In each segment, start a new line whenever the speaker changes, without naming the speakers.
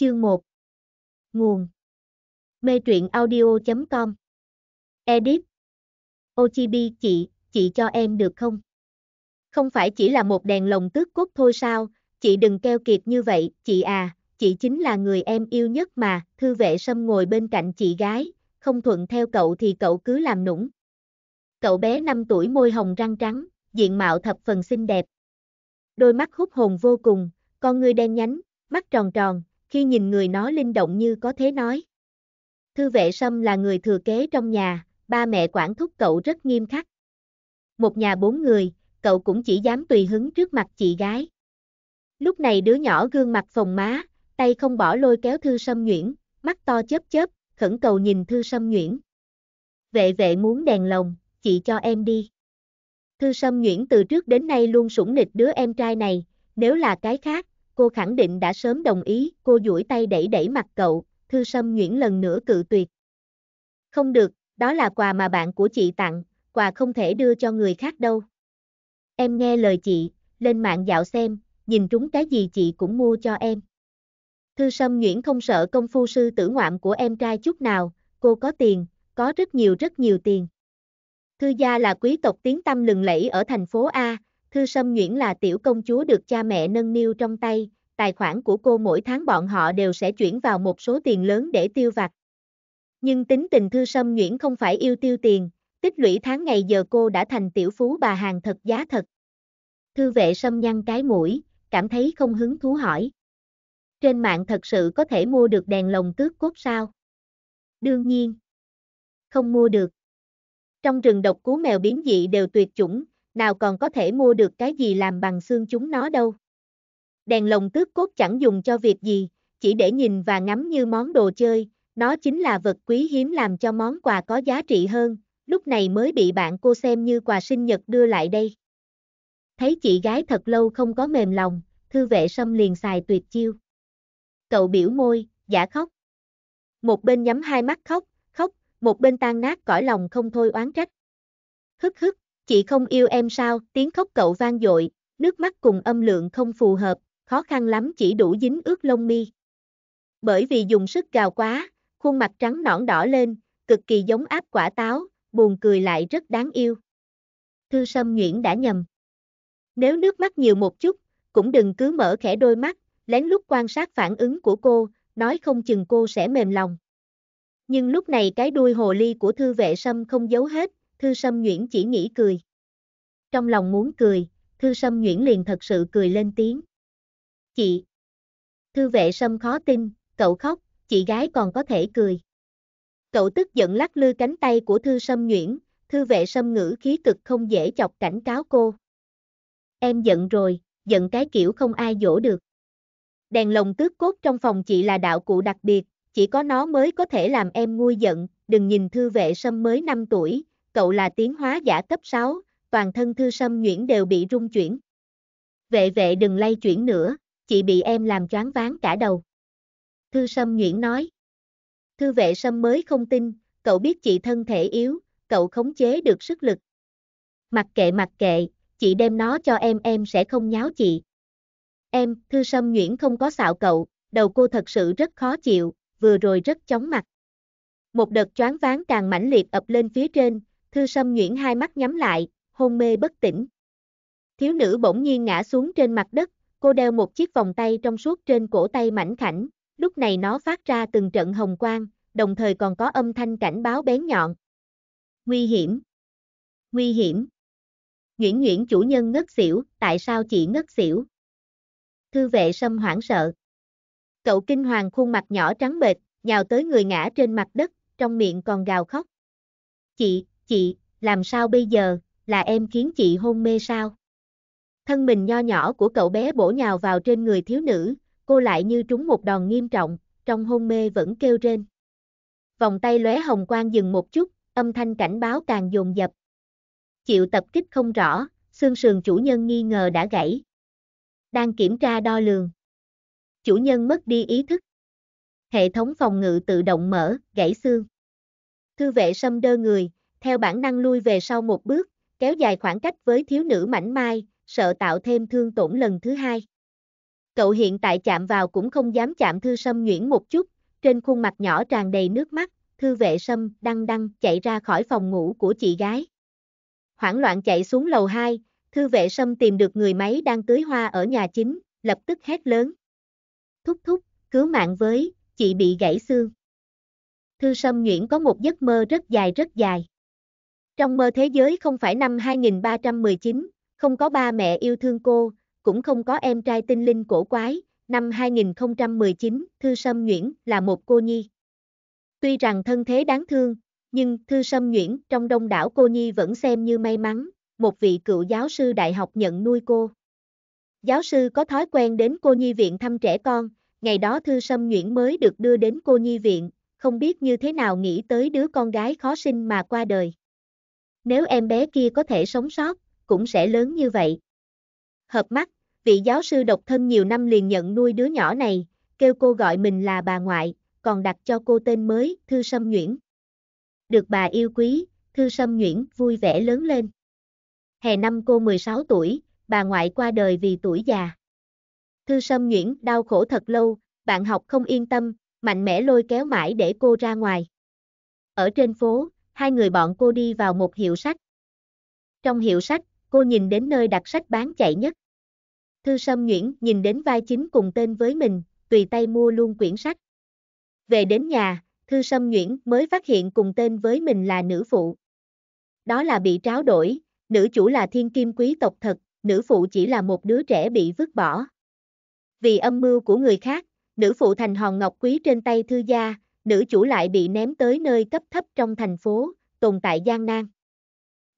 Chương 1 Nguồn Mê truyện audio.com Edit Ochibi chị, chị cho em được không? Không phải chỉ là một đèn lồng tước cốt thôi sao, chị đừng keo kiệt như vậy, chị à, chị chính là người em yêu nhất mà, thư vệ sâm ngồi bên cạnh chị gái, không thuận theo cậu thì cậu cứ làm nũng. Cậu bé 5 tuổi môi hồng răng trắng, diện mạo thập phần xinh đẹp. Đôi mắt hút hồn vô cùng, con ngươi đen nhánh, mắt tròn tròn, khi nhìn người nó linh động như có thế nói. Thư vệ sâm là người thừa kế trong nhà, ba mẹ quản thúc cậu rất nghiêm khắc. Một nhà bốn người, cậu cũng chỉ dám tùy hứng trước mặt chị gái. Lúc này đứa nhỏ gương mặt phồng má, tay không bỏ lôi kéo thư sâm nhuyễn, mắt to chớp chớp, khẩn cầu nhìn thư sâm nhuyễn. Vệ vệ muốn đèn lồng, chị cho em đi. Thư sâm nhuyễn từ trước đến nay luôn sủng nịch đứa em trai này, nếu là cái khác, cô khẳng định đã sớm đồng ý, cô duỗi tay đẩy đẩy mặt cậu, thư sâm nhuyễn lần nữa cự tuyệt. Không được, đó là quà mà bạn của chị tặng, quà không thể đưa cho người khác đâu. Em nghe lời chị, lên mạng dạo xem, nhìn trúng cái gì chị cũng mua cho em. Thư Sâm Nhuyễn không sợ công phu sư tử ngoạm của em trai chút nào, cô có tiền, có rất nhiều rất nhiều tiền. Thư gia là quý tộc tiếng tăm lừng lẫy ở thành phố A, Thư Sâm Nguyễn là tiểu công chúa được cha mẹ nâng niu trong tay, tài khoản của cô mỗi tháng bọn họ đều sẽ chuyển vào một số tiền lớn để tiêu vặt. Nhưng tính tình Thư Sâm Nguyễn không phải yêu tiêu tiền, tích lũy tháng ngày giờ cô đã thành tiểu phú bà hàng thật giá thật. Thư vệ Sâm nhăn cái mũi, cảm thấy không hứng thú hỏi. Trên mạng thật sự có thể mua được đèn lồng tước cốt sao? Đương nhiên. Không mua được. Trong rừng độc cú mèo biến dị đều tuyệt chủng, nào còn có thể mua được cái gì làm bằng xương chúng nó đâu. Đèn lồng tước cốt chẳng dùng cho việc gì, chỉ để nhìn và ngắm như món đồ chơi, nó chính là vật quý hiếm làm cho món quà có giá trị hơn, lúc này mới bị bạn cô xem như quà sinh nhật đưa lại đây. Thấy chị gái thật lâu không có mềm lòng, thư vệ sâm liền xài tuyệt chiêu. Cậu biểu môi, giả khóc. Một bên nhắm hai mắt khóc, khóc, một bên tan nát cõi lòng không thôi oán trách. Hức hức, chị không yêu em sao, tiếng khóc cậu vang dội, nước mắt cùng âm lượng không phù hợp, khó khăn lắm chỉ đủ dính ướt lông mi. Bởi vì dùng sức gào quá, khuôn mặt trắng nõn đỏ lên, cực kỳ giống áp quả táo, buồn cười lại rất đáng yêu. Thư Sâm Nguyễn đã nhầm. Nếu nước mắt nhiều một chút, cũng đừng cứ mở khẽ đôi mắt, lén lút quan sát phản ứng của cô, nói không chừng cô sẽ mềm lòng. Nhưng lúc này cái đuôi hồ ly của thư vệ sâm không giấu hết, thư sâm Nguyễn chỉ nghĩ cười. Trong lòng muốn cười, thư sâm Nguyễn liền thật sự cười lên tiếng. Chị! Thư vệ sâm khó tin, cậu khóc, chị gái còn có thể cười. Cậu tức giận lắc lư cánh tay của thư sâm Nguyễn, thư vệ sâm ngữ khí cực không dễ chọc cảnh cáo cô. Em giận rồi, giận cái kiểu không ai dỗ được. Đèn lồng tước cốt trong phòng chị là đạo cụ đặc biệt, chỉ có nó mới có thể làm em nguôi giận, đừng nhìn thư vệ sâm mới 5 tuổi, cậu là tiến hóa giả cấp 6, toàn thân thư sâm nhuyễn đều bị rung chuyển. Vệ vệ đừng lay chuyển nữa, chị bị em làm choáng váng cả đầu. Thư sâm nhuyễn nói. Thư vệ sâm mới không tin, cậu biết chị thân thể yếu, cậu khống chế được sức lực. Mặc kệ mặc kệ, chị đem nó cho em em sẽ không nháo chị. Em, thư sâm nhuyễn không có xạo cậu, đầu cô thật sự rất khó chịu, vừa rồi rất chóng mặt. Một đợt choáng váng càng mãnh liệt ập lên phía trên, thư sâm nhuyễn hai mắt nhắm lại, hôn mê bất tỉnh. Thiếu nữ bỗng nhiên ngã xuống trên mặt đất, cô đeo một chiếc vòng tay trong suốt trên cổ tay mảnh khảnh, lúc này nó phát ra từng trận hồng quang, đồng thời còn có âm thanh cảnh báo bén nhọn. Nguy hiểm! Nguy hiểm! Nguyễn Nguyễn chủ nhân ngất xỉu, tại sao chị ngất xỉu? Thư vệ sâm hoảng sợ. Cậu kinh hoàng khuôn mặt nhỏ trắng bệch, nhào tới người ngã trên mặt đất, trong miệng còn gào khóc. Chị, chị, làm sao bây giờ, là em khiến chị hôn mê sao? Thân mình nho nhỏ của cậu bé bổ nhào vào trên người thiếu nữ, cô lại như trúng một đòn nghiêm trọng, trong hôn mê vẫn kêu rên. Vòng tay lóe hồng quang dừng một chút, âm thanh cảnh báo càng dồn dập. Chịu tập kích không rõ, xương sườn chủ nhân nghi ngờ đã gãy. Đang kiểm tra đo lường. Chủ nhân mất đi ý thức. Hệ thống phòng ngự tự động mở, gãy xương. Thư vệ xâm đơ người, theo bản năng lui về sau một bước, kéo dài khoảng cách với thiếu nữ mảnh mai, sợ tạo thêm thương tổn lần thứ hai. Cậu hiện tại chạm vào cũng không dám chạm thư sâm nhuyễn một chút, trên khuôn mặt nhỏ tràn đầy nước mắt, thư vệ sâm đăng đăng chạy ra khỏi phòng ngủ của chị gái. Hoảng loạn chạy xuống lầu 2, thư vệ sâm tìm được người máy đang tưới hoa ở nhà chính, lập tức hét lớn. Thúc thúc, cứu mạng với, chị bị gãy xương. Thư sâm nhuyễn có một giấc mơ rất dài rất dài. Trong mơ thế giới không phải năm 2319, không có ba mẹ yêu thương cô, cũng không có em trai tinh linh cổ quái, năm 2019, Thư Sâm nguyễn là một cô nhi. Tuy rằng thân thế đáng thương, nhưng Thư Sâm nguyễn trong đông đảo cô nhi vẫn xem như may mắn, một vị cựu giáo sư đại học nhận nuôi cô. Giáo sư có thói quen đến cô nhi viện thăm trẻ con, ngày đó Thư Sâm nguyễn mới được đưa đến cô nhi viện, không biết như thế nào nghĩ tới đứa con gái khó sinh mà qua đời. Nếu em bé kia có thể sống sót, cũng sẽ lớn như vậy. Hợp mắt, vị giáo sư độc thân nhiều năm liền nhận nuôi đứa nhỏ này, kêu cô gọi mình là bà ngoại, còn đặt cho cô tên mới, Thư Sâm Nhuyễn. Được bà yêu quý, Thư Sâm Nhuyễn vui vẻ lớn lên. Hè năm cô 16 tuổi, bà ngoại qua đời vì tuổi già. Thư Sâm Nhuyễn đau khổ thật lâu, bạn học không yên tâm, mạnh mẽ lôi kéo mãi để cô ra ngoài. Ở trên phố, hai người bọn cô đi vào một hiệu sách. Trong hiệu sách, cô nhìn đến nơi đặt sách bán chạy nhất. Thư Sâm Nhuyễn nhìn đến vai chính cùng tên với mình, tùy tay mua luôn quyển sách. Về đến nhà, Thư Sâm Nhuyễn mới phát hiện cùng tên với mình là nữ phụ. Đó là bị tráo đổi, nữ chủ là thiên kim quý tộc thật, nữ phụ chỉ là một đứa trẻ bị vứt bỏ. Vì âm mưu của người khác, nữ phụ thành hòn ngọc quý trên tay thư gia, nữ chủ lại bị ném tới nơi cấp thấp trong thành phố, tồn tại gian nan.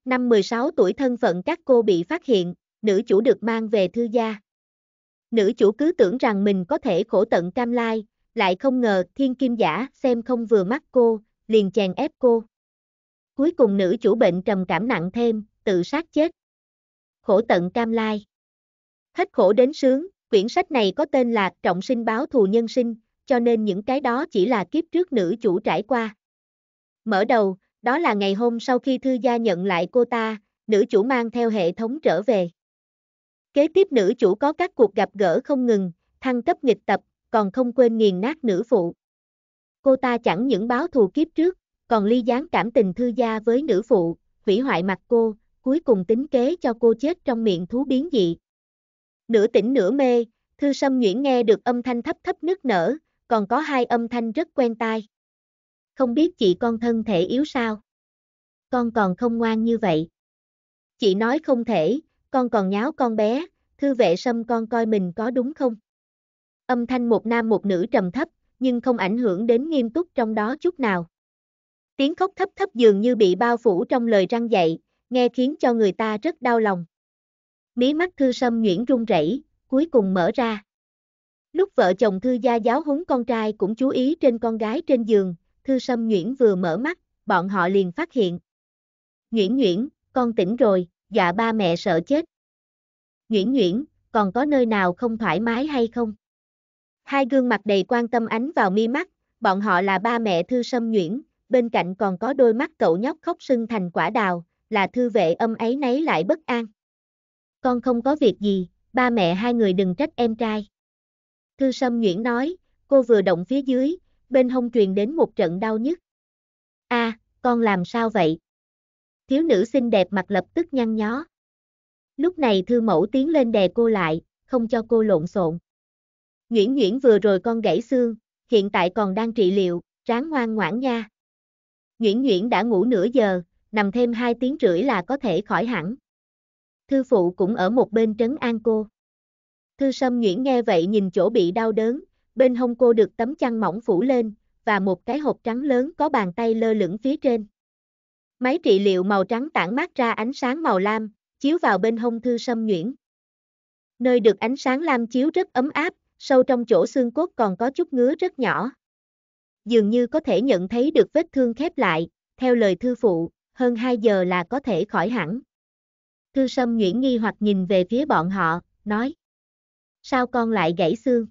Năm 16 tuổi thân phận các cô bị phát hiện, nữ chủ được mang về thư gia. Nữ chủ cứ tưởng rằng mình có thể khổ tận cam lai, lại không ngờ thiên kim giả xem không vừa mắt cô, liền chèn ép cô. Cuối cùng nữ chủ bệnh trầm cảm nặng thêm, tự sát chết. Khổ tận cam lai. Hết khổ đến sướng, quyển sách này có tên là Trọng sinh báo thù nhân sinh, cho nên những cái đó chỉ là kiếp trước nữ chủ trải qua. Mở đầu, đó là ngày hôm sau khi thư gia nhận lại cô ta, nữ chủ mang theo hệ thống trở về. Kế tiếp nữ chủ có các cuộc gặp gỡ không ngừng, thăng cấp nghịch tập, còn không quên nghiền nát nữ phụ. Cô ta chẳng những báo thù kiếp trước, còn ly gián cảm tình thư gia với nữ phụ, hủy hoại mặt cô, cuối cùng tính kế cho cô chết trong miệng thú biến dị. Nửa tỉnh nửa mê, thư sâm nhuyễn nghe được âm thanh thấp thấp nức nở, còn có hai âm thanh rất quen tai. Không biết chị con thân thể yếu sao? Con còn không ngoan như vậy. Chị nói không thể, con còn nháo con bé, thư vệ sâm con coi mình có đúng không? Âm thanh một nam một nữ trầm thấp, nhưng không ảnh hưởng đến nghiêm túc trong đó chút nào. Tiếng khóc thấp thấp dường như bị bao phủ trong lời răng dạy, nghe khiến cho người ta rất đau lòng. Mí mắt thư sâm nhuyễn run rẩy, cuối cùng mở ra. Lúc vợ chồng thư gia giáo huấn con trai cũng chú ý trên con gái trên giường, thư sâm nhuyễn vừa mở mắt, bọn họ liền phát hiện. Nhuyễn nhuyễn, con tỉnh rồi, dọa ba mẹ sợ chết. Nhuyễn nhuyễn, còn có nơi nào không thoải mái hay không? Hai gương mặt đầy quan tâm ánh vào mi mắt, bọn họ là ba mẹ thư sâm nhuyễn, bên cạnh còn có đôi mắt cậu nhóc khóc sưng thành quả đào, là thư vệ âm ấy nấy lại bất an. Con không có việc gì, ba mẹ hai người đừng trách em trai. Thư Sâm Nguyễn nói, cô vừa động phía dưới, bên hông truyền đến một trận đau nhức. a con làm sao vậy? Thiếu nữ xinh đẹp mặt lập tức nhăn nhó. Lúc này thư mẫu tiến lên đè cô lại, không cho cô lộn xộn. Nguyễn Nguyễn vừa rồi con gãy xương, hiện tại còn đang trị liệu, ráng ngoan ngoãn nha. Nguyễn Nguyễn đã ngủ nửa giờ, nằm thêm hai tiếng rưỡi là có thể khỏi hẳn. Thư phụ cũng ở một bên trấn an cô. Thư Sâm Nhuyễn nghe vậy nhìn chỗ bị đau đớn, bên hông cô được tấm chăn mỏng phủ lên, và một cái hộp trắng lớn có bàn tay lơ lửng phía trên. Máy trị liệu màu trắng tản mát ra ánh sáng màu lam, chiếu vào bên hông Thư Sâm Nhuyễn. Nơi được ánh sáng lam chiếu rất ấm áp, sâu trong chỗ xương cốt còn có chút ngứa rất nhỏ. Dường như có thể nhận thấy được vết thương khép lại, theo lời thư phụ, hơn 2 giờ là có thể khỏi hẳn. Thư Sâm Nhuyễn nghi hoặc nhìn về phía bọn họ, nói. Sao con lại gãy xương?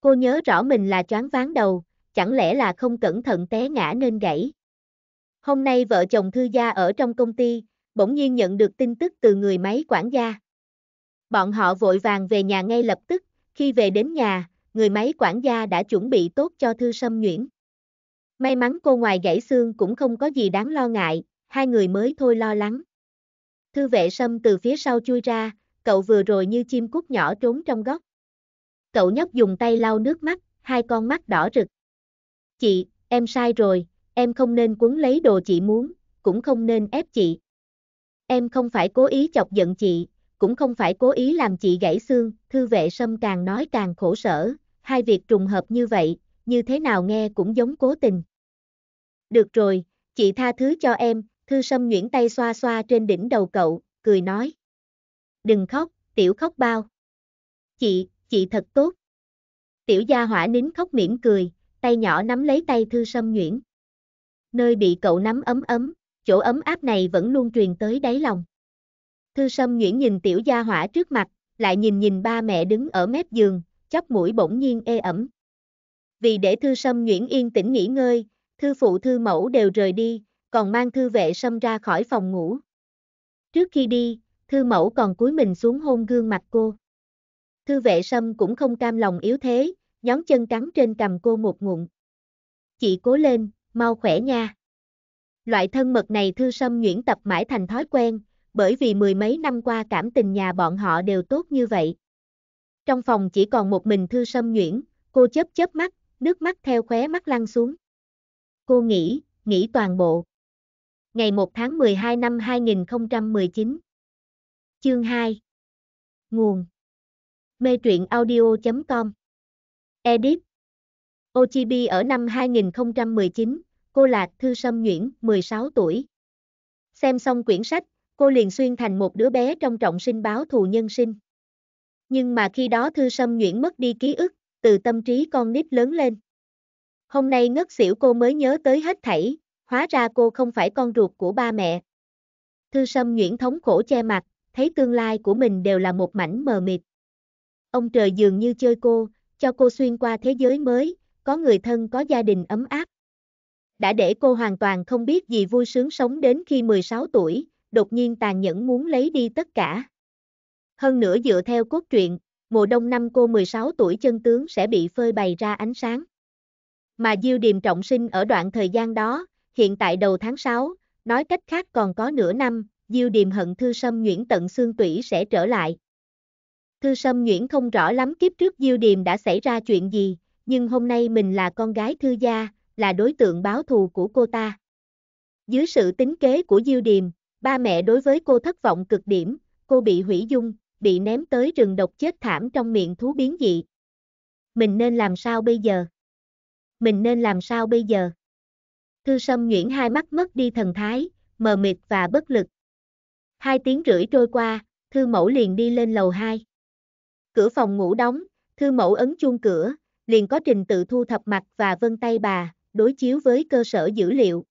Cô nhớ rõ mình là choáng ván đầu, chẳng lẽ là không cẩn thận té ngã nên gãy? Hôm nay vợ chồng thư gia ở trong công ty, bỗng nhiên nhận được tin tức từ người máy quản gia. Bọn họ vội vàng về nhà ngay lập tức, khi về đến nhà, người máy quản gia đã chuẩn bị tốt cho Thư Sâm Nhuyễn. May mắn cô ngoài gãy xương cũng không có gì đáng lo ngại, hai người mới thôi lo lắng. Thư vệ Sâm từ phía sau chui ra, cậu vừa rồi như chim cút nhỏ trốn trong góc. Cậu nhóc dùng tay lau nước mắt, hai con mắt đỏ rực. Chị, em sai rồi, em không nên quấn lấy đồ chị muốn, cũng không nên ép chị. Em không phải cố ý chọc giận chị, cũng không phải cố ý làm chị gãy xương, thư vệ sâm càng nói càng khổ sở, hai việc trùng hợp như vậy, như thế nào nghe cũng giống cố tình. Được rồi, chị tha thứ cho em, thư sâm nhuyễn tay xoa xoa trên đỉnh đầu cậu, cười nói. Đừng khóc, tiểu khóc bao. Chị, chị thật tốt. Tiểu gia hỏa nín khóc mỉm cười, tay nhỏ nắm lấy tay thư sâm nhuyễn. Nơi bị cậu nắm ấm ấm, chỗ ấm áp này vẫn luôn truyền tới đáy lòng. Thư Sâm nhuyễn nhìn tiểu gia hỏa trước mặt, lại nhìn nhìn ba mẹ đứng ở mép giường, chóp mũi bỗng nhiên ê ẩm. Vì để Thư Sâm nhuyễn yên tĩnh nghỉ ngơi, thư phụ thư mẫu đều rời đi, còn mang thư vệ Sâm ra khỏi phòng ngủ. Trước khi đi, thư mẫu còn cúi mình xuống hôn gương mặt cô. Thư vệ Sâm cũng không cam lòng yếu thế, nhón chân cắn trên cầm cô một ngụm. Chị cố lên, mau khỏe nha. Loại thân mật này Thư Sâm nhuyễn tập mãi thành thói quen, bởi vì mười mấy năm qua cảm tình nhà bọn họ đều tốt như vậy. Trong phòng chỉ còn một mình Thư Sâm Nhuyễn, cô chớp chớp mắt, nước mắt theo khóe mắt lăn xuống. Cô nghĩ, nghĩ toàn bộ. Ngày 1 tháng 12 năm 2019 Chương 2 Nguồn Mê truyện audio.com Edit Ochibi ở năm 2019, cô Lạc Thư Sâm Nhuyễn, 16 tuổi. Xem xong quyển sách, cô liền xuyên thành một đứa bé trong trọng sinh báo thù nhân sinh. Nhưng mà khi đó Thư Sâm Nhuyễn mất đi ký ức, từ tâm trí con nít lớn lên. Hôm nay ngất xỉu cô mới nhớ tới hết thảy, hóa ra cô không phải con ruột của ba mẹ. Thư Sâm Nhuyễn thống khổ che mặt, thấy tương lai của mình đều là một mảnh mờ mịt. Ông trời dường như chơi cô, cho cô xuyên qua thế giới mới, có người thân có gia đình ấm áp. Đã để cô hoàn toàn không biết gì vui sướng sống đến khi 16 tuổi, đột nhiên tàn nhẫn muốn lấy đi tất cả. Hơn nữa dựa theo cốt truyện, mùa đông năm cô 16 tuổi chân tướng sẽ bị phơi bày ra ánh sáng. Mà Diêu Điềm trọng sinh ở đoạn thời gian đó, hiện tại đầu tháng 6, nói cách khác còn có nửa năm, Diêu Điềm hận Thư Sâm Nguyễn tận xương tủy sẽ trở lại. Thư Sâm Nguyễn không rõ lắm kiếp trước Diêu Điềm đã xảy ra chuyện gì, nhưng hôm nay mình là con gái Thư gia, là đối tượng báo thù của cô ta. Dưới sự tính kế của Diêu Điềm, Ba mẹ đối với cô thất vọng cực điểm, cô bị hủy dung, bị ném tới rừng độc chết thảm trong miệng thú biến dị. Mình nên làm sao bây giờ? Mình nên làm sao bây giờ? Thư Sâm Nguyễn hai mắt mất đi thần thái, mờ mịt và bất lực. Hai tiếng rưỡi trôi qua, Thư Mẫu liền đi lên lầu hai. Cửa phòng ngủ đóng, Thư Mẫu ấn chuông cửa, liền có trình tự thu thập mặt và vân tay bà, đối chiếu với cơ sở dữ liệu.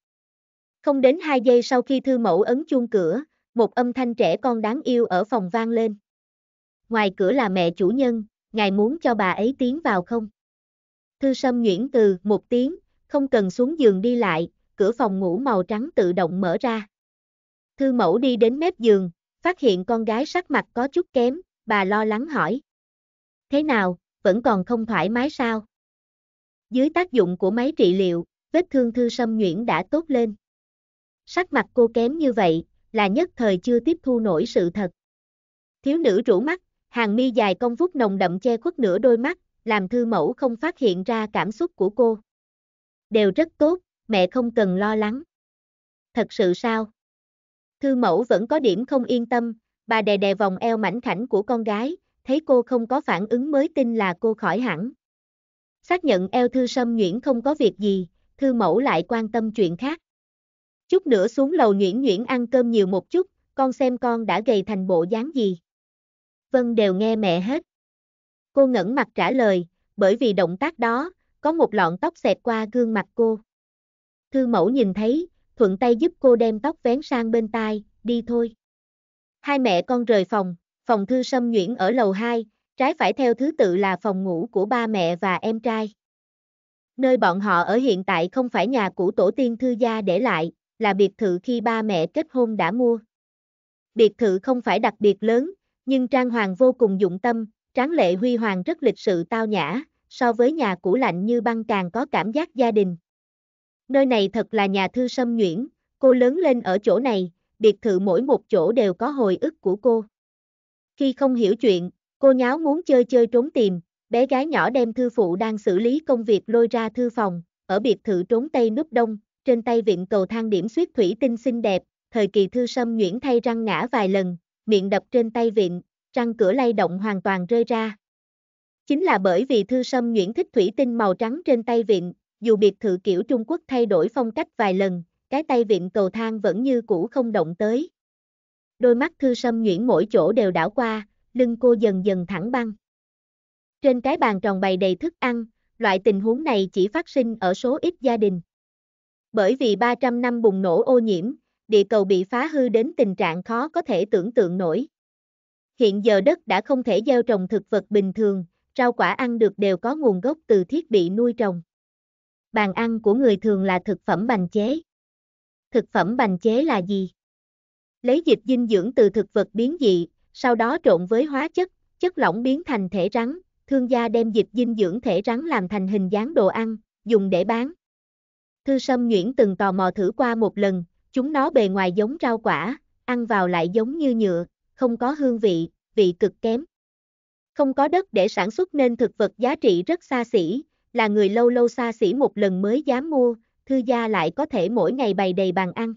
Không đến 2 giây sau khi thư mẫu ấn chuông cửa, một âm thanh trẻ con đáng yêu ở phòng vang lên. Ngoài cửa là mẹ chủ nhân, ngài muốn cho bà ấy tiến vào không? Thư sâm nhuyễn từ một tiếng, không cần xuống giường đi lại, cửa phòng ngủ màu trắng tự động mở ra. Thư mẫu đi đến mép giường, phát hiện con gái sắc mặt có chút kém, bà lo lắng hỏi. Thế nào, vẫn còn không thoải mái sao? Dưới tác dụng của máy trị liệu, vết thương thư sâm nhuyễn đã tốt lên. Sắc mặt cô kém như vậy, là nhất thời chưa tiếp thu nổi sự thật. Thiếu nữ rũ mắt, hàng mi dài công vút nồng đậm che khuất nửa đôi mắt, làm thư mẫu không phát hiện ra cảm xúc của cô. Đều rất tốt, mẹ không cần lo lắng. Thật sự sao? Thư mẫu vẫn có điểm không yên tâm, bà đè đè vòng eo mảnh khảnh của con gái, thấy cô không có phản ứng mới tin là cô khỏi hẳn. Xác nhận eo thư sâm nhuyễn không có việc gì, thư mẫu lại quan tâm chuyện khác. Chút nữa xuống lầu nhuyễn nhuyễn ăn cơm nhiều một chút, con xem con đã gầy thành bộ dáng gì. Vân đều nghe mẹ hết. Cô ngẩn mặt trả lời, bởi vì động tác đó, có một lọn tóc xẹt qua gương mặt cô. Thư mẫu nhìn thấy, thuận tay giúp cô đem tóc vén sang bên tai, đi thôi. Hai mẹ con rời phòng, phòng thư sâm nhuyễn ở lầu 2, trái phải theo thứ tự là phòng ngủ của ba mẹ và em trai. Nơi bọn họ ở hiện tại không phải nhà cũ tổ tiên thư gia để lại, là biệt thự khi ba mẹ kết hôn đã mua. Biệt thự không phải đặc biệt lớn, nhưng trang hoàng vô cùng dụng tâm, tráng lệ huy hoàng rất lịch sự tao nhã, so với nhà cũ lạnh như băng càng có cảm giác gia đình. Nơi này thật là nhà thư sâm nhuyễn, cô lớn lên ở chỗ này, biệt thự mỗi một chỗ đều có hồi ức của cô. Khi không hiểu chuyện, cô nháo muốn chơi chơi trốn tìm, bé gái nhỏ đem thư phụ đang xử lý công việc lôi ra thư phòng, ở biệt thự trốn tây núp đông, trên tay vịn cầu thang điểm suyết thủy tinh xinh đẹp, thời kỳ thư sâm nhuyễn thay răng ngã vài lần, miệng đập trên tay vịn, răng cửa lay động hoàn toàn rơi ra. Chính là bởi vì thư sâm nhuyễn thích thủy tinh màu trắng trên tay vịn, dù biệt thự kiểu Trung Quốc thay đổi phong cách vài lần, cái tay vịn cầu thang vẫn như cũ không động tới. Đôi mắt thư sâm nhuyễn mỗi chỗ đều đảo qua, lưng cô dần dần thẳng băng. Trên cái bàn tròn bày đầy thức ăn, loại tình huống này chỉ phát sinh ở số ít gia đình. Bởi vì 300 năm bùng nổ ô nhiễm, địa cầu bị phá hư đến tình trạng khó có thể tưởng tượng nổi. Hiện giờ đất đã không thể gieo trồng thực vật bình thường, rau quả ăn được đều có nguồn gốc từ thiết bị nuôi trồng. Bàn ăn của người thường là thực phẩm bành chế. Thực phẩm bành chế là gì? Lấy dịch dinh dưỡng từ thực vật biến dị, sau đó trộn với hóa chất, chất lỏng biến thành thể rắn, thương gia đem dịch dinh dưỡng thể rắn làm thành hình dáng đồ ăn, dùng để bán. Thư Sâm Nhuyễn từng tò mò thử qua một lần, chúng nó bề ngoài giống rau quả, ăn vào lại giống như nhựa, không có hương vị, vị cực kém. Không có đất để sản xuất nên thực vật giá trị rất xa xỉ, là người lâu lâu xa xỉ một lần mới dám mua, thư gia lại có thể mỗi ngày bày đầy bàn ăn.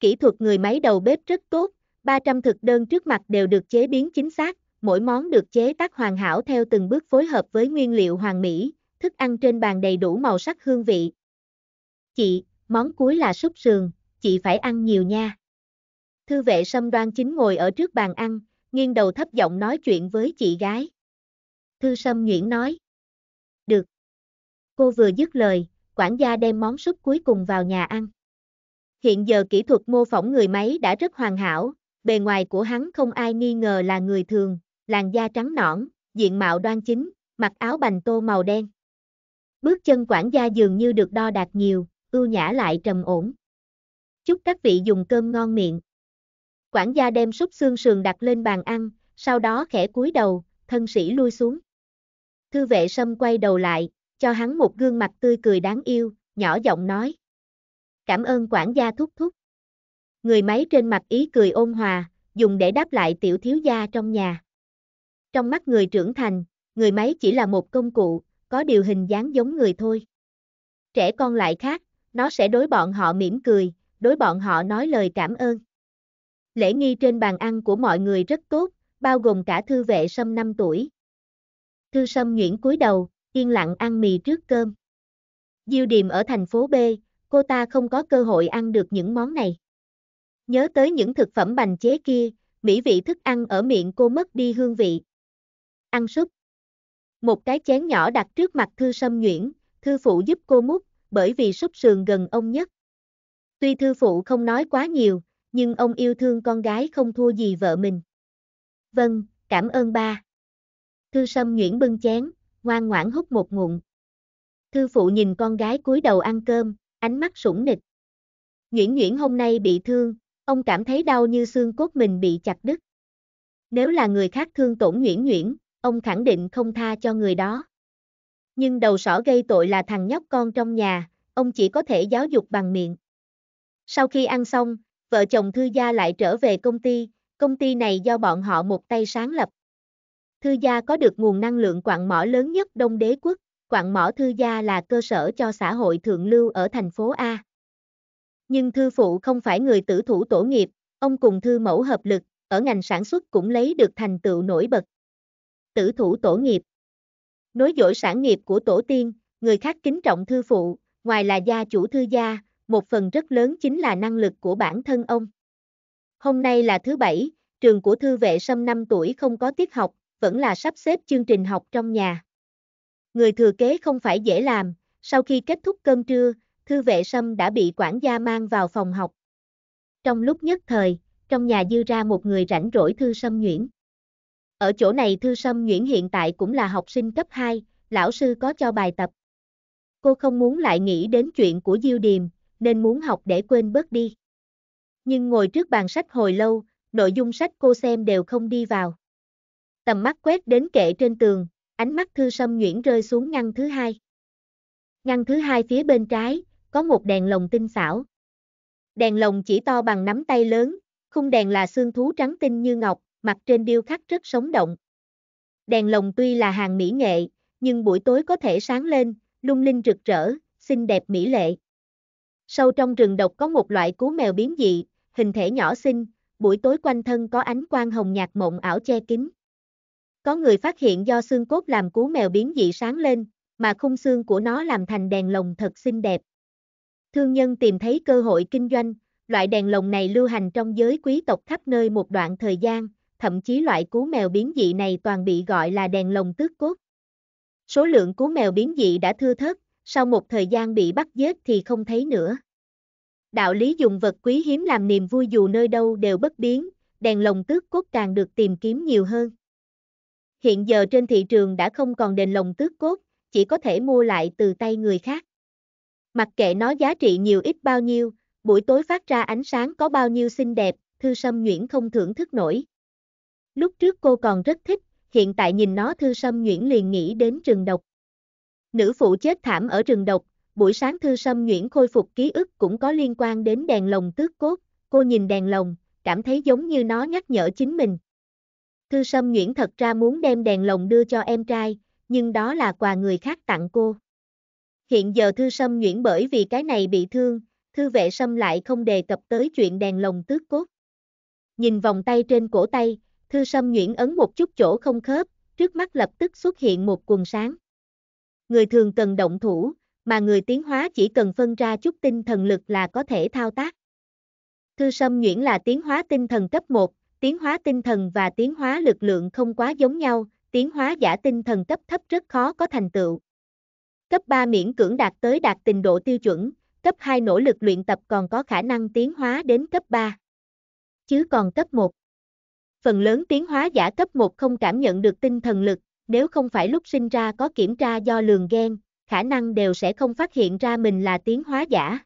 Kỹ thuật người máy đầu bếp rất tốt, 300 thực đơn trước mặt đều được chế biến chính xác, mỗi món được chế tác hoàn hảo theo từng bước phối hợp với nguyên liệu hoàn mỹ, thức ăn trên bàn đầy đủ màu sắc hương vị. Chị, món cuối là súp sườn, chị phải ăn nhiều nha. Thư vệ sâm đoan chính ngồi ở trước bàn ăn, nghiêng đầu thấp giọng nói chuyện với chị gái. Thư sâm nhuyễn nói. Cô vừa dứt lời, quản gia đem món súp cuối cùng vào nhà ăn. Hiện giờ kỹ thuật mô phỏng người máy đã rất hoàn hảo, bề ngoài của hắn không ai nghi ngờ là người thường, làn da trắng nõn, diện mạo đoan chính, mặc áo bành tô màu đen. Bước chân quản gia dường như được đo đạt nhiều, ưu nhã lại trầm ổn. Chúc các vị dùng cơm ngon miệng. Quản gia đem súp xương sườn đặt lên bàn ăn, sau đó khẽ cúi đầu, thân sĩ lui xuống. Thư vệ sâm quay đầu lại, cho hắn một gương mặt tươi cười đáng yêu, nhỏ giọng nói. Cảm ơn quản gia thúc thúc. Người máy trên mặt ý cười ôn hòa, dùng để đáp lại tiểu thiếu gia trong nhà. Trong mắt người trưởng thành, người máy chỉ là một công cụ, có điều hình dáng giống người thôi. Trẻ con lại khác, nó sẽ đối bọn họ mỉm cười, đối bọn họ nói lời cảm ơn. Lễ nghi trên bàn ăn của mọi người rất tốt, bao gồm cả thư vệ sâm 5 tuổi. Thư sâm nhuyễn cúi đầu, yên lặng ăn mì trước cơm. Diêu Điềm ở thành phố B, cô ta không có cơ hội ăn được những món này. Nhớ tới những thực phẩm bành chế kia, mỹ vị thức ăn ở miệng cô mất đi hương vị. Ăn súp. Một cái chén nhỏ đặt trước mặt thư sâm nhuyễn, thư phụ giúp cô múc, bởi vì súp sườn gần ông nhất. Tuy thư phụ không nói quá nhiều, nhưng ông yêu thương con gái không thua gì vợ mình. Vâng, cảm ơn ba. Thư sâm nhuyễn bưng chén, ngoan ngoãn hút một ngụm. Thư phụ nhìn con gái cúi đầu ăn cơm, ánh mắt sủng nịch. Nguyễn Nguyễn hôm nay bị thương, ông cảm thấy đau như xương cốt mình bị chặt đứt. Nếu là người khác thương tổn Nguyễn Nguyễn, ông khẳng định không tha cho người đó. Nhưng đầu sỏ gây tội là thằng nhóc con trong nhà, ông chỉ có thể giáo dục bằng miệng. Sau khi ăn xong, vợ chồng Thư Gia lại trở về công ty, công ty này do bọn họ một tay sáng lập. Thư Gia có được nguồn năng lượng quặng mỏ lớn nhất Đông Đế quốc, quặng mỏ Thư Gia là cơ sở cho xã hội thượng lưu ở thành phố A. Nhưng Thư Phụ không phải người tử thủ tổ nghiệp, ông cùng Thư Mẫu hợp lực, ở ngành sản xuất cũng lấy được thành tựu nổi bật. Tử thủ tổ nghiệp Nối dõi sản nghiệp của tổ tiên, người khác kính trọng Thư Phụ, ngoài là gia chủ Thư Gia, một phần rất lớn chính là năng lực của bản thân ông. Hôm nay là thứ bảy, trường của thư vệ sâm 5 tuổi không có tiết học, vẫn là sắp xếp chương trình học trong nhà. Người thừa kế không phải dễ làm, sau khi kết thúc cơm trưa, thư vệ sâm đã bị quản gia mang vào phòng học. Trong lúc nhất thời, trong nhà dư ra một người rảnh rỗi thư sâm nhuyễn. Ở chỗ này thư sâm nhuyễn hiện tại cũng là học sinh cấp 2, lão sư có cho bài tập. Cô không muốn lại nghĩ đến chuyện của Diêu Điềm, nên muốn học để quên bớt đi. Nhưng ngồi trước bàn sách hồi lâu, nội dung sách cô xem đều không đi vào. Tầm mắt quét đến kệ trên tường, ánh mắt thư sâm nhuyễn rơi xuống ngăn thứ hai. Ngăn thứ hai phía bên trái, có một đèn lồng tinh xảo. Đèn lồng chỉ to bằng nắm tay lớn, khung đèn là xương thú trắng tinh như ngọc, mặt trên điêu khắc rất sống động. Đèn lồng tuy là hàng mỹ nghệ, nhưng buổi tối có thể sáng lên, lung linh rực rỡ, xinh đẹp mỹ lệ. Sâu trong rừng độc có một loại cú mèo biến dị, hình thể nhỏ xinh, buổi tối quanh thân có ánh quang hồng nhạt mộng ảo che kín. Có người phát hiện do xương cốt làm cú mèo biến dị sáng lên, mà khung xương của nó làm thành đèn lồng thật xinh đẹp. Thương nhân tìm thấy cơ hội kinh doanh, loại đèn lồng này lưu hành trong giới quý tộc khắp nơi một đoạn thời gian, thậm chí loại cú mèo biến dị này toàn bị gọi là đèn lồng tước cốt. Số lượng cú mèo biến dị đã thưa thớt, sau một thời gian bị bắt giết thì không thấy nữa. Đạo lý dùng vật quý hiếm làm niềm vui dù nơi đâu đều bất biến, đèn lồng tước cốt càng được tìm kiếm nhiều hơn. Hiện giờ trên thị trường đã không còn đèn lồng tước cốt, chỉ có thể mua lại từ tay người khác. Mặc kệ nó giá trị nhiều ít bao nhiêu, buổi tối phát ra ánh sáng có bao nhiêu xinh đẹp, Thư Sâm Nhuyễn không thưởng thức nổi. Lúc trước cô còn rất thích, hiện tại nhìn nó Thư Sâm Nhuyễn liền nghĩ đến rừng độc. Nữ phụ chết thảm ở rừng độc, buổi sáng Thư Sâm Nhuyễn khôi phục ký ức cũng có liên quan đến đèn lồng tước cốt, cô nhìn đèn lồng, cảm thấy giống như nó nhắc nhở chính mình. Thư Sâm Nhuyễn thật ra muốn đem đèn lồng đưa cho em trai, nhưng đó là quà người khác tặng cô. Hiện giờ Thư Sâm Nhuyễn bởi vì cái này bị thương, Thư vệ Sâm lại không đề cập tới chuyện đèn lồng tước cốt. Nhìn vòng tay trên cổ tay, Thư Sâm Nhuyễn ấn một chút chỗ không khớp, trước mắt lập tức xuất hiện một quần sáng. Người thường cần động thủ, mà người tiến hóa chỉ cần phân ra chút tinh thần lực là có thể thao tác. Thư Sâm Nhuyễn là tiến hóa tinh thần cấp 1, tiến hóa tinh thần và tiến hóa lực lượng không quá giống nhau, tiến hóa giả tinh thần cấp thấp rất khó có thành tựu. Cấp 3 miễn cưỡng đạt tới đạt trình độ tiêu chuẩn, cấp 2 nỗ lực luyện tập còn có khả năng tiến hóa đến cấp 3. Chứ còn cấp 1. Phần lớn tiến hóa giả cấp 1 không cảm nhận được tinh thần lực, nếu không phải lúc sinh ra có kiểm tra do lường gen, khả năng đều sẽ không phát hiện ra mình là tiến hóa giả.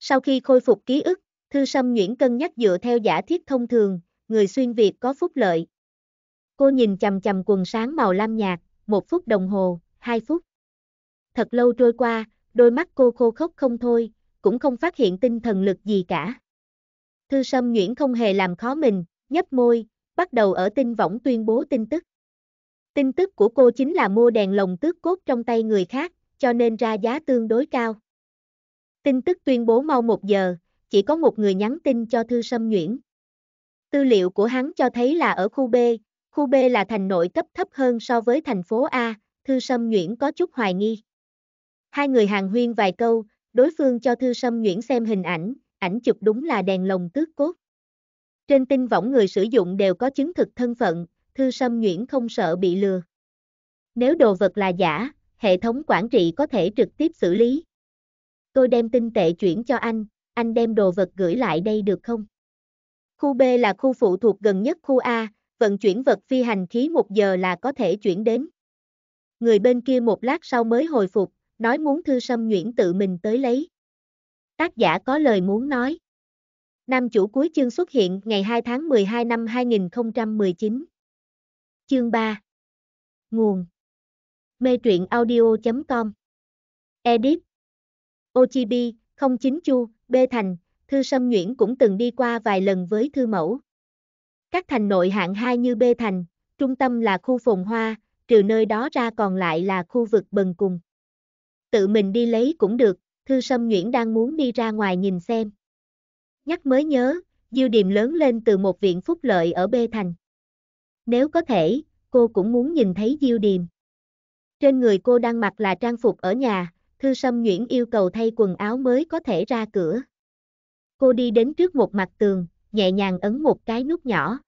Sau khi khôi phục ký ức, Thư Sâm Nhuyễn cân nhắc dựa theo giả thiết thông thường, người xuyên Việt có phúc lợi. Cô nhìn chầm chầm quần sáng màu lam nhạt, một phút đồng hồ, hai phút. Thật lâu trôi qua, đôi mắt cô khô khốc không thôi, cũng không phát hiện tinh thần lực gì cả. Thư Sâm Nhuyễn không hề làm khó mình, nhấp môi, bắt đầu ở tinh võng tuyên bố tin tức. Tin tức của cô chính là mua đèn lồng tước cốt trong tay người khác, cho nên ra giá tương đối cao. Tin tức tuyên bố mau một giờ, chỉ có một người nhắn tin cho Thư Sâm Nhuyễn. Tư liệu của hắn cho thấy là ở khu B, khu B là thành nội cấp thấp hơn so với thành phố A, Thư Sâm Nhuyễn có chút hoài nghi. Hai người hàng huyên vài câu, đối phương cho Thư Sâm Nhuyễn xem hình ảnh, ảnh chụp đúng là đèn lồng tước cốt. Trên tinh võng người sử dụng đều có chứng thực thân phận, Thư Sâm Nhuyễn không sợ bị lừa. Nếu đồ vật là giả, hệ thống quản trị có thể trực tiếp xử lý. Tôi đem tinh tệ chuyển cho anh, anh đem đồ vật gửi lại đây được không? Khu B là khu phụ thuộc gần nhất khu A, vận chuyển vật phi hành khí một giờ là có thể chuyển đến. Người bên kia một lát sau mới hồi phục, nói muốn thư sâm nhuyễn tự mình tới lấy. Tác giả có lời muốn nói. Nam chủ cuối chương xuất hiện ngày 2 tháng 12 năm 2019. Chương 3 Nguồn Mê truyện audio.com Edit Ochibi, 09 Chu, B Thành, Thư Sâm Nhuyễn cũng từng đi qua vài lần với Thư Mẫu. Các thành nội hạng 2 như B Thành, trung tâm là khu phồn hoa, trừ nơi đó ra còn lại là khu vực bần cùng. Tự mình đi lấy cũng được, Thư Sâm Nhuyễn đang muốn đi ra ngoài nhìn xem. Nhắc mới nhớ, Diêu Điềm lớn lên từ một viện phúc lợi ở B Thành. Nếu có thể, cô cũng muốn nhìn thấy Diêu Điềm. Trên người cô đang mặc là trang phục ở nhà, Thư Sâm Nhuyễn yêu cầu thay quần áo mới có thể ra cửa. Cô đi đến trước một mặt tường, nhẹ nhàng ấn một cái nút nhỏ.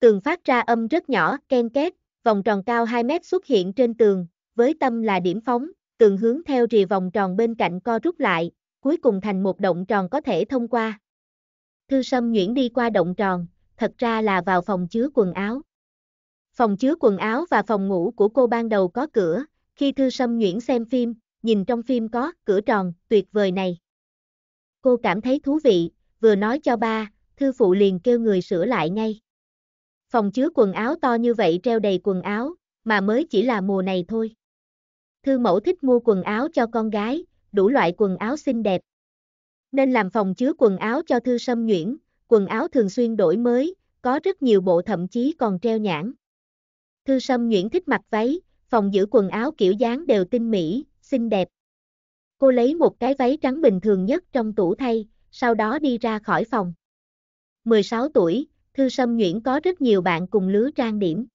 Tường phát ra âm rất nhỏ, ken két, vòng tròn cao 2 mét xuất hiện trên tường, với tâm là điểm phóng, tường hướng theo rìa vòng tròn bên cạnh co rút lại, cuối cùng thành một động tròn có thể thông qua. Thư Sâm Nhuyễn đi qua động tròn, thật ra là vào phòng chứa quần áo. Phòng chứa quần áo và phòng ngủ của cô ban đầu có cửa, khi Thư Sâm Nhuyễn xem phim, nhìn trong phim có cửa tròn, tuyệt vời này. Cô cảm thấy thú vị, vừa nói cho ba, thư phụ liền kêu người sửa lại ngay. Phòng chứa quần áo to như vậy treo đầy quần áo, mà mới chỉ là mùa này thôi. Thư mẫu thích mua quần áo cho con gái, đủ loại quần áo xinh đẹp. Nên làm phòng chứa quần áo cho Thư Sâm Nhuyễn, quần áo thường xuyên đổi mới, có rất nhiều bộ thậm chí còn treo nhãn. Thư Sâm Nhuyễn thích mặc váy, phòng giữ quần áo kiểu dáng đều tinh mỹ, xinh đẹp. Cô lấy một cái váy trắng bình thường nhất trong tủ thay, sau đó đi ra khỏi phòng. 16 tuổi, Thư Sâm Nguyễn có rất nhiều bạn cùng lứa trang điểm.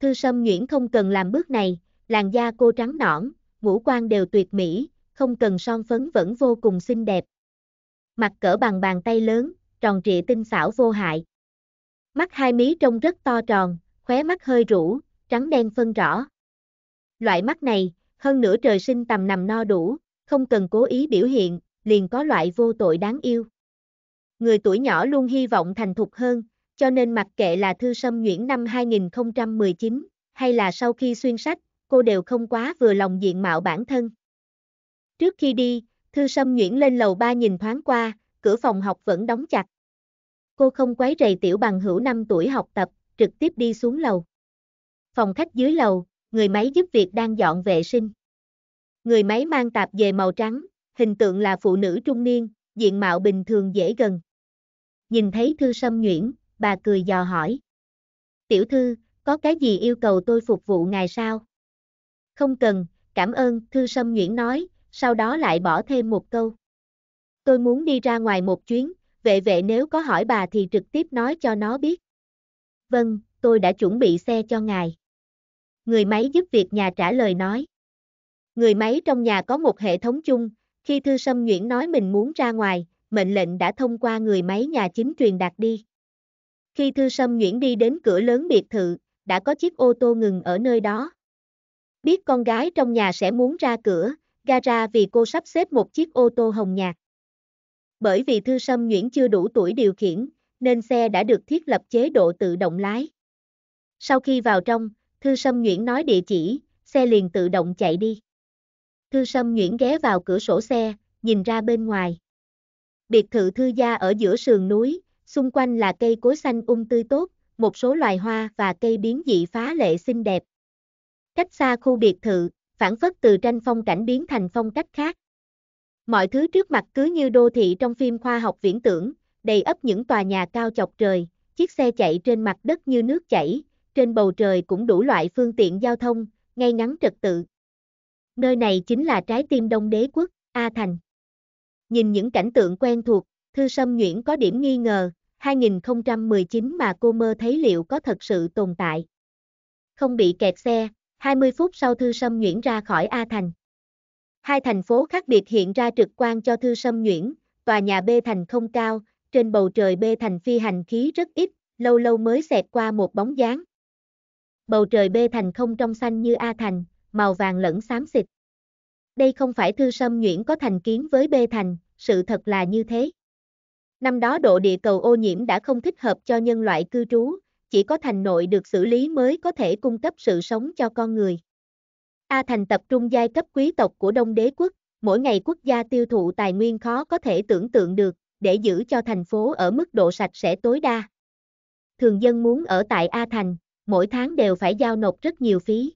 Thư Sâm Nguyễn không cần làm bước này, làn da cô trắng nõn, ngũ quan đều tuyệt mỹ, không cần son phấn vẫn vô cùng xinh đẹp. Mặt cỡ bằng bàn tay lớn, tròn trịa tinh xảo vô hại. Mắt hai mí trông rất to tròn, khóe mắt hơi rũ, trắng đen phân rõ. Loại mắt này, hơn nửa trời sinh tầm nằm no đủ, không cần cố ý biểu hiện, liền có loại vô tội đáng yêu. Người tuổi nhỏ luôn hy vọng thành thục hơn, cho nên mặc kệ là thư sâm nhuyễn năm 2019, hay là sau khi xuyên sách, cô đều không quá vừa lòng diện mạo bản thân. Trước khi đi, thư sâm nhuyễn lên lầu ba nhìn thoáng qua, cửa phòng học vẫn đóng chặt. Cô không quấy rầy tiểu bằng hữu 5 tuổi học tập, trực tiếp đi xuống lầu. Phòng khách dưới lầu, người máy giúp việc đang dọn vệ sinh. Người máy mang tạp về màu trắng, hình tượng là phụ nữ trung niên, diện mạo bình thường dễ gần. Nhìn thấy thư sâm nhuyễn, bà cười dò hỏi. Tiểu thư, có cái gì yêu cầu tôi phục vụ ngài sao? Không cần, cảm ơn, thư sâm nhuyễn nói, sau đó lại bỏ thêm một câu. Tôi muốn đi ra ngoài một chuyến, vệ vệ nếu có hỏi bà thì trực tiếp nói cho nó biết. Vâng, tôi đã chuẩn bị xe cho ngài. Người máy giúp việc nhà trả lời nói. Người máy trong nhà có một hệ thống chung, khi Thư Sâm Nguyễn nói mình muốn ra ngoài, mệnh lệnh đã thông qua người máy nhà chính truyền đạt đi. Khi Thư Sâm Nguyễn đi đến cửa lớn biệt thự, đã có chiếc ô tô ngừng ở nơi đó. Biết con gái trong nhà sẽ muốn ra cửa, gara vì cô sắp xếp một chiếc ô tô hồng nhạt. Bởi vì Thư Sâm Nguyễn chưa đủ tuổi điều khiển, nên xe đã được thiết lập chế độ tự động lái. Sau khi vào trong, Thư Sâm Nguyễn nói địa chỉ, xe liền tự động chạy đi. Thư Sâm Nhuyễn ghé vào cửa sổ xe, nhìn ra bên ngoài. Biệt thự thư gia ở giữa sườn núi, xung quanh là cây cối xanh um tươi tốt, một số loài hoa và cây biến dị phá lệ xinh đẹp. Cách xa khu biệt thự, phản phất từ tranh phong cảnh biến thành phong cách khác. Mọi thứ trước mặt cứ như đô thị trong phim khoa học viễn tưởng, đầy ấp những tòa nhà cao chọc trời, chiếc xe chạy trên mặt đất như nước chảy, trên bầu trời cũng đủ loại phương tiện giao thông, ngay ngắn trật tự. Nơi này chính là trái tim đông đế quốc, A Thành. Nhìn những cảnh tượng quen thuộc, Thư Sâm Nhuyễn có điểm nghi ngờ, 2019 mà cô mơ thấy liệu có thật sự tồn tại. Không bị kẹt xe, 20 phút sau Thư Sâm Nhuyễn ra khỏi A Thành. Hai thành phố khác biệt hiện ra trực quan cho Thư Sâm Nhuyễn, tòa nhà B thành không cao, trên bầu trời B thành phi hành khí rất ít, lâu lâu mới xẹt qua một bóng dáng. Bầu trời B thành không trong xanh như A thành, màu vàng lẫn xám xịt. Đây không phải Thư Sâm Nhuyễn có thành kiến với B thành, sự thật là như thế. Năm đó độ địa cầu ô nhiễm đã không thích hợp cho nhân loại cư trú, chỉ có thành nội được xử lý mới có thể cung cấp sự sống cho con người. A thành tập trung giai cấp quý tộc của Đông Đế quốc, mỗi ngày quốc gia tiêu thụ tài nguyên khó có thể tưởng tượng được, để giữ cho thành phố ở mức độ sạch sẽ tối đa. Thường dân muốn ở tại A thành, mỗi tháng đều phải giao nộp rất nhiều phí.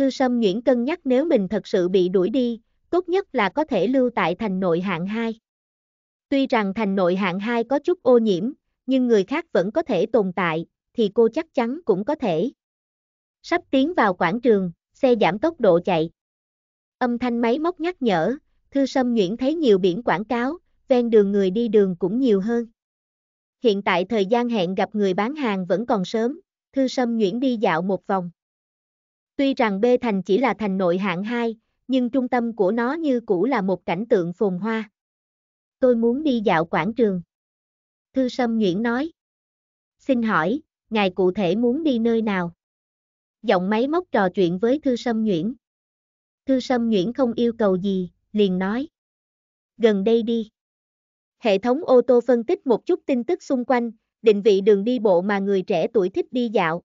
Thư Sâm Nhuyễn cân nhắc nếu mình thật sự bị đuổi đi, tốt nhất là có thể lưu tại thành nội hạng 2. Tuy rằng thành nội hạng 2 có chút ô nhiễm, nhưng người khác vẫn có thể tồn tại, thì cô chắc chắn cũng có thể. Sắp tiến vào quảng trường, xe giảm tốc độ chạy. Âm thanh máy móc nhắc nhở, Thư Sâm Nhuyễn thấy nhiều biển quảng cáo, ven đường người đi đường cũng nhiều hơn. Hiện tại thời gian hẹn gặp người bán hàng vẫn còn sớm, Thư Sâm Nhuyễn đi dạo một vòng. Tuy rằng B thành chỉ là thành nội hạng 2, nhưng trung tâm của nó như cũ là một cảnh tượng phồn hoa. Tôi muốn đi dạo quảng trường. Thư Sâm Nhuyễn nói. Xin hỏi, ngài cụ thể muốn đi nơi nào? Giọng máy móc trò chuyện với Thư Sâm Nhuyễn. Thư Sâm Nhuyễn không yêu cầu gì, liền nói. Gần đây đi. Hệ thống ô tô phân tích một chút tin tức xung quanh, định vị đường đi bộ mà người trẻ tuổi thích đi dạo.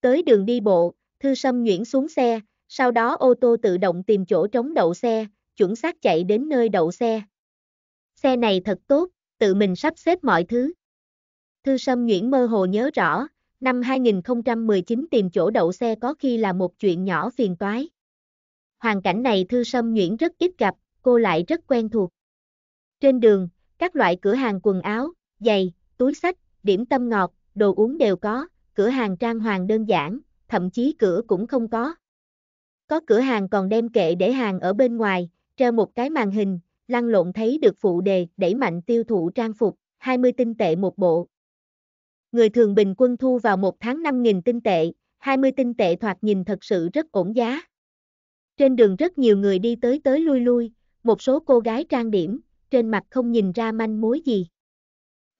Tới đường đi bộ, Thư Sâm nhuyễn xuống xe, sau đó ô tô tự động tìm chỗ trống đậu xe, chuẩn xác chạy đến nơi đậu xe. Xe này thật tốt, tự mình sắp xếp mọi thứ. Thư Sâm Nguyễn mơ hồ nhớ rõ, năm 2019 tìm chỗ đậu xe có khi là một chuyện nhỏ phiền toái. Hoàn cảnh này Thư Sâm Nguyễn rất ít gặp, cô lại rất quen thuộc. Trên đường, các loại cửa hàng quần áo, giày, túi sách, điểm tâm ngọt, đồ uống đều có, cửa hàng trang hoàng đơn giản, thậm chí cửa cũng không có. Có cửa hàng còn đem kệ để hàng ở bên ngoài, treo một cái màn hình, lăn lộn thấy được phụ đề đẩy mạnh tiêu thụ trang phục, 20 tinh tệ một bộ. Người thường bình quân thu vào một tháng 5.000 tinh tệ, 20 tinh tệ thoạt nhìn thật sự rất ổn giá. Trên đường rất nhiều người đi tới tới lui lui, một số cô gái trang điểm, trên mặt không nhìn ra manh mối gì.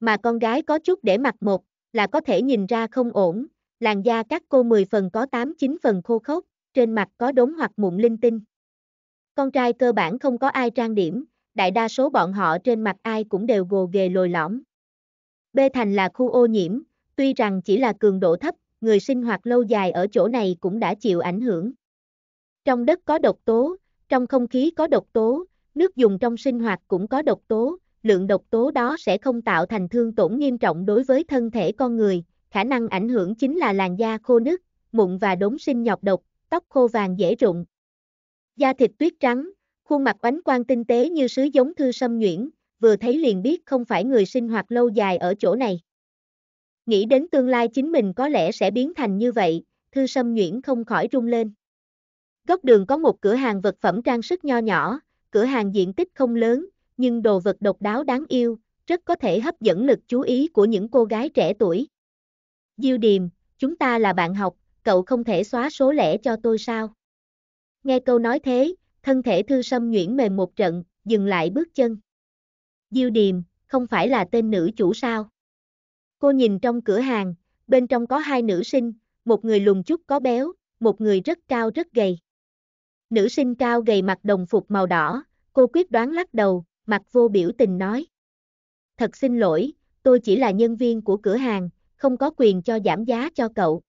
Mà con gái có chút để mặt một, là có thể nhìn ra không ổn, làn da các cô 10 phần có 8-9 phần khô khốc, trên mặt có đốm hoặc mụn linh tinh. Con trai cơ bản không có ai trang điểm, đại đa số bọn họ trên mặt ai cũng đều gồ ghề lồi lõm. B thành là khu ô nhiễm, tuy rằng chỉ là cường độ thấp, người sinh hoạt lâu dài ở chỗ này cũng đã chịu ảnh hưởng. Trong đất có độc tố, trong không khí có độc tố, nước dùng trong sinh hoạt cũng có độc tố, lượng độc tố đó sẽ không tạo thành thương tổn nghiêm trọng đối với thân thể con người, khả năng ảnh hưởng chính là làn da khô nứt, mụn và đốm sinh nhọc độc, tóc khô vàng dễ rụng. Da thịt tuyết trắng, khuôn mặt oánh quang tinh tế như sứ giống thư sâm nhuyễn, vừa thấy liền biết không phải người sinh hoạt lâu dài ở chỗ này. Nghĩ đến tương lai chính mình có lẽ sẽ biến thành như vậy, thư sâm nhuyễn không khỏi rung lên. Góc đường có một cửa hàng vật phẩm trang sức nho nhỏ, cửa hàng diện tích không lớn, nhưng đồ vật độc đáo đáng yêu, rất có thể hấp dẫn lực chú ý của những cô gái trẻ tuổi. Diêu Điềm, chúng ta là bạn học, cậu không thể xóa số lẻ cho tôi sao? Nghe câu nói thế, thân thể thư sâm nhuyễn mềm một trận, dừng lại bước chân. Diêu Điềm, không phải là tên nữ chủ sao? Cô nhìn trong cửa hàng, bên trong có hai nữ sinh, một người lùn chút có béo, một người rất cao rất gầy. Nữ sinh cao gầy mặc đồng phục màu đỏ, cô quyết đoán lắc đầu, mặt vô biểu tình nói. Thật xin lỗi, tôi chỉ là nhân viên của cửa hàng, không có quyền cho giảm giá cho cậu.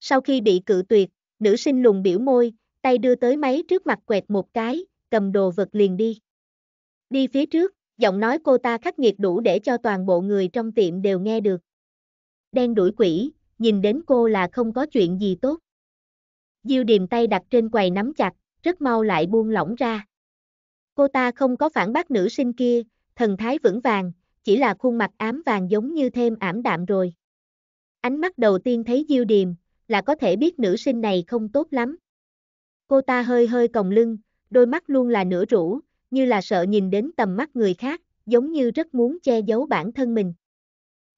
Sau khi bị cự tuyệt, nữ sinh lùng biểu môi, tay đưa tới máy trước mặt quẹt một cái, cầm đồ vật liền đi. Đi phía trước, giọng nói cô ta khắc nghiệt đủ để cho toàn bộ người trong tiệm đều nghe được. Đen đuổi quỷ, nhìn đến cô là không có chuyện gì tốt. Diêu điềm tay đặt trên quầy nắm chặt, rất mau lại buông lỏng ra. Cô ta không có phản bác nữ sinh kia, thần thái vững vàng, chỉ là khuôn mặt ám vàng giống như thêm ảm đạm rồi. Ánh mắt đầu tiên thấy Diêu Điềm, là có thể biết nữ sinh này không tốt lắm. Cô ta hơi hơi còng lưng, đôi mắt luôn là nửa rũ, như là sợ nhìn đến tầm mắt người khác, giống như rất muốn che giấu bản thân mình.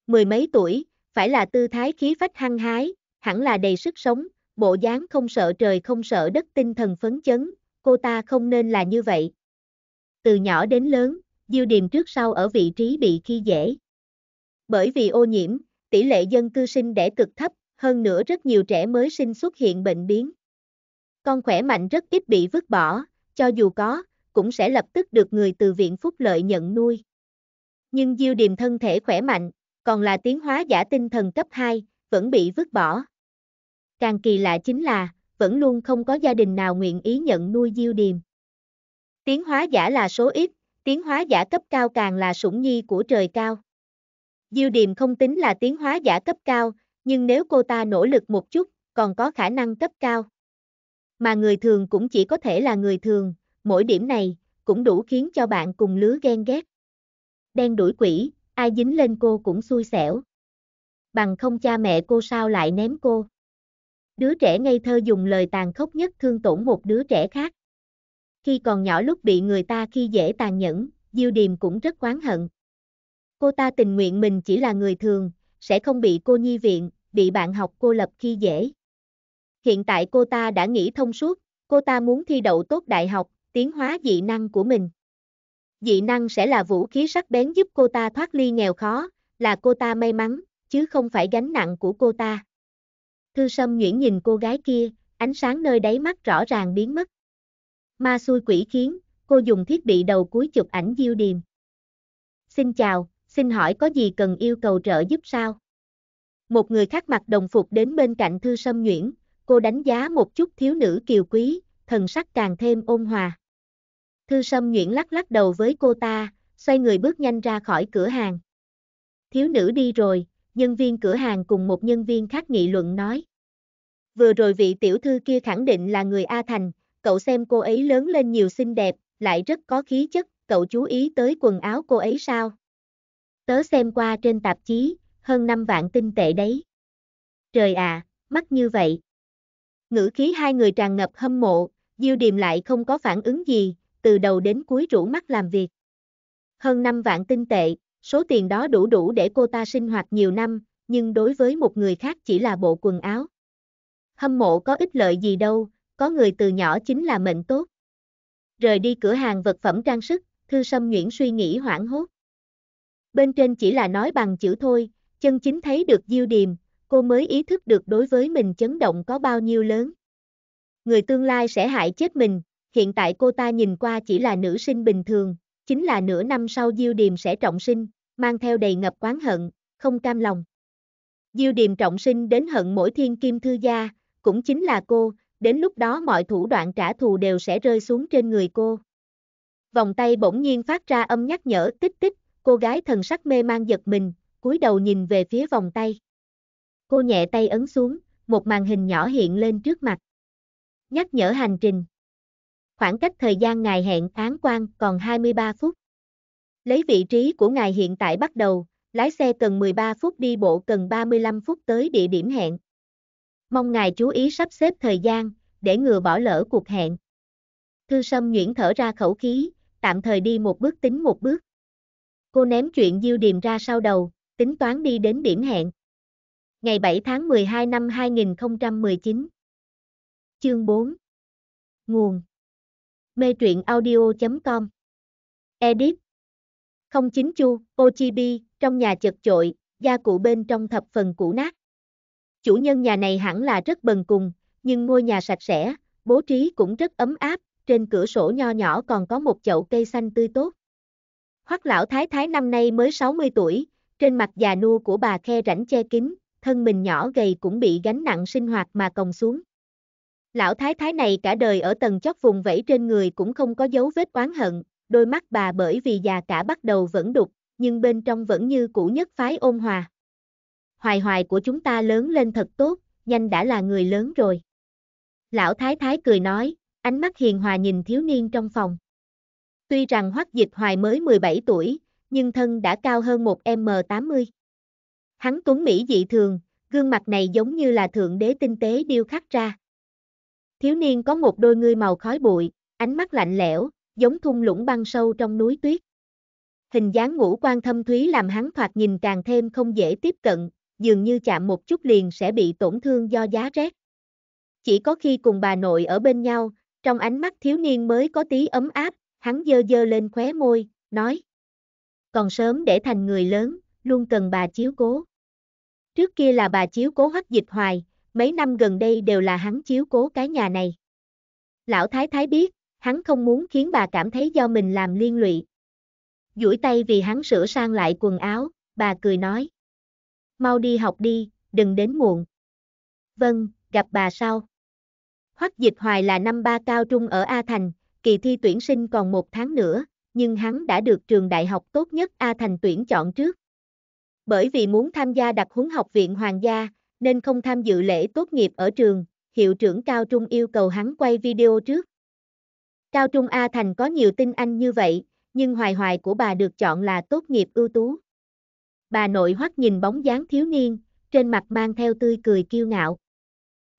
Mười mấy tuổi, phải là tư thái khí phách hăng hái, hẳn là đầy sức sống, bộ dáng không sợ trời không sợ đất tinh thần phấn chấn, cô ta không nên là như vậy. Từ nhỏ đến lớn, Diêu Điềm trước sau ở vị trí bị khi dễ. Bởi vì ô nhiễm, tỷ lệ dân cư sinh đẻ cực thấp, hơn nữa rất nhiều trẻ mới sinh xuất hiện bệnh biến. Con khỏe mạnh rất ít bị vứt bỏ, cho dù có, cũng sẽ lập tức được người từ viện phúc lợi nhận nuôi. Nhưng Diêu Điềm thân thể khỏe mạnh, còn là tiến hóa giả tinh thần cấp 2, vẫn bị vứt bỏ. Càng kỳ lạ chính là, vẫn luôn không có gia đình nào nguyện ý nhận nuôi Diêu Điềm. Tiến hóa giả là số ít, tiến hóa giả cấp cao càng là sủng nhi của trời cao. Diêu Điềm không tính là tiến hóa giả cấp cao, nhưng nếu cô ta nỗ lực một chút, còn có khả năng cấp cao. Mà người thường cũng chỉ có thể là người thường, mỗi điểm này, cũng đủ khiến cho bạn cùng lứa ghen ghét. Đen đuổi quỷ, ai dính lên cô cũng xui xẻo. Bằng không cha mẹ cô sao lại ném cô. Đứa trẻ ngây thơ dùng lời tàn khốc nhất thương tổn một đứa trẻ khác. Khi còn nhỏ lúc bị người ta khi dễ tàn nhẫn, Diêu Điềm cũng rất oán hận. Cô ta tình nguyện mình chỉ là người thường, sẽ không bị cô nhi viện, bị bạn học cô lập khi dễ. Hiện tại cô ta đã nghĩ thông suốt, cô ta muốn thi đậu tốt đại học, tiến hóa dị năng của mình. Dị năng sẽ là vũ khí sắc bén giúp cô ta thoát ly nghèo khó, là cô ta may mắn, chứ không phải gánh nặng của cô ta. Thư Sâm nhuyễn nhìn cô gái kia, ánh sáng nơi đáy mắt rõ ràng biến mất. Ma xui quỷ khiến, cô dùng thiết bị đầu cuối chụp ảnh diêu điềm. Xin chào, xin hỏi có gì cần yêu cầu trợ giúp sao? Một người khác mặc đồng phục đến bên cạnh Thư Sâm nguyễn cô đánh giá một chút thiếu nữ kiều quý, thần sắc càng thêm ôn hòa. Thư Sâm nguyễn lắc lắc đầu với cô ta, xoay người bước nhanh ra khỏi cửa hàng. thiếu nữ đi rồi, nhân viên cửa hàng cùng một nhân viên khác nghị luận nói. Vừa rồi vị tiểu thư kia khẳng định là người A Thành, cậu xem cô ấy lớn lên nhiều xinh đẹp, lại rất có khí chất, cậu chú ý tới quần áo cô ấy sao? Tớ xem qua trên tạp chí, hơn 5 vạn tinh tệ đấy. Trời à, mắt như vậy. Ngữ khí hai người tràn ngập hâm mộ, Diêu Điềm lại không có phản ứng gì, từ đầu đến cuối rủ mắt làm việc. Hơn 5 vạn tinh tệ, số tiền đó đủ đủ để cô ta sinh hoạt nhiều năm, nhưng đối với một người khác chỉ là bộ quần áo. Hâm mộ có ích lợi gì đâu, có người từ nhỏ chính là mệnh tốt. Rời đi cửa hàng vật phẩm trang sức, Thư Sâm Nguyễn suy nghĩ hoảng hốt. Bên trên chỉ là nói bằng chữ thôi, chân chính thấy được Diêu Điềm, cô mới ý thức được đối với mình chấn động có bao nhiêu lớn. Người tương lai sẽ hại chết mình, hiện tại cô ta nhìn qua chỉ là nữ sinh bình thường, chính là nửa năm sau Diêu Điềm sẽ trọng sinh, mang theo đầy ngập quán hận, không cam lòng. Diêu Điềm trọng sinh đến hận mỗi thiên kim thư gia, cũng chính là cô, đến lúc đó mọi thủ đoạn trả thù đều sẽ rơi xuống trên người cô. Vòng tay bỗng nhiên phát ra âm nhắc nhở tích tích, cô gái thần sắc mê mang giật mình, cúi đầu nhìn về phía vòng tay. Cô nhẹ tay ấn xuống, một màn hình nhỏ hiện lên trước mặt. Nhắc nhở hành trình. Khoảng cách thời gian ngài hẹn án quan còn 23 phút. Lấy vị trí của ngài hiện tại bắt đầu, lái xe cần 13 phút đi bộ cần 35 phút tới địa điểm hẹn. Mong ngài chú ý sắp xếp thời gian, để ngừa bỏ lỡ cuộc hẹn. Thư Sâm nhuyễn thở ra khẩu khí, tạm thời đi một bước tính một bước. Cô ném chuyện Diêu Điềm ra sau đầu, tính toán đi đến điểm hẹn. Ngày 7 tháng 12 năm 2019 Chương 4 Nguồn Mê truyện audio.com Edit Không chính chu, Ochibi, trong nhà chật chội, gia cụ bên trong thập phần cũ nát. Chủ nhân nhà này hẳn là rất bần cùng, nhưng ngôi nhà sạch sẽ, bố trí cũng rất ấm áp, trên cửa sổ nho nhỏ còn có một chậu cây xanh tươi tốt. Hoắc lão thái thái năm nay mới 60 tuổi, trên mặt già nua của bà khe rãnh che kín, thân mình nhỏ gầy cũng bị gánh nặng sinh hoạt mà còng xuống. Lão thái thái này cả đời ở tầng chót vùng vẫy trên người cũng không có dấu vết oán hận, đôi mắt bà bởi vì già cả bắt đầu vẫn đục, nhưng bên trong vẫn như cũ nhất phái ôn hòa. Hoài hoài của chúng ta lớn lên thật tốt, nhanh đã là người lớn rồi. Lão thái thái cười nói, ánh mắt hiền hòa nhìn thiếu niên trong phòng. Tuy rằng Hoắc Dịch Hoài mới 17 tuổi, nhưng thân đã cao hơn một M80. Hắn tuấn Mỹ dị thường, gương mặt này giống như là thượng đế tinh tế điêu khắc ra. Thiếu niên có một đôi ngươi màu khói bụi, ánh mắt lạnh lẽo, giống thung lũng băng sâu trong núi tuyết. Hình dáng ngũ quan thâm thúy làm hắn thoạt nhìn càng thêm không dễ tiếp cận, dường như chạm một chút liền sẽ bị tổn thương do giá rét. Chỉ có khi cùng bà nội ở bên nhau, trong ánh mắt thiếu niên mới có tí ấm áp, hắn dơ dơ lên khóe môi, nói. Còn sớm để thành người lớn, luôn cần bà chiếu cố. Trước kia là bà chiếu cố hoắc dịch hoài, mấy năm gần đây đều là hắn chiếu cố cái nhà này. Lão Thái Thái biết, hắn không muốn khiến bà cảm thấy do mình làm liên lụy. duỗi tay vì hắn sửa sang lại quần áo, bà cười nói. Mau đi học đi, đừng đến muộn. Vâng, gặp bà sau. Hoắc Dịch Hoài là năm ba cao trung ở A Thành, kỳ thi tuyển sinh còn một tháng nữa, nhưng hắn đã được trường đại học tốt nhất A Thành tuyển chọn trước. Bởi vì muốn tham gia đặc huấn học viện Hoàng gia, nên không tham dự lễ tốt nghiệp ở trường, hiệu trưởng cao trung yêu cầu hắn quay video trước. Cao trung A Thành có nhiều tin anh như vậy, nhưng hoài hoài của bà được chọn là tốt nghiệp ưu tú. Bà nội hoắc nhìn bóng dáng thiếu niên, trên mặt mang theo tươi cười kiêu ngạo.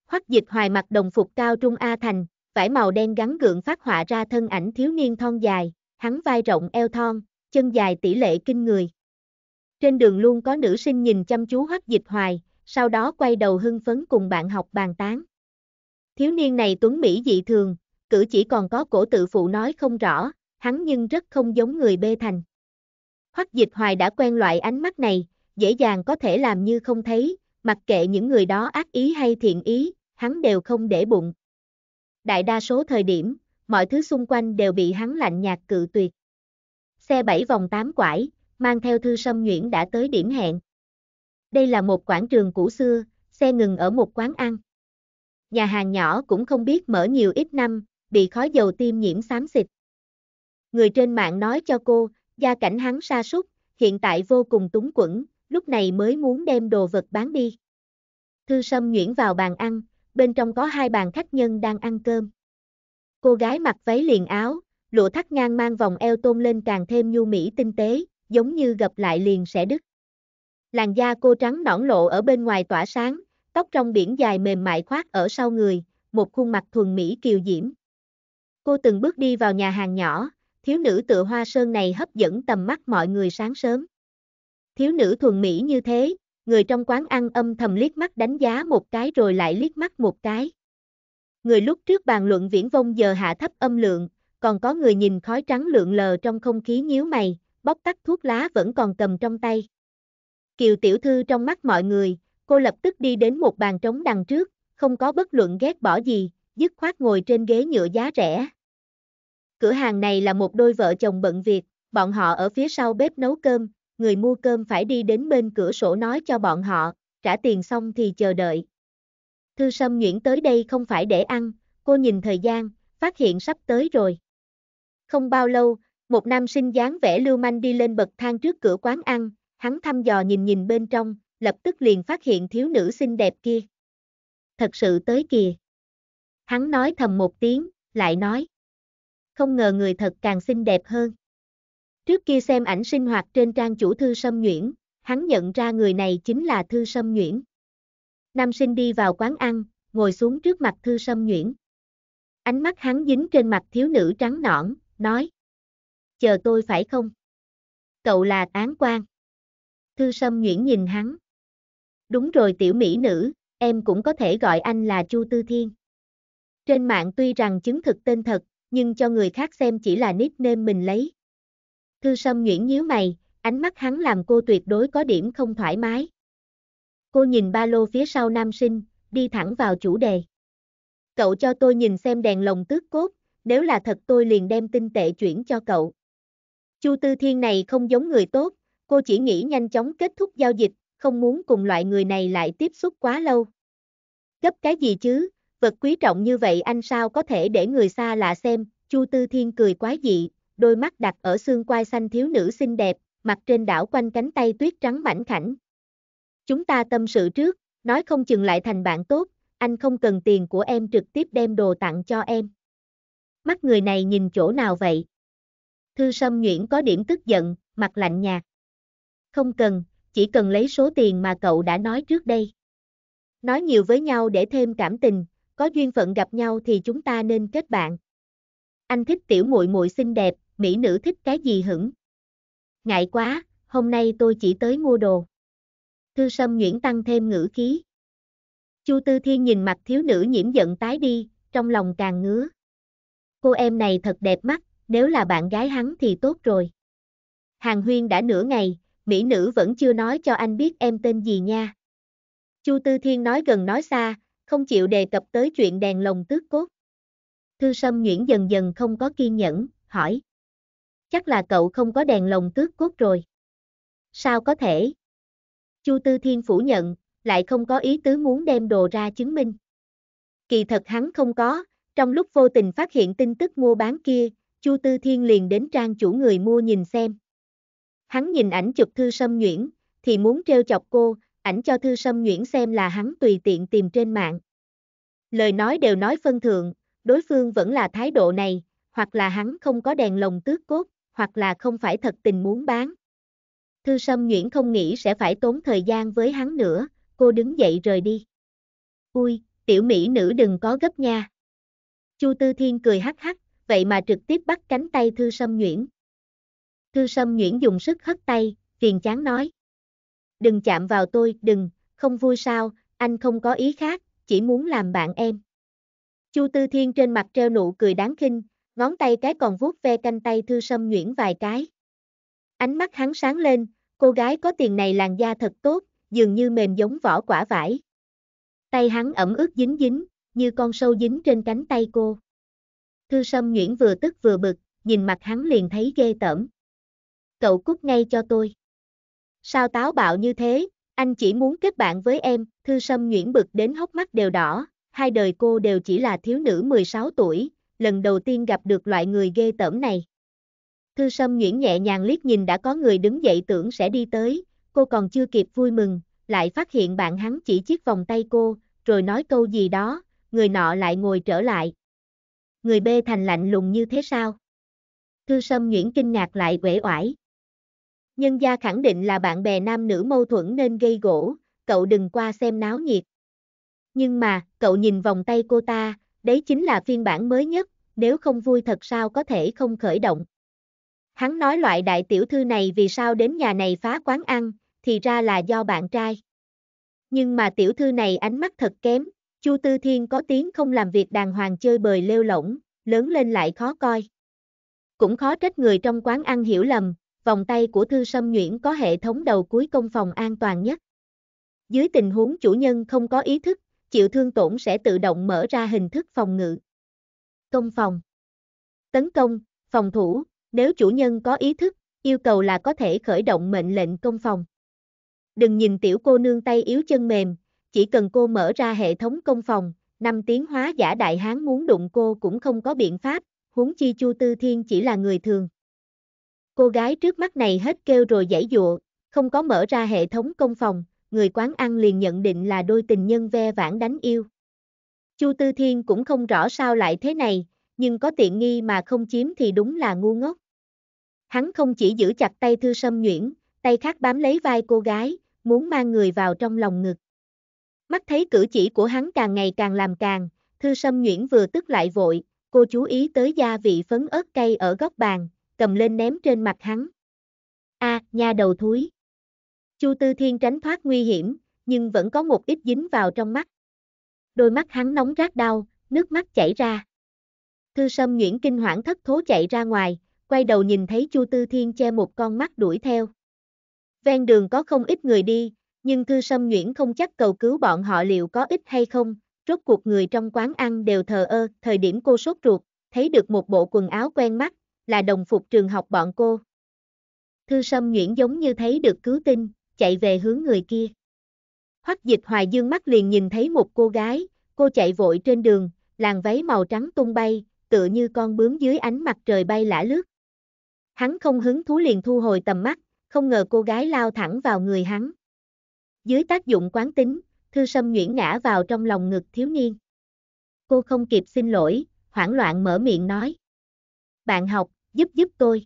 Hoắc dịch hoài mặc đồng phục cao trung A Thành, vải màu đen gắn gượng phát họa ra thân ảnh thiếu niên thon dài, hắn vai rộng eo thon, chân dài tỷ lệ kinh người. Trên đường luôn có nữ sinh nhìn chăm chú Hoắc dịch hoài, sau đó quay đầu hưng phấn cùng bạn học bàn tán. Thiếu niên này tuấn Mỹ dị thường, cử chỉ còn có cổ tự phụ nói không rõ, hắn nhưng rất không giống người bê thành. Hoắc dịch hoài đã quen loại ánh mắt này, dễ dàng có thể làm như không thấy, mặc kệ những người đó ác ý hay thiện ý, hắn đều không để bụng. Đại đa số thời điểm, mọi thứ xung quanh đều bị hắn lạnh nhạt cự tuyệt. Xe bảy vòng tám quải, mang theo thư sâm nhuyễn đã tới điểm hẹn. Đây là một quảng trường cũ xưa, xe ngừng ở một quán ăn. Nhà hàng nhỏ cũng không biết mở nhiều ít năm, bị khói dầu tiêm nhiễm xám xịt. Người trên mạng nói cho cô, gia cảnh hắn sa sút hiện tại vô cùng túng quẫn, lúc này mới muốn đem đồ vật bán đi. Thư Sâm nhuyễn vào bàn ăn, bên trong có hai bàn khách nhân đang ăn cơm. Cô gái mặc váy liền áo, lụa thắt ngang mang vòng eo tôn lên càng thêm nhu mỹ tinh tế, giống như gập lại liền sẽ đứt. Làn da cô trắng nõn lộ ở bên ngoài tỏa sáng, tóc trong biển dài mềm mại khoác ở sau người, một khuôn mặt thuần mỹ kiều diễm. Cô từng bước đi vào nhà hàng nhỏ, thiếu nữ tựa hoa sơn này hấp dẫn tầm mắt mọi người sáng sớm. Thiếu nữ thuần mỹ như thế, người trong quán ăn âm thầm liếc mắt đánh giá một cái rồi lại liếc mắt một cái. Người lúc trước bàn luận viễn vông giờ hạ thấp âm lượng, còn có người nhìn khói trắng lượn lờ trong không khí nhíu mày, bóc tắt thuốc lá vẫn còn cầm trong tay. Kiều tiểu thư trong mắt mọi người, cô lập tức đi đến một bàn trống đằng trước, không có bất luận ghét bỏ gì, dứt khoát ngồi trên ghế nhựa giá rẻ. Cửa hàng này là một đôi vợ chồng bận việc, bọn họ ở phía sau bếp nấu cơm, người mua cơm phải đi đến bên cửa sổ nói cho bọn họ, trả tiền xong thì chờ đợi. Thư Sâm nhuyễn tới đây không phải để ăn, cô nhìn thời gian, phát hiện sắp tới rồi. Không bao lâu, một nam sinh dáng vẻ lưu manh đi lên bậc thang trước cửa quán ăn, hắn thăm dò nhìn nhìn bên trong, lập tức liền phát hiện thiếu nữ xinh đẹp kia. Thật sự tới kìa. Hắn nói thầm một tiếng, lại nói. Không ngờ người thật càng xinh đẹp hơn. Trước kia xem ảnh sinh hoạt trên trang chủ thư sâm nhuyễn, hắn nhận ra người này chính là thư sâm nhuyễn. Nam sinh đi vào quán ăn, ngồi xuống trước mặt thư sâm nhuyễn. Ánh mắt hắn dính trên mặt thiếu nữ trắng nõn, nói. Chờ tôi phải không? Cậu là án quan. Thư sâm nhuyễn nhìn hắn. Đúng rồi tiểu mỹ nữ, em cũng có thể gọi anh là Chu Tư Thiên. Trên mạng tuy rằng chứng thực tên thật, nhưng cho người khác xem chỉ là nickname mình lấy. Thư Sâm nhuyễn nhíu mày, ánh mắt hắn làm cô tuyệt đối có điểm không thoải mái. Cô nhìn ba lô phía sau nam sinh, đi thẳng vào chủ đề. Cậu cho tôi nhìn xem đèn lồng tước cốt, nếu là thật tôi liền đem tinh tệ chuyển cho cậu. Chu Tư Thiên này không giống người tốt, cô chỉ nghĩ nhanh chóng kết thúc giao dịch, không muốn cùng loại người này lại tiếp xúc quá lâu. Gấp cái gì chứ, vật quý trọng như vậy anh sao có thể để người xa lạ xem, Chu Tư Thiên cười quá dị, đôi mắt đặt ở xương quai xanh thiếu nữ xinh đẹp, mặt trên đảo quanh cánh tay tuyết trắng mảnh khảnh. Chúng ta tâm sự trước, nói không chừng lại thành bạn tốt, anh không cần tiền của em trực tiếp đem đồ tặng cho em. Mắt người này nhìn chỗ nào vậy? Thư Sâm Nhuyễn có điểm tức giận, mặt lạnh nhạt. Không cần, chỉ cần lấy số tiền mà cậu đã nói trước đây. Nói nhiều với nhau để thêm cảm tình, có duyên phận gặp nhau thì chúng ta nên kết bạn. Anh thích tiểu muội muội xinh đẹp, mỹ nữ thích cái gì hửng. Ngại quá, hôm nay tôi chỉ tới mua đồ. Thư Sâm nhuyễn tăng thêm ngữ khí. Chu Tư Thiên nhìn mặt thiếu nữ nhiễm giận tái đi, trong lòng càng ngứa. Cô em này thật đẹp mắt, nếu là bạn gái hắn thì tốt rồi. Hàng huyên đã nửa ngày, mỹ nữ vẫn chưa nói cho anh biết em tên gì nha. Chu Tư Thiên nói gần nói xa, không chịu đề cập tới chuyện đèn lồng tước cốt. Thư Sâm nhuyễn dần dần không có kiên nhẫn, hỏi. Chắc là cậu không có đèn lồng tước cốt rồi. Sao có thể? Chu Tư Thiên phủ nhận, lại không có ý tứ muốn đem đồ ra chứng minh. Kỳ thật hắn không có, trong lúc vô tình phát hiện tin tức mua bán kia, Chu Tư Thiên liền đến trang chủ người mua nhìn xem. Hắn nhìn ảnh chụp thư sâm nhuyễn, thì muốn treo chọc cô, ảnh cho thư sâm nhuyễn xem là hắn tùy tiện tìm trên mạng. Lời nói đều nói phân thượng, đối phương vẫn là thái độ này, hoặc là hắn không có đèn lồng tước cốt, hoặc là không phải thật tình muốn bán. Thư Sâm Nhuyễn không nghĩ sẽ phải tốn thời gian với hắn nữa, cô đứng dậy rời đi. Ui, tiểu mỹ nữ đừng có gấp nha. Chu Tư Thiên cười hắc hắc, vậy mà trực tiếp bắt cánh tay Thư Sâm Nhuyễn. Thư Sâm Nhuyễn dùng sức hất tay, phiền chán nói. Đừng chạm vào tôi, đừng, không vui sao, anh không có ý khác, chỉ muốn làm bạn em. Chu Tư Thiên trên mặt treo nụ cười đáng khinh, ngón tay cái còn vuốt ve canh tay Thư Sâm Nhuyễn vài cái. Ánh mắt hắn sáng lên, cô gái có tiền này làn da thật tốt, dường như mềm giống vỏ quả vải. Tay hắn ẩm ướt dính dính, như con sâu dính trên cánh tay cô. Thư Sâm Nhuyễn vừa tức vừa bực, nhìn mặt hắn liền thấy ghê tởm. Cậu cút ngay cho tôi. Sao táo bạo như thế, anh chỉ muốn kết bạn với em, Thư Sâm Nhuyễn bực đến hốc mắt đều đỏ, hai đời cô đều chỉ là thiếu nữ 16 tuổi, lần đầu tiên gặp được loại người ghê tởm này. Thư Sâm Nhuyễn nhẹ nhàng liếc nhìn đã có người đứng dậy tưởng sẽ đi tới, cô còn chưa kịp vui mừng, lại phát hiện bạn hắn chỉ chiếc vòng tay cô, rồi nói câu gì đó, người nọ lại ngồi trở lại. Người bê thành lạnh lùng như thế sao? Thư Sâm Nguyễn kinh ngạc lại quể oải. Nhân gia khẳng định là bạn bè nam nữ mâu thuẫn nên gây gỗ, cậu đừng qua xem náo nhiệt. Nhưng mà, cậu nhìn vòng tay cô ta, đấy chính là phiên bản mới nhất, nếu không vui thật sao có thể không khởi động. Hắn nói loại đại tiểu thư này vì sao đến nhà này phá quán ăn, thì ra là do bạn trai. Nhưng mà tiểu thư này ánh mắt thật kém, Chu Tư Thiên có tiếng không làm việc đàng hoàng chơi bời lêu lỏng, lớn lên lại khó coi. Cũng khó trách người trong quán ăn hiểu lầm, vòng tay của Thư Sâm Nhuyễn có hệ thống đầu cuối công phòng an toàn nhất. Dưới tình huống chủ nhân không có ý thức, chịu thương tổn sẽ tự động mở ra hình thức phòng ngự. Công phòng Tấn công, phòng thủ, nếu chủ nhân có ý thức, yêu cầu là có thể khởi động mệnh lệnh công phòng. Đừng nhìn tiểu cô nương tay yếu chân mềm, chỉ cần cô mở ra hệ thống công phòng, năm tiếng hóa giả đại hán muốn đụng cô cũng không có biện pháp, huống chi Chu Tư Thiên chỉ là người thường. Cô gái trước mắt này hết kêu rồi giải dụa, không có mở ra hệ thống công phòng, người quán ăn liền nhận định là đôi tình nhân ve vãn đánh yêu. Chu Tư Thiên cũng không rõ sao lại thế này, nhưng có tiện nghi mà không chiếm thì đúng là ngu ngốc. Hắn không chỉ giữ chặt tay Thư Sâm Nhuyễn, tay khác bám lấy vai cô gái, muốn mang người vào trong lòng ngực. Mắt thấy cử chỉ của hắn càng ngày càng làm càng, Thư Sâm Nhuyễn vừa tức lại vội, cô chú ý tới gia vị phấn ớt cay ở góc bàn, cầm lên ném trên mặt hắn. À, A, nha đầu thúi. Chu Tư Thiên tránh thoát nguy hiểm, nhưng vẫn có một ít dính vào trong mắt. Đôi mắt hắn nóng rát đau, nước mắt chảy ra. Thư Sâm Nhuyễn kinh hoảng thất thố chạy ra ngoài, quay đầu nhìn thấy Chu Tư Thiên che một con mắt đuổi theo. Ven đường có không ít người đi, nhưng Thư Sâm Nhuyễn không chắc cầu cứu bọn họ liệu có ích hay không, rốt cuộc người trong quán ăn đều thờ ơ, thời điểm cô sốt ruột, thấy được một bộ quần áo quen mắt, là đồng phục trường học bọn cô. Thư Sâm Nhuyễn giống như thấy được cứu tinh, chạy về hướng người kia. Hoắc dịch hoài dương mắt liền nhìn thấy một cô gái, cô chạy vội trên đường, làn váy màu trắng tung bay, tựa như con bướm dưới ánh mặt trời bay lả lướt. Hắn không hứng thú liền thu hồi tầm mắt, không ngờ cô gái lao thẳng vào người hắn. Dưới tác dụng quán tính, thư sâm nhuyễn ngã vào trong lòng ngực thiếu niên. Cô không kịp xin lỗi, hoảng loạn mở miệng nói. Bạn học, giúp giúp tôi.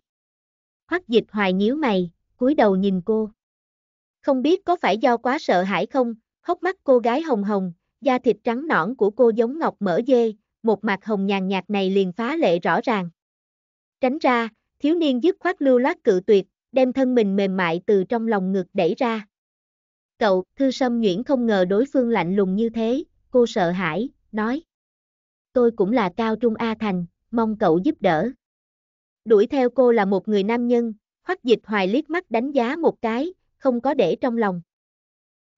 Hoắc dịch hoài nhíu mày, cúi đầu nhìn cô. Không biết có phải do quá sợ hãi không, hốc mắt cô gái hồng hồng, da thịt trắng nõn của cô giống ngọc mỡ dê, một mặt hồng nhàn nhạt này liền phá lệ rõ ràng. Tránh ra, thiếu niên dứt khoát lưu loát cự tuyệt, đem thân mình mềm mại từ trong lòng ngực đẩy ra. Cậu, thư sâm nhuyễn không ngờ đối phương lạnh lùng như thế, cô sợ hãi, nói. Tôi cũng là cao trung A Thành, mong cậu giúp đỡ. Đuổi theo cô là một người nam nhân, hoắc dịch hoài liếc mắt đánh giá một cái, không có để trong lòng.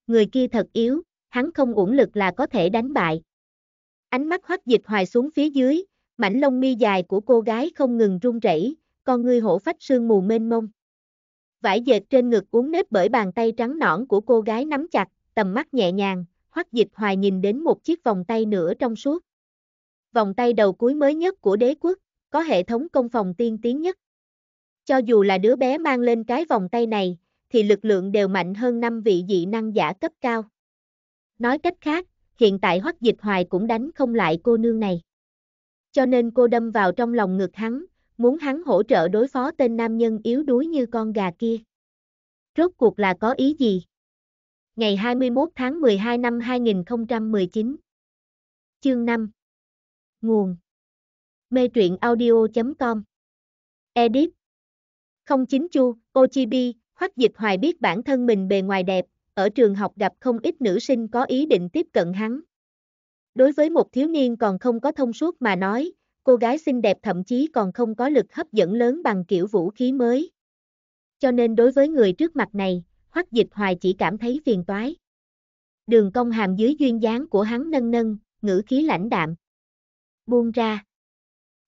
Người kia thật yếu, hắn không uổng lực là có thể đánh bại. Ánh mắt hoắc dịch hoài xuống phía dưới, mảnh lông mi dài của cô gái không ngừng run rẩy, con ngươi hổ phách sương mù mênh mông. Vải dệt trên ngực uốn nếp bởi bàn tay trắng nõn của cô gái nắm chặt, tầm mắt nhẹ nhàng, hoắc dịch hoài nhìn đến một chiếc vòng tay nữa trong suốt. Vòng tay đầu cuối mới nhất của đế quốc, có hệ thống công phòng tiên tiến nhất. Cho dù là đứa bé mang lên cái vòng tay này, thì lực lượng đều mạnh hơn năm vị dị năng giả cấp cao. Nói cách khác, hiện tại hoắc dịch hoài cũng đánh không lại cô nương này. Cho nên cô đâm vào trong lòng ngực hắn, muốn hắn hỗ trợ đối phó tên nam nhân yếu đuối như con gà kia. Rốt cuộc là có ý gì? Ngày 21 tháng 12 năm 2019 Chương 5 Nguồn Mê truyện audio.com Edit Không chính chu, Ochibi, Hoắc Dịch Hoài biết bản thân mình bề ngoài đẹp, ở trường học gặp không ít nữ sinh có ý định tiếp cận hắn. Đối với một thiếu niên còn không có thông suốt mà nói, cô gái xinh đẹp thậm chí còn không có lực hấp dẫn lớn bằng kiểu vũ khí mới. Cho nên đối với người trước mặt này, Hoắc Dịch Hoài chỉ cảm thấy phiền toái. Đường cong hàm dưới duyên dáng của hắn nâng nâng, ngữ khí lãnh đạm. Buông ra.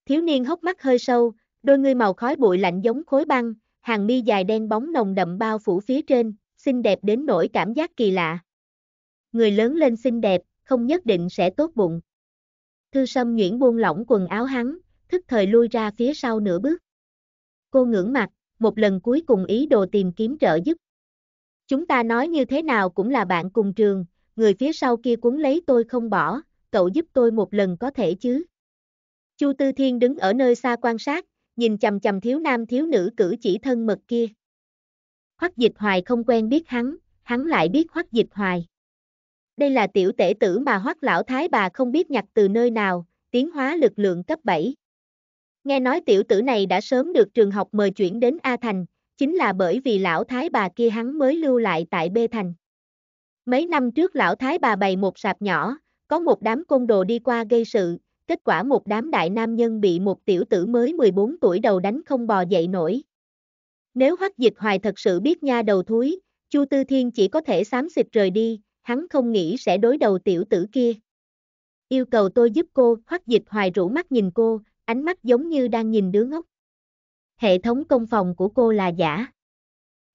Thiếu niên hốc mắt hơi sâu, đôi ngươi màu khói bụi lạnh giống khối băng, hàng mi dài đen bóng nồng đậm bao phủ phía trên, xinh đẹp đến nỗi cảm giác kỳ lạ. Người lớn lên xinh đẹp, không nhất định sẽ tốt bụng. Thư Sâm nhuyễn buông lỏng quần áo hắn, thức thời lui ra phía sau nửa bước. Cô ngưỡng mặt, một lần cuối cùng ý đồ tìm kiếm trợ giúp. Chúng ta nói như thế nào cũng là bạn cùng trường, người phía sau kia cuốn lấy tôi không bỏ, cậu giúp tôi một lần có thể chứ. Chu Tư Thiên đứng ở nơi xa quan sát, nhìn chầm chầm thiếu nam thiếu nữ cử chỉ thân mật kia. Hoắc dịch hoài không quen biết hắn, hắn lại biết hoắc dịch hoài. Đây là tiểu tể tử mà hoắc lão thái bà không biết nhặt từ nơi nào, tiến hóa lực lượng cấp 7. Nghe nói tiểu tử này đã sớm được trường học mời chuyển đến A Thành, chính là bởi vì lão thái bà kia hắn mới lưu lại tại B Thành. Mấy năm trước lão thái bà bày một sạp nhỏ, có một đám côn đồ đi qua gây sự, kết quả một đám đại nam nhân bị một tiểu tử mới 14 tuổi đầu đánh không bò dậy nổi. Nếu hoắc dịch hoài thật sự biết nha đầu thúi, Chu Tư Thiên chỉ có thể xám xịt rời đi, hắn không nghĩ sẽ đối đầu tiểu tử kia. Yêu cầu tôi giúp cô, hoắc dịch hoài rủ mắt nhìn cô, ánh mắt giống như đang nhìn đứa ngốc. Hệ thống công phòng của cô là giả.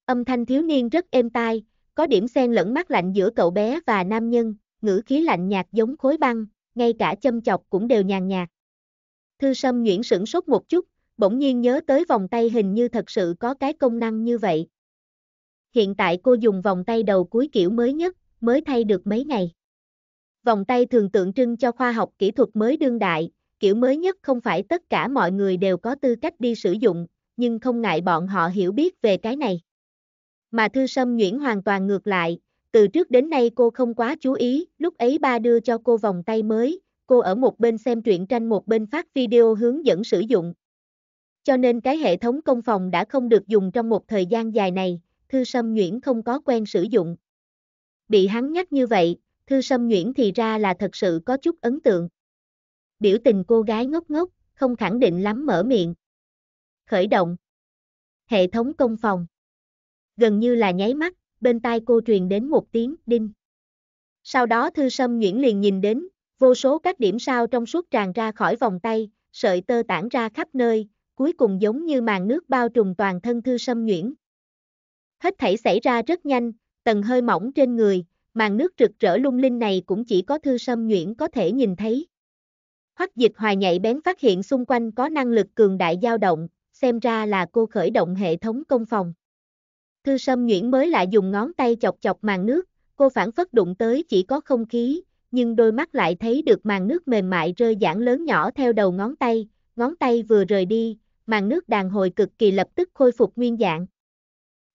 Âm thanh thiếu niên rất êm tai, có điểm xen lẫn mắt lạnh giữa cậu bé và nam nhân, ngữ khí lạnh nhạt giống khối băng, ngay cả châm chọc cũng đều nhàn nhạt. Thư Sâm nhuyễn sửng sốt một chút, bỗng nhiên nhớ tới vòng tay hình như thật sự có cái công năng như vậy. Hiện tại cô dùng vòng tay đầu cuối kiểu mới nhất, mới thay được mấy ngày. Vòng tay thường tượng trưng cho khoa học kỹ thuật mới đương đại, kiểu mới nhất không phải tất cả mọi người đều có tư cách đi sử dụng, nhưng không ngại bọn họ hiểu biết về cái này. Mà Thư Sâm nhuyễn hoàn toàn ngược lại, từ trước đến nay cô không quá chú ý, lúc ấy ba đưa cho cô vòng tay mới, cô ở một bên xem truyện tranh một bên phát video hướng dẫn sử dụng. Cho nên cái hệ thống công phòng đã không được dùng trong một thời gian dài này, Thư Sâm Nhuyễn không có quen sử dụng. Bị hắn nhắc như vậy, Thư Sâm Nhuyễn thì ra là thật sự có chút ấn tượng. Biểu tình cô gái ngốc ngốc, không khẳng định lắm mở miệng. Khởi động. Hệ thống công phòng. Gần như là nháy mắt, bên tai cô truyền đến một tiếng đinh. Sau đó Thư Sâm Nhuyễn liền nhìn đến, vô số các điểm sao trong suốt tràn ra khỏi vòng tay, sợi tơ tản ra khắp nơi, cuối cùng giống như màn nước bao trùm toàn thân Thư Sâm Nhuyễn. Hết thảy xảy ra rất nhanh, tầng hơi mỏng trên người, màn nước rực rỡ lung linh này cũng chỉ có Thư Sâm Nhuyễn có thể nhìn thấy. Hoắc dịch hoài nhạy bén phát hiện xung quanh có năng lực cường đại dao động, xem ra là cô khởi động hệ thống công phòng. Thư Sâm Nhuyễn mới lại dùng ngón tay chọc chọc màn nước, cô phản phất đụng tới chỉ có không khí, nhưng đôi mắt lại thấy được màn nước mềm mại rơi giãn lớn nhỏ theo đầu ngón tay, ngón tay vừa rời đi, màn nước đàn hồi cực kỳ lập tức khôi phục nguyên dạng.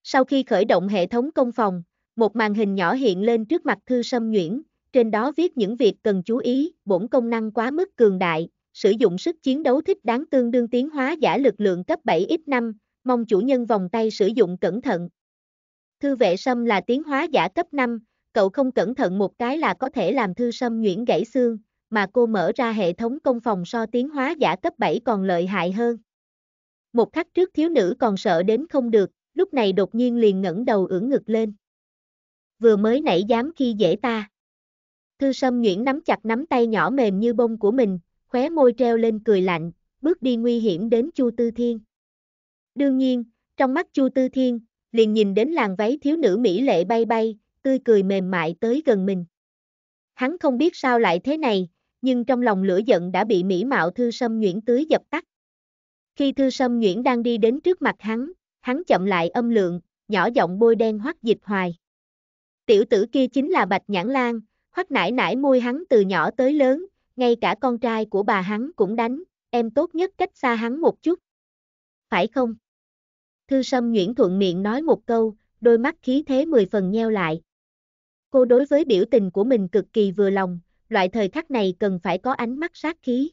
Sau khi khởi động hệ thống công phòng, một màn hình nhỏ hiện lên trước mặt Thư Sâm Nhuyễn, trên đó viết những việc cần chú ý, bổn công năng quá mức cường đại, sử dụng sức chiến đấu thích đáng tương đương tiến hóa giả lực lượng cấp 7x5, mong chủ nhân vòng tay sử dụng cẩn thận. Thư vệ sâm là tiến hóa giả cấp 5, cậu không cẩn thận một cái là có thể làm thư sâm nhuyễn gãy xương, mà cô mở ra hệ thống công phòng so tiến hóa giả cấp 7 còn lợi hại hơn. Một khắc trước thiếu nữ còn sợ đến không được, lúc này đột nhiên liền ngẩng đầu ưỡn ngực lên. Vừa mới nãy dám khi dễ ta. Thư sâm nhuyễn nắm chặt nắm tay nhỏ mềm như bông của mình, khóe môi treo lên cười lạnh, bước đi nguy hiểm đến Chu Tư Thiên. Đương nhiên, trong mắt Chu Tư Thiên, liền nhìn đến làn váy thiếu nữ mỹ lệ bay bay, tươi cười mềm mại tới gần mình. Hắn không biết sao lại thế này, nhưng trong lòng lửa giận đã bị mỹ mạo thư sâm nhuyễn tưới dập tắt. Khi thư sâm nhuyễn đang đi đến trước mặt hắn, hắn chậm lại âm lượng, nhỏ giọng bôi đen hoắc dịch hoài. Tiểu tử kia chính là Bạch Nhãn Lan, hoắc nải nải môi hắn từ nhỏ tới lớn, ngay cả con trai của bà hắn cũng đánh, em tốt nhất cách xa hắn một chút. Phải không? Thư Sâm nhuyễn thuận miệng nói một câu, đôi mắt khí thế mười phần nheo lại. Cô đối với biểu tình của mình cực kỳ vừa lòng, loại thời khắc này cần phải có ánh mắt sát khí.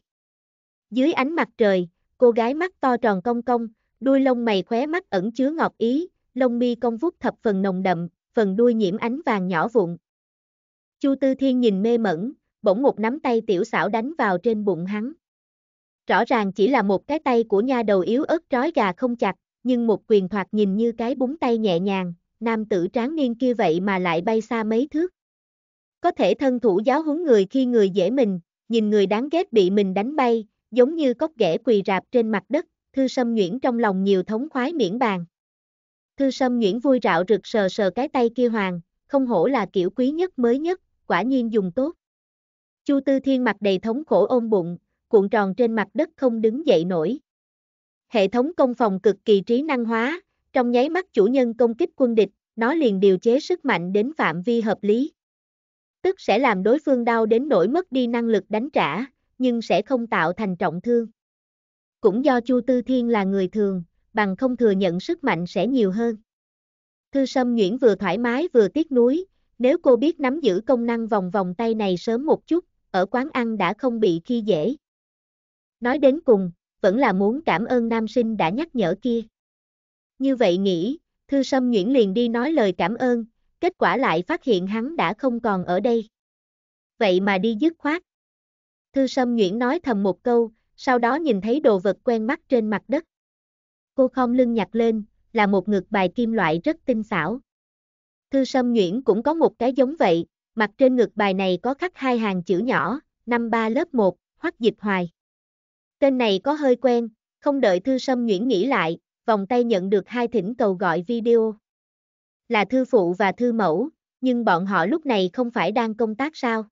Dưới ánh mặt trời, cô gái mắt to tròn cong cong, đuôi lông mày khóe mắt ẩn chứa ngọt ý, lông mi cong vút thập phần nồng đậm, phần đuôi nhiễm ánh vàng nhỏ vụn. Chu Tư Thiên nhìn mê mẩn, bỗng một nắm tay tiểu xảo đánh vào trên bụng hắn. Rõ ràng chỉ là một cái tay của nha đầu yếu ớt trói gà không chặt, nhưng một quyền thoạt nhìn như cái búng tay nhẹ nhàng, nam tử tráng niên kia vậy mà lại bay xa mấy thước. Có thể thân thủ giáo huấn người khi người dễ mình, nhìn người đáng ghét bị mình đánh bay, giống như cóc ghẻ quỳ rạp trên mặt đất, thư sâm nhuyễn trong lòng nhiều thống khoái miễn bàn. Thư sâm nhuyễn vui rạo rực sờ sờ cái tay kia hoàng, không hổ là kiểu quý nhất mới nhất, quả nhiên dùng tốt. Chu Tư Thiên mặt đầy thống khổ ôm bụng, cuộn tròn trên mặt đất không đứng dậy nổi. Hệ thống công phòng cực kỳ trí năng hóa, trong nháy mắt chủ nhân công kích quân địch, nó liền điều chế sức mạnh đến phạm vi hợp lý. Tức sẽ làm đối phương đau đến nỗi mất đi năng lực đánh trả, nhưng sẽ không tạo thành trọng thương. Cũng do Chu Tư Thiên là người thường, bằng không thừa nhận sức mạnh sẽ nhiều hơn. Thư Sâm Nguyễn vừa thoải mái vừa tiếc nuối, nếu cô biết nắm giữ công năng vòng vòng tay này sớm một chút, ở quán ăn đã không bị khi dễ. Nói đến cùng, vẫn là muốn cảm ơn nam sinh đã nhắc nhở kia. Như vậy nghĩ, Thư Sâm Nguyễn liền đi nói lời cảm ơn, kết quả lại phát hiện hắn đã không còn ở đây. Vậy mà đi dứt khoát. Thư Sâm Nguyễn nói thầm một câu, sau đó nhìn thấy đồ vật quen mắt trên mặt đất. Cô khom lưng nhặt lên, là một ngực bài kim loại rất tinh xảo. Thư Sâm Nguyễn cũng có một cái giống vậy, mặt trên ngực bài này có khắc hai hàng chữ nhỏ, năm ba lớp 1, hoắc dịch hoài. Tên này có hơi quen, không đợi Thư Sâm Nguyễn nghĩ lại, vòng tay nhận được hai thỉnh cầu gọi video. Là thư phụ và thư mẫu, nhưng bọn họ lúc này không phải đang công tác sao?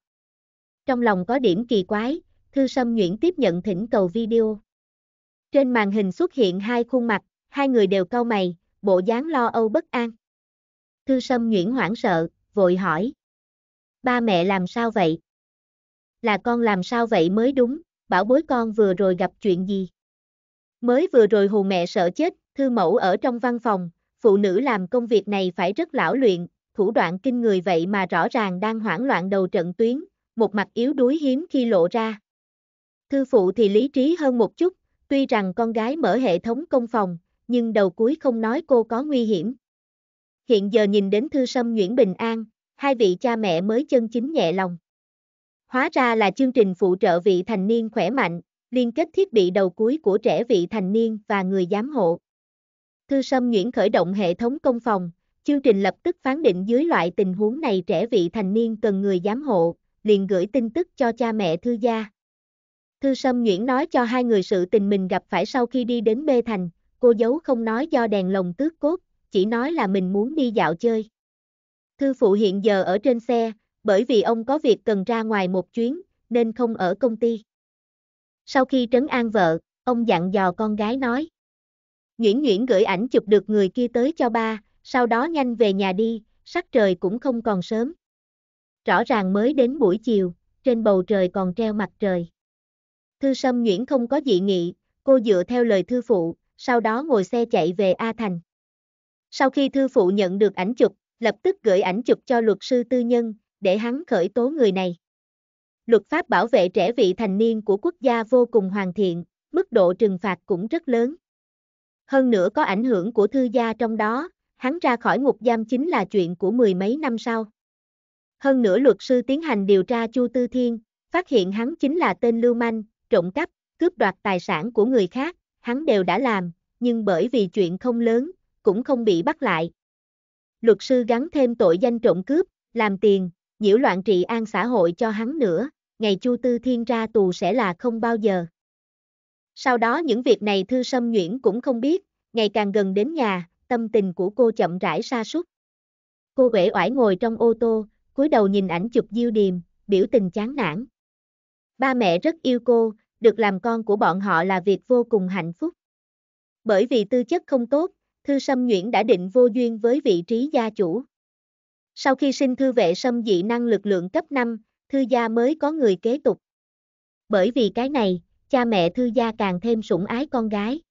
Trong lòng có điểm kỳ quái, Thư Sâm Nguyễn tiếp nhận thỉnh cầu video. Trên màn hình xuất hiện hai khuôn mặt, hai người đều cau mày, bộ dáng lo âu bất an. Thư Sâm Nguyễn hoảng sợ, vội hỏi. Ba mẹ làm sao vậy? Là con làm sao vậy mới đúng, bảo bối con vừa rồi gặp chuyện gì? Mới vừa rồi hù mẹ sợ chết, thư mẫu ở trong văn phòng, phụ nữ làm công việc này phải rất lão luyện, thủ đoạn kinh người vậy mà rõ ràng đang hoảng loạn đầu trận tuyến, một mặt yếu đuối hiếm khi lộ ra. Thư phụ thì lý trí hơn một chút, tuy rằng con gái mở hệ thống công phòng, nhưng đầu cuối không nói cô có nguy hiểm. Hiện giờ nhìn đến thư sâm Nguyễn Bình An, hai vị cha mẹ mới chân chính nhẹ lòng. Hóa ra là chương trình phụ trợ vị thành niên khỏe mạnh, liên kết thiết bị đầu cuối của trẻ vị thành niên và người giám hộ. Thư Sâm Nguyễn khởi động hệ thống công phòng, chương trình lập tức phán định dưới loại tình huống này trẻ vị thành niên cần người giám hộ, liền gửi tin tức cho cha mẹ Thư gia. Thư Sâm Nguyễn nói cho hai người sự tình mình gặp phải sau khi đi đến Bê Thành, cô giấu không nói do đèn lồng tước cốt, chỉ nói là mình muốn đi dạo chơi. Thư phụ hiện giờ ở trên xe, bởi vì ông có việc cần ra ngoài một chuyến, nên không ở công ty. Sau khi trấn an vợ, ông dặn dò con gái nói. Nguyễn Nguyễn gửi ảnh chụp được người kia tới cho ba, sau đó nhanh về nhà đi, sắc trời cũng không còn sớm. Rõ ràng mới đến buổi chiều, trên bầu trời còn treo mặt trời. Thư Sâm Nguyễn không có dị nghị, cô dựa theo lời thư phụ, sau đó ngồi xe chạy về A Thành. Sau khi thư phụ nhận được ảnh chụp, lập tức gửi ảnh chụp cho luật sư tư nhân, để hắn khởi tố người này. Luật pháp bảo vệ trẻ vị thành niên của quốc gia vô cùng hoàn thiện, mức độ trừng phạt cũng rất lớn. Hơn nữa có ảnh hưởng của thư gia trong đó, hắn ra khỏi ngục giam chính là chuyện của mười mấy năm sau. Hơn nữa luật sư tiến hành điều tra Chu Tư Thiên, phát hiện hắn chính là tên lưu manh, trộm cắp, cướp đoạt tài sản của người khác, hắn đều đã làm, nhưng bởi vì chuyện không lớn, cũng không bị bắt lại. Luật sư gắn thêm tội danh trộm cướp, làm tiền, nhiễu loạn trị an xã hội cho hắn nữa, ngày Chu Tư Thiên ra tù sẽ là không bao giờ. Sau đó những việc này Thư Sâm Nguyễn cũng không biết, ngày càng gần đến nhà, tâm tình của cô chậm rãi sa sút. Cô uể oải ngồi trong ô tô, cúi đầu nhìn ảnh chụp Diêu Điềm, biểu tình chán nản. Ba mẹ rất yêu cô, được làm con của bọn họ là việc vô cùng hạnh phúc. Bởi vì tư chất không tốt, Thư Sâm Nguyễn đã định vô duyên với vị trí gia chủ. Sau khi sinh thư vệ sâm dị năng lực lượng cấp 5, thư gia mới có người kế tục. Bởi vì cái này, cha mẹ thư gia càng thêm sủng ái con gái.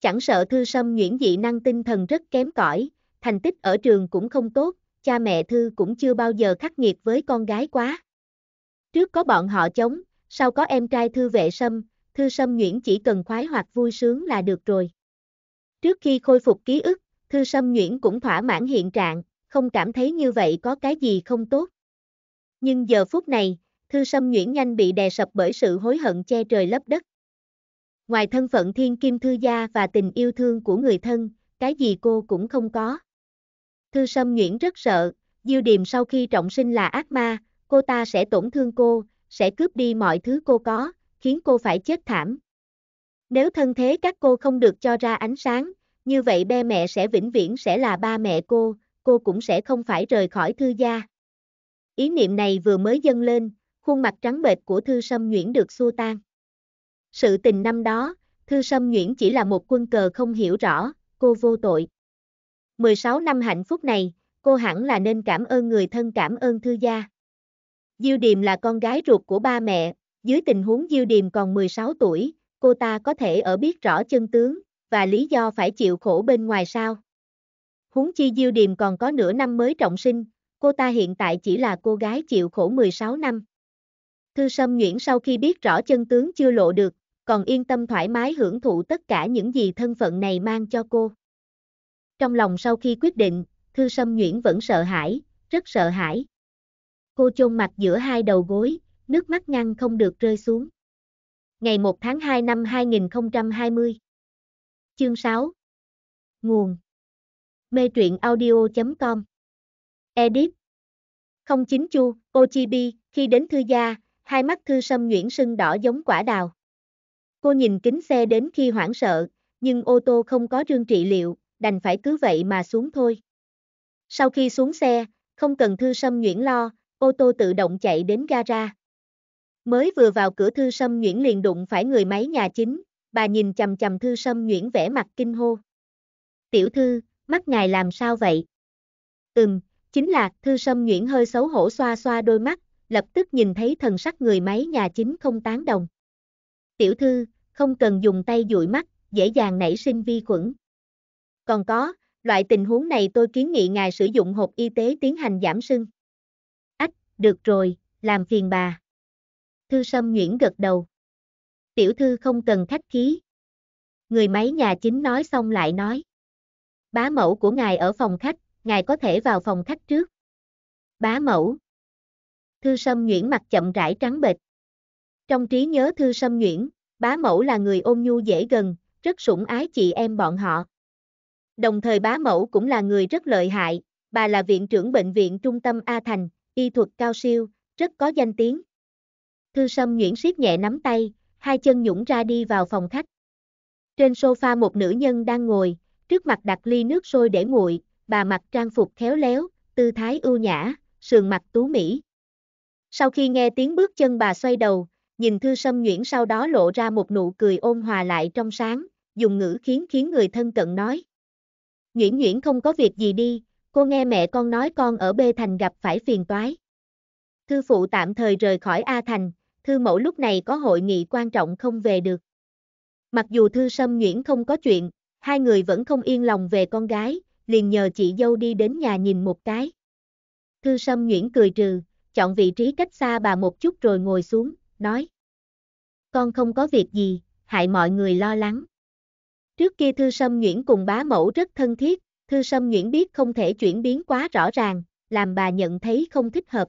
Chẳng sợ thư sâm Nguyễn dị năng tinh thần rất kém cỏi, thành tích ở trường cũng không tốt, cha mẹ thư cũng chưa bao giờ khắc nghiệt với con gái quá. Trước có bọn họ chống, sau có em trai thư vệ sâm, thư sâm Nguyễn chỉ cần khoái hoặc vui sướng là được rồi. Trước khi khôi phục ký ức, thư sâm Nguyễn cũng thỏa mãn hiện trạng, không cảm thấy như vậy có cái gì không tốt. Nhưng giờ phút này, thư sâm Nguyễn nhanh bị đè sập bởi sự hối hận che trời lấp đất. Ngoài thân phận thiên kim thư gia và tình yêu thương của người thân, cái gì cô cũng không có. Thư sâm Nguyễn rất sợ, Diêu Điềm sau khi trọng sinh là ác ma, cô ta sẽ tổn thương cô, sẽ cướp đi mọi thứ cô có, khiến cô phải chết thảm. Nếu thân thế các cô không được cho ra ánh sáng, như vậy ba mẹ sẽ vĩnh viễn sẽ là ba mẹ cô, cô cũng sẽ không phải rời khỏi thư gia. Ý niệm này vừa mới dâng lên, khuôn mặt trắng bệch của Thư Sâm Nguyễn được xua tan. Sự tình năm đó, Thư Sâm Nguyễn chỉ là một quân cờ không hiểu rõ, cô vô tội. 16 năm hạnh phúc này, cô hẳn là nên cảm ơn người thân cảm ơn thư gia. Diêu Điềm là con gái ruột của ba mẹ, dưới tình huống Diêu Điềm còn 16 tuổi, cô ta có thể ở biết rõ chân tướng, và lý do phải chịu khổ bên ngoài sao. Huống chi Diêu Điềm còn có nửa năm mới trọng sinh, cô ta hiện tại chỉ là cô gái chịu khổ 16 năm. Thư Sâm Nguyễn sau khi biết rõ chân tướng chưa lộ được, còn yên tâm thoải mái hưởng thụ tất cả những gì thân phận này mang cho cô. Trong lòng sau khi quyết định, Thư Sâm Nguyễn vẫn sợ hãi, rất sợ hãi. Cô chôn mặt giữa hai đầu gối, nước mắt ngăn không được rơi xuống. Ngày 1 tháng 2 năm 2020 Chương 6 Nguồn Mê truyện audio.com Edit Không chính chu, Ochibi, khi đến thư gia, hai mắt thư sâm nhuyễn sưng đỏ giống quả đào. Cô nhìn kính xe đến khi hoảng sợ, nhưng ô tô không có rương trị liệu, đành phải cứ vậy mà xuống thôi. Sau khi xuống xe, không cần thư sâm nhuyễn lo, ô tô tự động chạy đến gara. Mới vừa vào cửa thư sâm nhuyễn liền đụng phải người máy nhà chính, bà nhìn chầm chầm thư sâm nhuyễn vẻ mặt kinh hô. Tiểu thư, mắt ngài làm sao vậy? Ừm, chính là, thư sâm nhuyễn hơi xấu hổ xoa xoa đôi mắt, lập tức nhìn thấy thần sắc người máy nhà chính không tán đồng. Tiểu thư, không cần dùng tay dụi mắt, dễ dàng nảy sinh vi khuẩn. Còn có, loại tình huống này tôi kiến nghị ngài sử dụng hộp y tế tiến hành giảm sưng. Ách, được rồi, làm phiền bà. Thư Sâm nhuyễn gật đầu. Tiểu thư không cần khách khí. Người máy nhà chính nói xong lại nói. Bá mẫu của ngài ở phòng khách, ngài có thể vào phòng khách trước. Bá mẫu. Thư Sâm nhuyễn mặt chậm rãi trắng bệch. Trong trí nhớ Thư Sâm nhuyễn, bá mẫu là người ôn nhu dễ gần, rất sủng ái chị em bọn họ. Đồng thời bá mẫu cũng là người rất lợi hại, bà là viện trưởng bệnh viện trung tâm A Thành, y thuật cao siêu, rất có danh tiếng. Thư Sâm nhuyễn siết nhẹ nắm tay, hai chân nhũng ra đi vào phòng khách. Trên sofa một nữ nhân đang ngồi, trước mặt đặt ly nước sôi để nguội, bà mặc trang phục khéo léo, tư thái ưu nhã, sườn mặt tú mỹ. Sau khi nghe tiếng bước chân bà xoay đầu, nhìn Thư Sâm nhuyễn sau đó lộ ra một nụ cười ôn hòa lại trong sáng, dùng ngữ khiến khiến người thân cận nói. Nhuyễn nhuyễn không có việc gì đi, cô nghe mẹ con nói con ở B Thành gặp phải phiền toái. Thư phụ tạm thời rời khỏi A Thành, thư mẫu lúc này có hội nghị quan trọng không về được. Mặc dù thư sâm nhuyễn không có chuyện, hai người vẫn không yên lòng về con gái, liền nhờ chị dâu đi đến nhà nhìn một cái. Thư sâm nhuyễn cười trừ, chọn vị trí cách xa bà một chút rồi ngồi xuống, nói. Con không có việc gì, hại mọi người lo lắng. Trước kia Thư Sâm Nhuyễn cùng bá mẫu rất thân thiết, Thư Sâm Nhuyễn biết không thể chuyển biến quá rõ ràng, làm bà nhận thấy không thích hợp.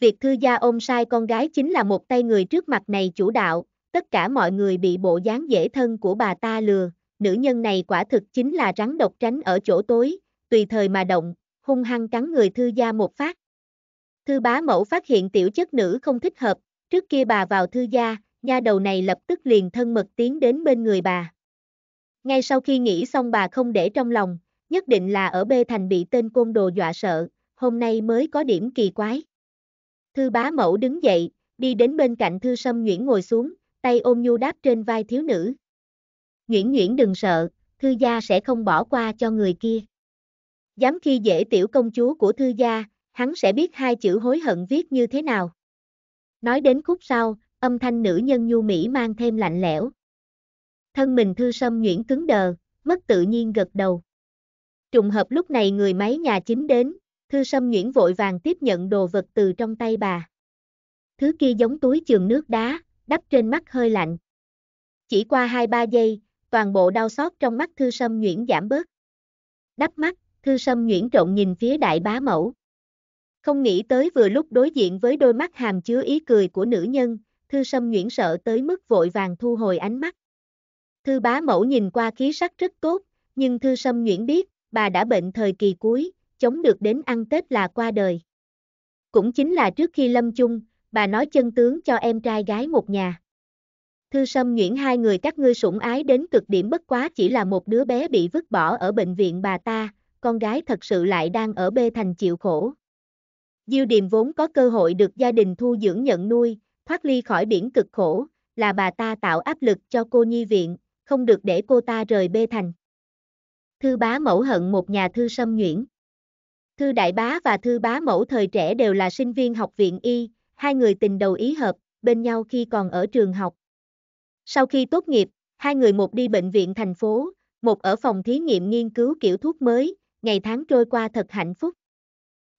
Việc Thư gia ôm sai con gái chính là một tay người trước mặt này chủ đạo, tất cả mọi người bị bộ dáng dễ thân của bà ta lừa, nữ nhân này quả thực chính là rắn độc tránh ở chỗ tối, tùy thời mà động, hung hăng cắn người Thư gia một phát. Thư bá mẫu phát hiện tiểu chất nữ không thích hợp, trước kia bà vào Thư gia, nha đầu này lập tức liền thân mật tiến đến bên người bà. Ngay sau khi nghĩ xong bà không để trong lòng, nhất định là ở bê thành bị tên côn đồ dọa sợ, hôm nay mới có điểm kỳ quái. Thư bá mẫu đứng dậy, đi đến bên cạnh thư sâm nhuyễn ngồi xuống, tay ôm nhu đáp trên vai thiếu nữ. Nguyễn Nguyễn đừng sợ, thư gia sẽ không bỏ qua cho người kia. Dám khi dễ tiểu công chúa của thư gia, hắn sẽ biết hai chữ hối hận viết như thế nào. Nói đến khúc sau, âm thanh nữ nhân nhu mỹ mang thêm lạnh lẽo. Thân mình thư sâm nhuyễn cứng đờ, mất tự nhiên gật đầu. Trùng hợp lúc này người máy nhà chính đến, thư sâm nhuyễn vội vàng tiếp nhận đồ vật từ trong tay bà. Thứ kia giống túi trường nước đá, đắp trên mắt hơi lạnh. Chỉ qua 2-3 giây, toàn bộ đau xót trong mắt thư sâm nhuyễn giảm bớt. Đắp mắt, thư sâm nhuyễn trộn nhìn phía đại bá mẫu. Không nghĩ tới vừa lúc đối diện với đôi mắt hàm chứa ý cười của nữ nhân, thư sâm nhuyễn sợ tới mức vội vàng thu hồi ánh mắt. Thư bá mẫu nhìn qua khí sắc rất tốt, nhưng thư sâm nhuyễn biết, bà đã bệnh thời kỳ cuối, chống được đến ăn Tết là qua đời. Cũng chính là trước khi lâm chung, bà nói chân tướng cho em trai gái một nhà. Thư sâm nhuyễn hai người các ngươi sủng ái đến cực điểm bất quá chỉ là một đứa bé bị vứt bỏ ở bệnh viện bà ta, con gái thật sự lại đang ở bê thành chịu khổ. Diêu Điềm vốn có cơ hội được gia đình thu dưỡng nhận nuôi, thoát ly khỏi biển cực khổ, là bà ta tạo áp lực cho cô nhi viện, không được để cô ta rời bê thành. Thư bá mẫu hận một nhà thư sâm nhuyễn. Thư đại bá và thư bá mẫu thời trẻ đều là sinh viên học viện y, hai người tình đầu ý hợp, bên nhau khi còn ở trường học. Sau khi tốt nghiệp, hai người một đi bệnh viện thành phố, một ở phòng thí nghiệm nghiên cứu kiểu thuốc mới, ngày tháng trôi qua thật hạnh phúc.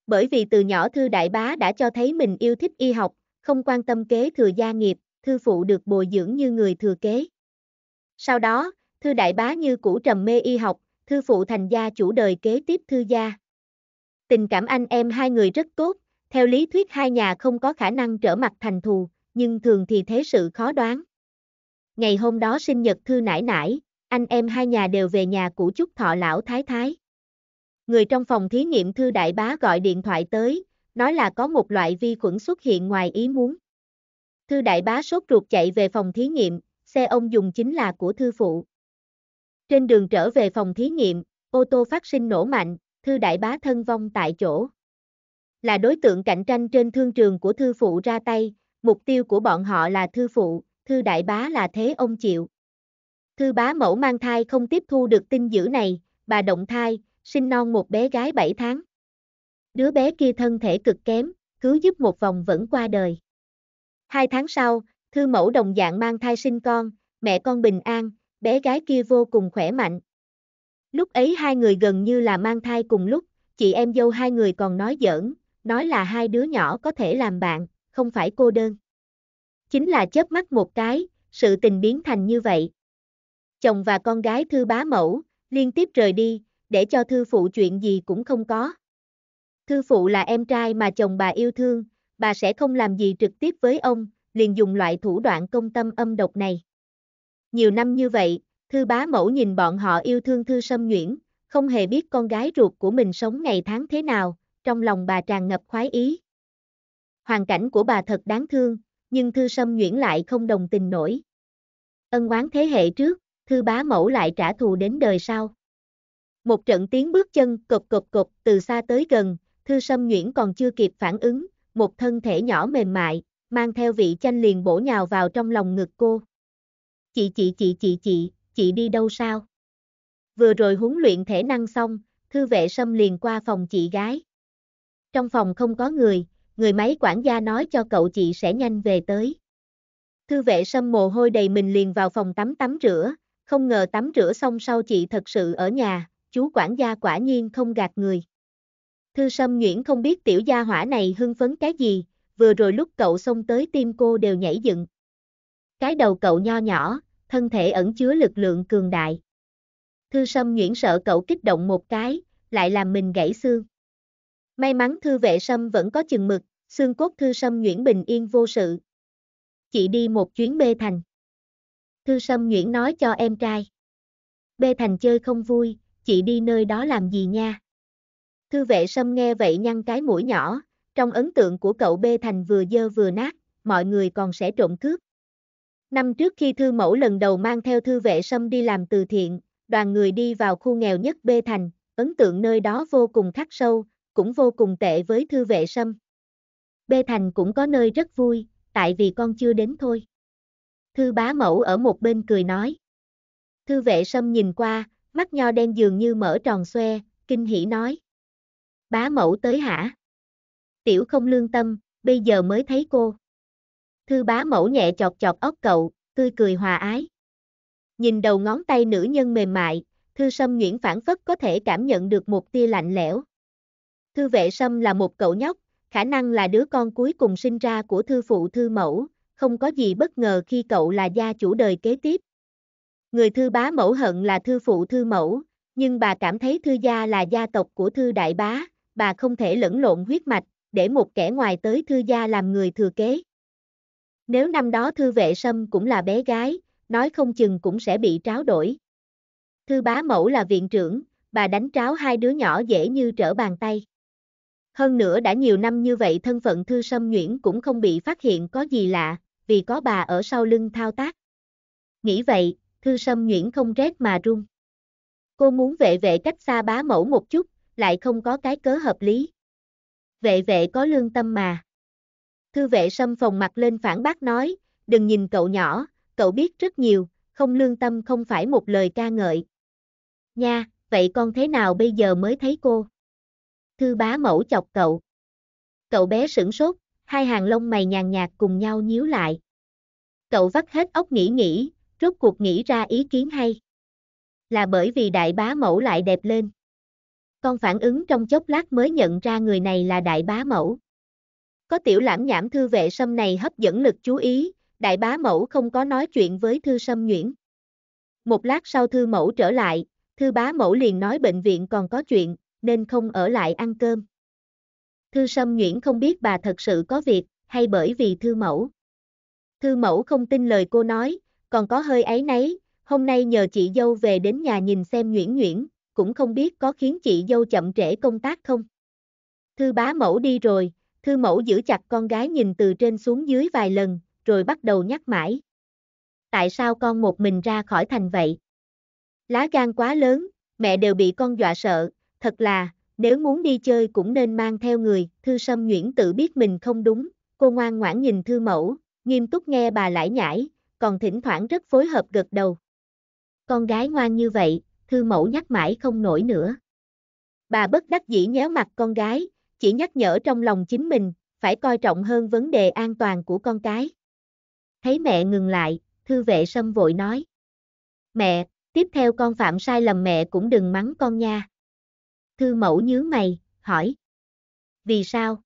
Bởi vì từ nhỏ Thư Đại Bá đã cho thấy mình yêu thích y học, không quan tâm kế thừa gia nghiệp, Thư Phụ được bồi dưỡng như người thừa kế. Sau đó, Thư Đại Bá như cũ trầm mê y học, Thư Phụ thành gia chủ đời kế tiếp Thư gia. Tình cảm anh em hai người rất tốt, theo lý thuyết hai nhà không có khả năng trở mặt thành thù, nhưng thường thì thế sự khó đoán. Ngày hôm đó sinh nhật Thư nải nải, anh em hai nhà đều về nhà của chúc thọ lão thái thái. Người trong phòng thí nghiệm Thư Đại Bá gọi điện thoại tới, nói là có một loại vi khuẩn xuất hiện ngoài ý muốn. Thư Đại Bá sốt ruột chạy về phòng thí nghiệm, xe ông dùng chính là của Thư Phụ. Trên đường trở về phòng thí nghiệm, ô tô phát sinh nổ mạnh, Thư Đại Bá thân vong tại chỗ. Là đối tượng cạnh tranh trên thương trường của Thư Phụ ra tay, mục tiêu của bọn họ là Thư Phụ, Thư Đại Bá là thế ông chịu. Thư Bá mẫu mang thai không tiếp thu được tin dữ này, bà động thai, sinh non một bé gái 7 tháng. Đứa bé kia thân thể cực kém, cứu giúp một vòng vẫn qua đời. Hai tháng sau, thư mẫu đồng dạng mang thai sinh con, mẹ con bình an, bé gái kia vô cùng khỏe mạnh. Lúc ấy hai người gần như là mang thai cùng lúc, chị em dâu hai người còn nói giỡn, nói là hai đứa nhỏ có thể làm bạn, không phải cô đơn. Chính là chớp mắt một cái, sự tình biến thành như vậy. Chồng và con gái thư bá mẫu, liên tiếp rời đi, để cho thư phụ chuyện gì cũng không có. Thư phụ là em trai mà chồng bà yêu thương, bà sẽ không làm gì trực tiếp với ông, liền dùng loại thủ đoạn công tâm âm độc này. Nhiều năm như vậy, thư bá mẫu nhìn bọn họ yêu thương thư sâm nhuyễn, không hề biết con gái ruột của mình sống ngày tháng thế nào, trong lòng bà tràn ngập khoái ý. Hoàn cảnh của bà thật đáng thương, nhưng thư sâm nhuyễn lại không đồng tình nổi. Ân oán thế hệ trước, thư bá mẫu lại trả thù đến đời sau. Một trận tiếng bước chân cộp cộp cộp từ xa tới gần, thư sâm nhuyễn còn chưa kịp phản ứng, một thân thể nhỏ mềm mại, mang theo vị chanh liền bổ nhào vào trong lòng ngực cô. Chị chị chị chị chị, chị đi đâu sao? Vừa rồi huấn luyện thể năng xong, thư vệ sâm liền qua phòng chị gái. Trong phòng không có người, người máy quản gia nói cho cậu chị sẽ nhanh về tới. Thư vệ sâm mồ hôi đầy mình liền vào phòng tắm tắm rửa, không ngờ tắm rửa xong sau chị thật sự ở nhà, chú quản gia quả nhiên không gạt người. Thư Sâm nhuyễn không biết tiểu gia hỏa này hưng phấn cái gì, vừa rồi lúc cậu xông tới tim cô đều nhảy dựng. Cái đầu cậu nho nhỏ, thân thể ẩn chứa lực lượng cường đại. Thư Sâm nhuyễn sợ cậu kích động một cái, lại làm mình gãy xương. May mắn Thư Vệ Sâm vẫn có chừng mực, xương cốt Thư Sâm Nguyễn bình yên vô sự. Chị đi một chuyến bê thành. Thư Sâm Nguyễn nói cho em trai. Bê thành chơi không vui, chị đi nơi đó làm gì nha? Thư vệ sâm nghe vậy nhăn cái mũi nhỏ, trong ấn tượng của cậu bê thành vừa dơ vừa nát, mọi người còn sẽ trộm cướp. Năm trước khi thư mẫu lần đầu mang theo thư vệ sâm đi làm từ thiện, đoàn người đi vào khu nghèo nhất bê thành, ấn tượng nơi đó vô cùng khắc sâu, cũng vô cùng tệ với thư vệ sâm. Bê thành cũng có nơi rất vui, tại vì con chưa đến thôi. Thư bá mẫu ở một bên cười nói. Thư vệ sâm nhìn qua, mắt nho đen dường như mở tròn xoe, kinh hỉ nói. Bá mẫu tới hả? Tiểu không lương tâm, bây giờ mới thấy cô. Thư bá mẫu nhẹ chọt chọt óc cậu, tươi cười hòa ái. Nhìn đầu ngón tay nữ nhân mềm mại, thư sâm nhuyễn phản phất có thể cảm nhận được một tia lạnh lẽo. Thư vệ sâm là một cậu nhóc, khả năng là đứa con cuối cùng sinh ra của thư phụ thư mẫu, không có gì bất ngờ khi cậu là gia chủ đời kế tiếp. Người thư bá mẫu hận là thư phụ thư mẫu, nhưng bà cảm thấy thư gia là gia tộc của thư đại bá, bà không thể lẫn lộn huyết mạch, để một kẻ ngoài tới thư gia làm người thừa kế. Nếu năm đó thư vệ sâm cũng là bé gái, nói không chừng cũng sẽ bị tráo đổi. Thư bá mẫu là viện trưởng, bà đánh tráo hai đứa nhỏ dễ như trở bàn tay. Hơn nữa đã nhiều năm như vậy thân phận thư sâm nhuyễn cũng không bị phát hiện có gì lạ, vì có bà ở sau lưng thao tác. Nghĩ vậy, thư sâm nhuyễn không rét mà run. Cô muốn vệ vệ cách xa bá mẫu một chút, lại không có cái cớ hợp lý. Vệ vệ có lương tâm mà. Thư vệ sâm phòng mặt lên phản bác nói, đừng nhìn cậu nhỏ, cậu biết rất nhiều, không lương tâm không phải một lời ca ngợi. Nha, vậy con thế nào bây giờ mới thấy cô? Thư bá mẫu chọc cậu. Cậu bé sửng sốt, hai hàng lông mày nhàn nhạt cùng nhau nhíu lại. Cậu vắt hết óc nghĩ nghĩ, rốt cuộc nghĩ ra ý kiến hay. Là bởi vì đại bá mẫu lại đẹp lên. Con phản ứng trong chốc lát mới nhận ra người này là đại bá mẫu. Có tiểu lãm nhảm thư vệ sâm này hấp dẫn lực chú ý, đại bá mẫu không có nói chuyện với thư sâm nhuyễn. Một lát sau thư mẫu trở lại, thư bá mẫu liền nói bệnh viện còn có chuyện, nên không ở lại ăn cơm. Thư sâm Nguyễn không biết bà thật sự có việc, hay bởi vì thư mẫu. Thư mẫu không tin lời cô nói, còn có hơi ấy nấy, hôm nay nhờ chị dâu về đến nhà nhìn xem Nguyễn Nguyễn, cũng không biết có khiến chị dâu chậm trễ công tác không. Thư bá mẫu đi rồi, thư mẫu giữ chặt con gái nhìn từ trên xuống dưới vài lần, rồi bắt đầu nhắc mãi. Tại sao con một mình ra khỏi thành vậy? Lá gan quá lớn, mẹ đều bị con dọa sợ, thật là, nếu muốn đi chơi cũng nên mang theo người, thư sâm nhuyễn tự biết mình không đúng, cô ngoan ngoãn nhìn thư mẫu, nghiêm túc nghe bà lải nhải, còn thỉnh thoảng rất phối hợp gật đầu. Con gái ngoan như vậy, thư mẫu nhắc mãi không nổi nữa. Bà bất đắc dĩ nhéo mặt con gái, chỉ nhắc nhở trong lòng chính mình, phải coi trọng hơn vấn đề an toàn của con cái. Thấy mẹ ngừng lại, thư vệ sâm vội nói. Mẹ, tiếp theo con phạm sai lầm mẹ cũng đừng mắng con nha. Thư mẫu nhớ mày, hỏi. Vì sao?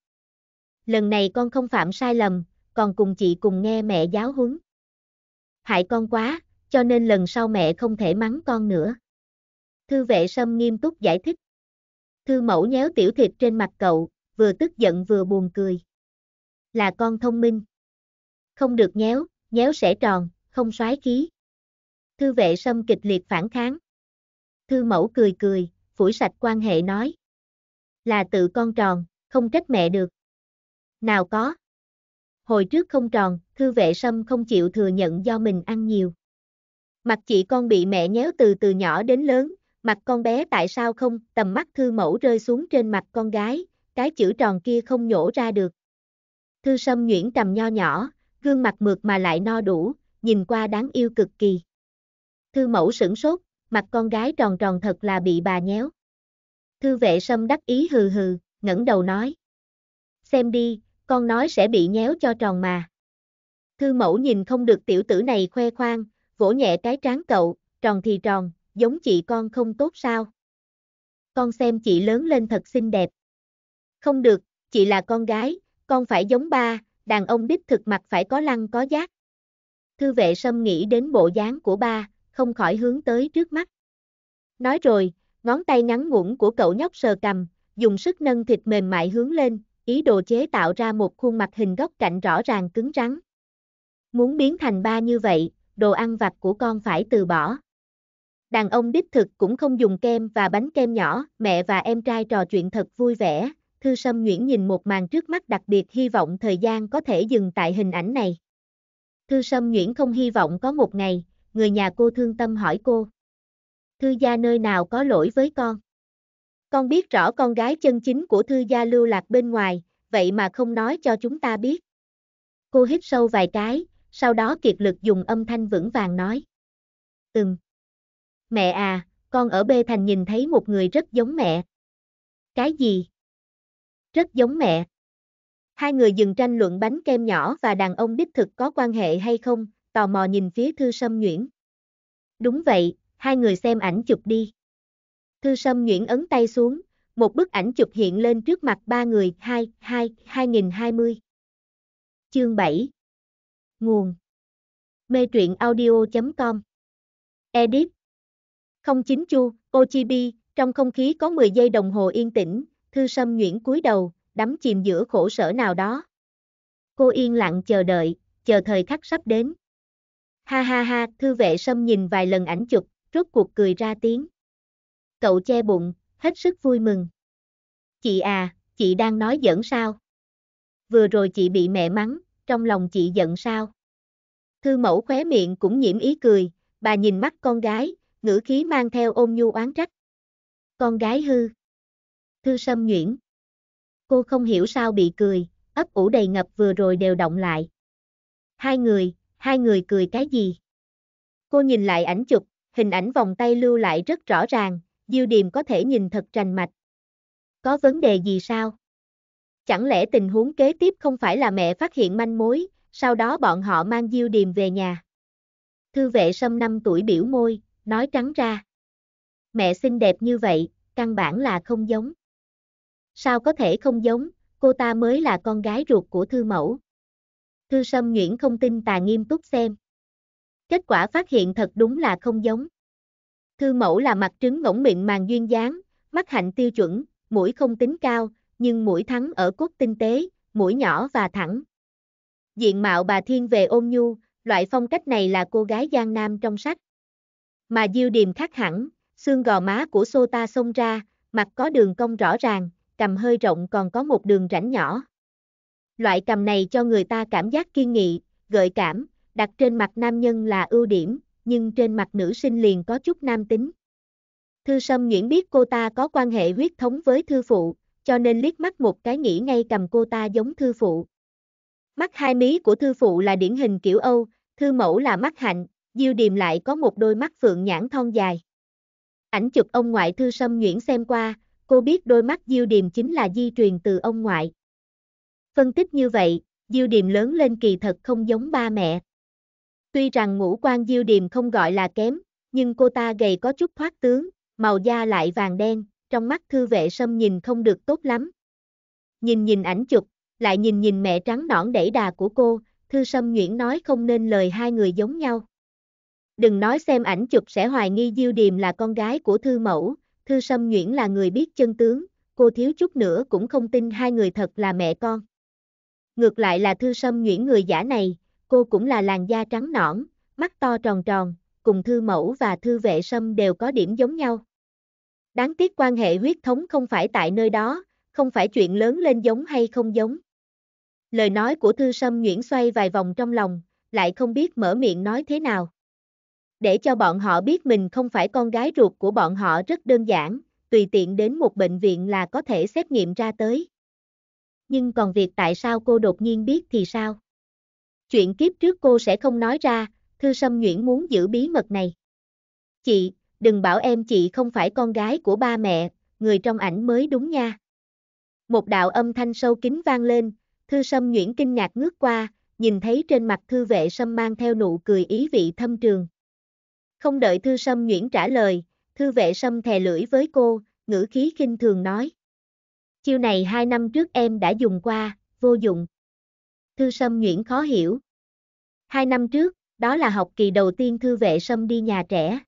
Lần này con không phạm sai lầm, còn cùng chị cùng nghe mẹ giáo huấn. Hại con quá, cho nên lần sau mẹ không thể mắng con nữa. Thư vệ sâm nghiêm túc giải thích. Thư mẫu nhéo tiểu thịt trên mặt cậu, vừa tức giận vừa buồn cười. Là con thông minh. Không được nhéo, nhéo sẽ tròn, không xoái khí. Thư vệ sâm kịch liệt phản kháng. Thư mẫu cười cười, phủi sạch quan hệ nói. Là tự con tròn, không trách mẹ được. Nào có. Hồi trước không tròn, thư vệ sâm không chịu thừa nhận do mình ăn nhiều. Mặt chị con bị mẹ nhéo từ từ nhỏ đến lớn, mặt con bé tại sao không, tầm mắt thư mẫu rơi xuống trên mặt con gái, cái chữ tròn kia không nhổ ra được. Thư sâm nhuyễn trầm nho nhỏ, gương mặt mượt mà lại no đủ, nhìn qua đáng yêu cực kỳ. Thư mẫu sửng sốt, mặt con gái tròn tròn thật là bị bà nhéo. Thư vệ sâm đắc ý hừ hừ, ngẩng đầu nói. Xem đi, con nói sẽ bị nhéo cho tròn mà. Thư mẫu nhìn không được tiểu tử này khoe khoang, vỗ nhẹ cái trán cậu, tròn thì tròn, giống chị con không tốt sao? Con xem chị lớn lên thật xinh đẹp. Không được, chị là con gái, con phải giống ba, đàn ông đích thực mặt phải có lăng có giác. Thư vệ sâm nghĩ đến bộ dáng của ba, không khỏi hướng tới trước mắt. Nói rồi, ngón tay ngắn ngủn của cậu nhóc sờ cầm, dùng sức nâng thịt mềm mại hướng lên, ý đồ chế tạo ra một khuôn mặt hình góc cạnh rõ ràng cứng rắn. Muốn biến thành ba như vậy, đồ ăn vặt của con phải từ bỏ. Đàn ông đích thực cũng không dùng kem và bánh kem nhỏ, mẹ và em trai trò chuyện thật vui vẻ, Thư Sâm Nguyễn nhìn một màn trước mắt đặc biệt hy vọng thời gian có thể dừng tại hình ảnh này. Thư Sâm Nguyễn không hy vọng có một ngày, người nhà cô thương tâm hỏi cô. Thư gia nơi nào có lỗi với con? Con biết rõ con gái chân chính của thư gia lưu lạc bên ngoài, vậy mà không nói cho chúng ta biết. Cô hít sâu vài cái, sau đó kiệt lực dùng âm thanh vững vàng nói. Ừm. Mẹ à, con ở bê thành nhìn thấy một người rất giống mẹ. Cái gì? Rất giống mẹ. Hai người dừng tranh luận bánh kem nhỏ và đàn ông đích thực có quan hệ hay không, tò mò nhìn phía thư sâm nhuyễn. Đúng vậy, hai người xem ảnh chụp đi. Thư sâm nhuyễn ấn tay xuống, một bức ảnh chụp hiện lên trước mặt ba người, 2, 2, 2020. Chương 7 Nguồn Mê truyện audio.com Edit Không chính chu, OGB, trong không khí có 10 giây đồng hồ yên tĩnh, thư sâm nhuyễn cúi đầu, đắm chìm giữa khổ sở nào đó. Cô yên lặng chờ đợi, chờ thời khắc sắp đến. Ha ha ha, thư vệ sâm nhìn vài lần ảnh chụp, rốt cuộc cười ra tiếng. Cậu che bụng, hết sức vui mừng. Chị à, chị đang nói giỡn sao? Vừa rồi chị bị mẹ mắng, trong lòng chị giận sao? Thư mẫu khóe miệng cũng nhiễm ý cười, bà nhìn mắt con gái, ngữ khí mang theo ôm nhu oán trách. Con gái hư. Thư sâm nhuyễn. Cô không hiểu sao bị cười, ấp ủ đầy ngập vừa rồi đều động lại. Hai người, hai người cười cái gì? Cô nhìn lại ảnh chụp, hình ảnh vòng tay lưu lại rất rõ ràng, Diêu Điềm có thể nhìn thật rành mạch. Có vấn đề gì sao? Chẳng lẽ tình huống kế tiếp không phải là mẹ phát hiện manh mối, sau đó bọn họ mang Diêu Điềm về nhà? Thư vệ sâm năm tuổi biểu môi, nói trắng ra. Mẹ xinh đẹp như vậy, căn bản là không giống. Sao có thể không giống, cô ta mới là con gái ruột của thư mẫu. Thư sâm nhuyễn không tin tà nghiêm túc xem. Kết quả phát hiện thật đúng là không giống. Thư mẫu là mặt trứng ngỗng mịn màng duyên dáng, mắt hạnh tiêu chuẩn, mũi không tính cao, nhưng mũi thắng ở cốt tinh tế, mũi nhỏ và thẳng. Diện mạo bà thiên về ôn nhu, loại phong cách này là cô gái Giang Nam trong sách. Mà Diêu Điềm khác hẳn, xương gò má của Sô ta xông ra, mặt có đường cong rõ ràng, cầm hơi rộng còn có một đường rãnh nhỏ. Loại cầm này cho người ta cảm giác kiên nghị, gợi cảm, đặt trên mặt nam nhân là ưu điểm, nhưng trên mặt nữ sinh liền có chút nam tính. Thư Sâm Nguyễn biết cô ta có quan hệ huyết thống với thư phụ, cho nên liếc mắt một cái nghĩ ngay cầm cô ta giống thư phụ. Mắt hai mí của thư phụ là điển hình kiểu Âu, thư mẫu là mắt hạnh, Diêu Điềm lại có một đôi mắt phượng nhãn thon dài. Ảnh chụp ông ngoại thư Sâm Nguyễn xem qua, cô biết đôi mắt Diêu Điềm chính là di truyền từ ông ngoại. Phân tích như vậy, Diêu Điềm lớn lên kỳ thật không giống ba mẹ. Tuy rằng ngũ quan Diêu Điềm không gọi là kém, nhưng cô ta gầy có chút thoát tướng, màu da lại vàng đen, trong mắt thư vệ sâm nhìn không được tốt lắm. Nhìn nhìn ảnh chụp, lại nhìn nhìn mẹ trắng nõn đẩy đà của cô, thư sâm nhuyễn nói không nên lời hai người giống nhau. Đừng nói xem ảnh chụp sẽ hoài nghi Diêu Điềm là con gái của thư mẫu, thư sâm nhuyễn là người biết chân tướng, cô thiếu chút nữa cũng không tin hai người thật là mẹ con. Ngược lại là thư sâm nhuyễn người giả này, cô cũng là làn da trắng nõn, mắt to tròn tròn, cùng thư mẫu và thư vệ sâm đều có điểm giống nhau. Đáng tiếc quan hệ huyết thống không phải tại nơi đó, không phải chuyện lớn lên giống hay không giống. Lời nói của thư sâm nhuyễn xoay vài vòng trong lòng, lại không biết mở miệng nói thế nào. Để cho bọn họ biết mình không phải con gái ruột của bọn họ rất đơn giản, tùy tiện đến một bệnh viện là có thể xét nghiệm ra tới. Nhưng còn việc tại sao cô đột nhiên biết thì sao? Chuyện kiếp trước cô sẽ không nói ra, Thư Sâm Nhuyễn muốn giữ bí mật này. Chị, đừng bảo em chị không phải con gái của ba mẹ, người trong ảnh mới đúng nha. Một đạo âm thanh sâu kín vang lên, Thư Sâm Nhuyễn kinh ngạc ngước qua, nhìn thấy trên mặt Thư Vệ Sâm mang theo nụ cười ý vị thâm trường. Không đợi Thư Sâm Nhuyễn trả lời, Thư Vệ Sâm thè lưỡi với cô, ngữ khí kinh thường nói. Chiêu này hai năm trước em đã dùng qua, vô dụng. Thư Sâm Nhuyễn khó hiểu. Hai năm trước, đó là học kỳ đầu tiên Thư Vệ Sâm đi nhà trẻ.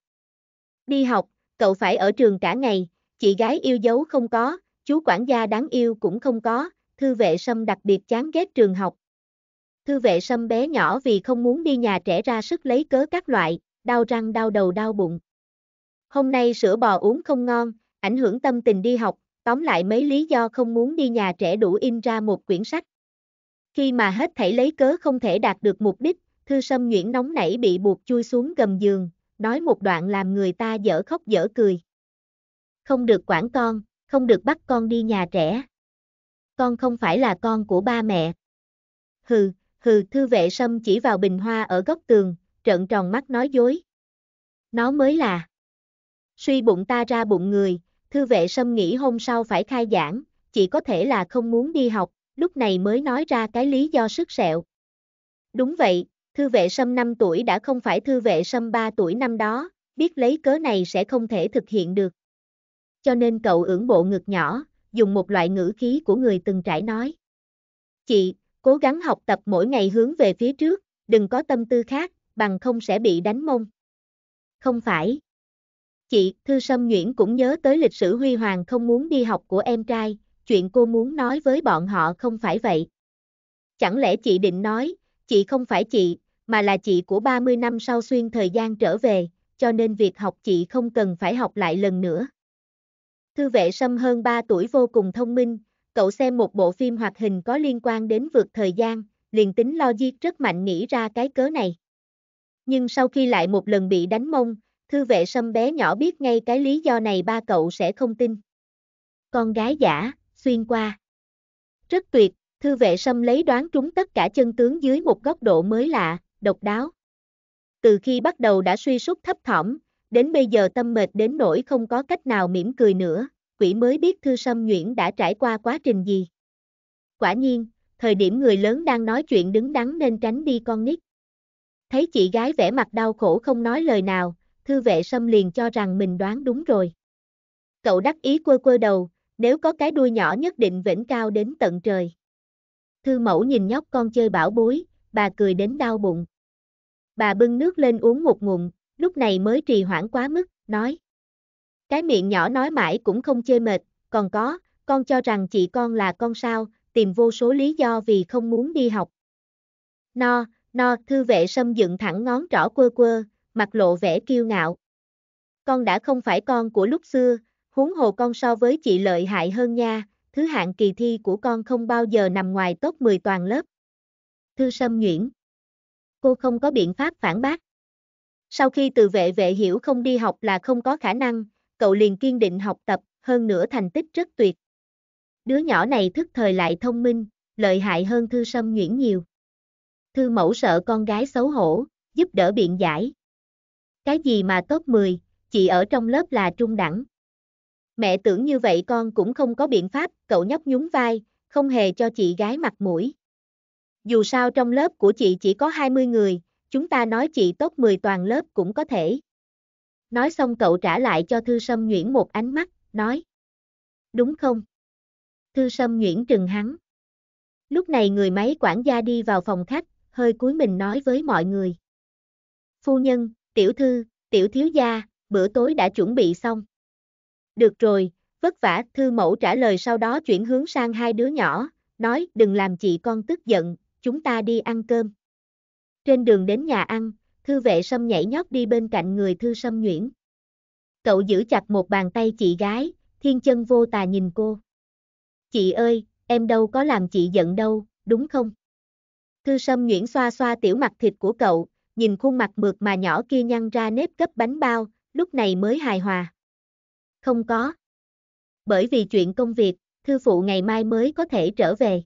Đi học, cậu phải ở trường cả ngày, chị gái yêu dấu không có, chú quản gia đáng yêu cũng không có, Thư Vệ Sâm đặc biệt chán ghét trường học. Thư Vệ Sâm bé nhỏ vì không muốn đi nhà trẻ ra sức lấy cớ các loại, đau răng đau đầu đau bụng. Hôm nay sữa bò uống không ngon, ảnh hưởng tâm tình đi học, tóm lại mấy lý do không muốn đi nhà trẻ đủ in ra một quyển sách. Khi mà hết thảy lấy cớ không thể đạt được mục đích, thư sâm nhuyễn nóng nảy bị buộc chui xuống gầm giường, nói một đoạn làm người ta dở khóc dở cười. Không được quản con, không được bắt con đi nhà trẻ. Con không phải là con của ba mẹ. Hừ, hừ, thư vệ sâm chỉ vào bình hoa ở góc tường, trợn tròn mắt nói dối. Nó mới là. Suy bụng ta ra bụng người, thư vệ sâm nghĩ hôm sau phải khai giảng, chỉ có thể là không muốn đi học, lúc này mới nói ra cái lý do sức sẹo. Đúng vậy, thư vệ sâm 5 tuổi đã không phải thư vệ sâm 3 tuổi năm đó, biết lấy cớ này sẽ không thể thực hiện được. Cho nên cậu ưỡng bộ ngực nhỏ, dùng một loại ngữ khí của người từng trải nói. Chị, cố gắng học tập mỗi ngày hướng về phía trước, đừng có tâm tư khác, bằng không sẽ bị đánh mông. Không phải. Chị, Thư Sâm Nhuyễn cũng nhớ tới lịch sử huy hoàng không muốn đi học của em trai, chuyện cô muốn nói với bọn họ không phải vậy. Chẳng lẽ chị định nói, chị không phải chị, mà là chị của 30 năm sau xuyên thời gian trở về, cho nên việc học chị không cần phải học lại lần nữa. Thư vệ Sâm hơn 3 tuổi vô cùng thông minh, cậu xem một bộ phim hoạt hình có liên quan đến vượt thời gian, liền tính logic rất mạnh nghĩ ra cái cớ này. Nhưng sau khi lại một lần bị đánh mông, thư vệ Sâm bé nhỏ biết ngay cái lý do này ba cậu sẽ không tin. Con gái giả, xuyên qua. Rất tuyệt, thư vệ Sâm lấy đoán trúng tất cả chân tướng dưới một góc độ mới lạ, độc đáo. Từ khi bắt đầu đã suy sút thấp thỏm, đến bây giờ tâm mệt đến nỗi không có cách nào mỉm cười nữa, quỷ mới biết Thư Sâm Nhuyễn đã trải qua quá trình gì. Quả nhiên, thời điểm người lớn đang nói chuyện đứng đắn nên tránh đi con nít. Thấy chị gái vẻ mặt đau khổ không nói lời nào, thư vệ sâm liền cho rằng mình đoán đúng rồi. Cậu đắc ý quơ quơ đầu, nếu có cái đuôi nhỏ nhất định vĩnh cao đến tận trời. Thư mẫu nhìn nhóc con chơi bảo bối, bà cười đến đau bụng. Bà bưng nước lên uống một ngụm, lúc này mới trì hoãn quá mức, nói. Cái miệng nhỏ nói mãi cũng không chê mệt, còn có, con cho rằng chị con là con sao, tìm vô số lý do vì không muốn đi học. No, no, thư vệ sâm dựng thẳng ngón trỏ quơ quơ, mặt lộ vẻ kiêu ngạo. Con đã không phải con của lúc xưa, huống hồ con so với chị lợi hại hơn nha, thứ hạng kỳ thi của con không bao giờ nằm ngoài top 10 toàn lớp. Thư Sâm Nhuyễn Cô không có biện pháp phản bác. Sau khi từ vệ vệ hiểu không đi học là không có khả năng, cậu liền kiên định học tập, hơn nữa thành tích rất tuyệt. Đứa nhỏ này thức thời lại thông minh, lợi hại hơn Thư Sâm Nhuyễn nhiều. Thư mẫu sợ con gái xấu hổ, giúp đỡ biện giải. Cái gì mà top 10, chị ở trong lớp là trung đẳng. Mẹ tưởng như vậy con cũng không có biện pháp, cậu nhóc nhún vai, không hề cho chị gái mặt mũi. Dù sao trong lớp của chị chỉ có 20 người, chúng ta nói chị top 10 toàn lớp cũng có thể. Nói xong cậu trả lại cho Thư Sâm nguyễn một ánh mắt, nói. Đúng không? Thư Sâm nguyễn trừng hắn. Lúc này người máy quản gia đi vào phòng khách, hơi cúi mình nói với mọi người. Phu nhân, tiểu thư, tiểu thiếu gia, bữa tối đã chuẩn bị xong. Được rồi, vất vả, thư mẫu trả lời sau đó chuyển hướng sang hai đứa nhỏ, nói đừng làm chị con tức giận, chúng ta đi ăn cơm. Trên đường đến nhà ăn, thư vệ sâm nhảy nhót đi bên cạnh người thư sâm nhuyễn. Cậu giữ chặt một bàn tay chị gái, thiên chân vô tà nhìn cô. Chị ơi, em đâu có làm chị giận đâu, đúng không? Thư sâm nhuyễn xoa xoa tiểu mặt thịt của cậu, nhìn khuôn mặt mượt mà nhỏ kia nhăn ra nếp gấp bánh bao, lúc này mới hài hòa. Không có. Bởi vì chuyện công việc, thư phụ ngày mai mới có thể trở về.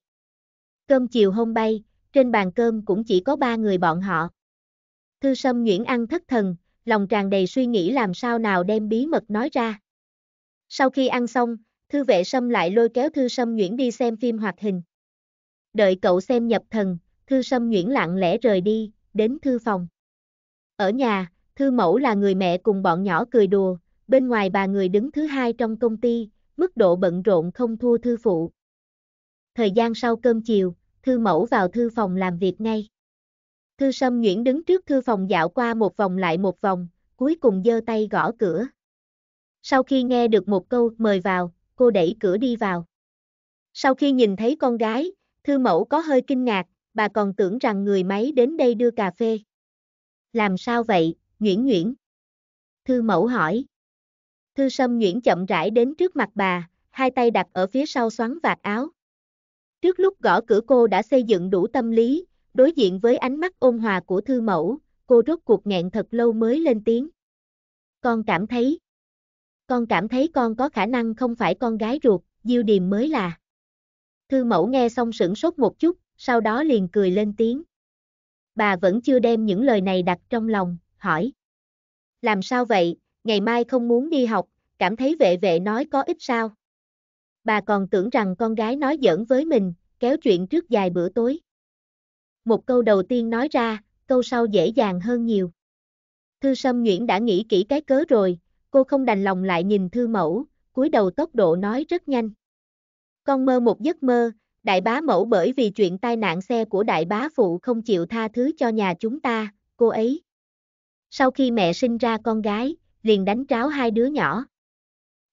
Cơm chiều hôm bay, trên bàn cơm cũng chỉ có ba người bọn họ. Thư Sâm Nguyễn ăn thất thần, lòng tràn đầy suy nghĩ làm sao nào đem bí mật nói ra. Sau khi ăn xong, Thư Vệ Sâm lại lôi kéo Thư Sâm Nguyễn đi xem phim hoạt hình. Đợi cậu xem nhập thần, Thư Sâm Nguyễn lặng lẽ rời đi, đến thư phòng. Ở nhà, Thư Mẫu là người mẹ cùng bọn nhỏ cười đùa, bên ngoài bà người đứng thứ hai trong công ty, mức độ bận rộn không thua Thư Phụ. Thời gian sau cơm chiều, Thư Mẫu vào thư phòng làm việc ngay. Thư Sâm nhuyễn đứng trước thư phòng dạo qua một vòng lại một vòng, cuối cùng giơ tay gõ cửa. Sau khi nghe được một câu mời vào, cô đẩy cửa đi vào. Sau khi nhìn thấy con gái, Thư Mẫu có hơi kinh ngạc, bà còn tưởng rằng người máy đến đây đưa cà phê. Làm sao vậy, Nguyễn Nguyễn? Thư Mẫu hỏi. Thư Sâm Nguyễn chậm rãi đến trước mặt bà, hai tay đặt ở phía sau xoắn vạt áo. Trước lúc gõ cửa cô đã xây dựng đủ tâm lý, đối diện với ánh mắt ôn hòa của thư mẫu, cô rốt cuộc nghẹn thật lâu mới lên tiếng. Con cảm thấy, con cảm thấy con có khả năng không phải con gái ruột, Diêu Điềm mới là. Thư mẫu nghe xong sửng sốt một chút, sau đó liền cười lên tiếng. Bà vẫn chưa đem những lời này đặt trong lòng, hỏi. Làm sao vậy, ngày mai không muốn đi học, cảm thấy vệ vệ nói có ích sao? Bà còn tưởng rằng con gái nói giỡn với mình, kéo chuyện trước dài bữa tối. Một câu đầu tiên nói ra, câu sau dễ dàng hơn nhiều. Thư Sâm Nguyễn đã nghĩ kỹ cái cớ rồi, cô không đành lòng lại nhìn thư mẫu, cúi đầu tốc độ nói rất nhanh. Con mơ một giấc mơ, đại bá mẫu bởi vì chuyện tai nạn xe của đại bá phụ không chịu tha thứ cho nhà chúng ta, cô ấy. Sau khi mẹ sinh ra con gái, liền đánh tráo hai đứa nhỏ.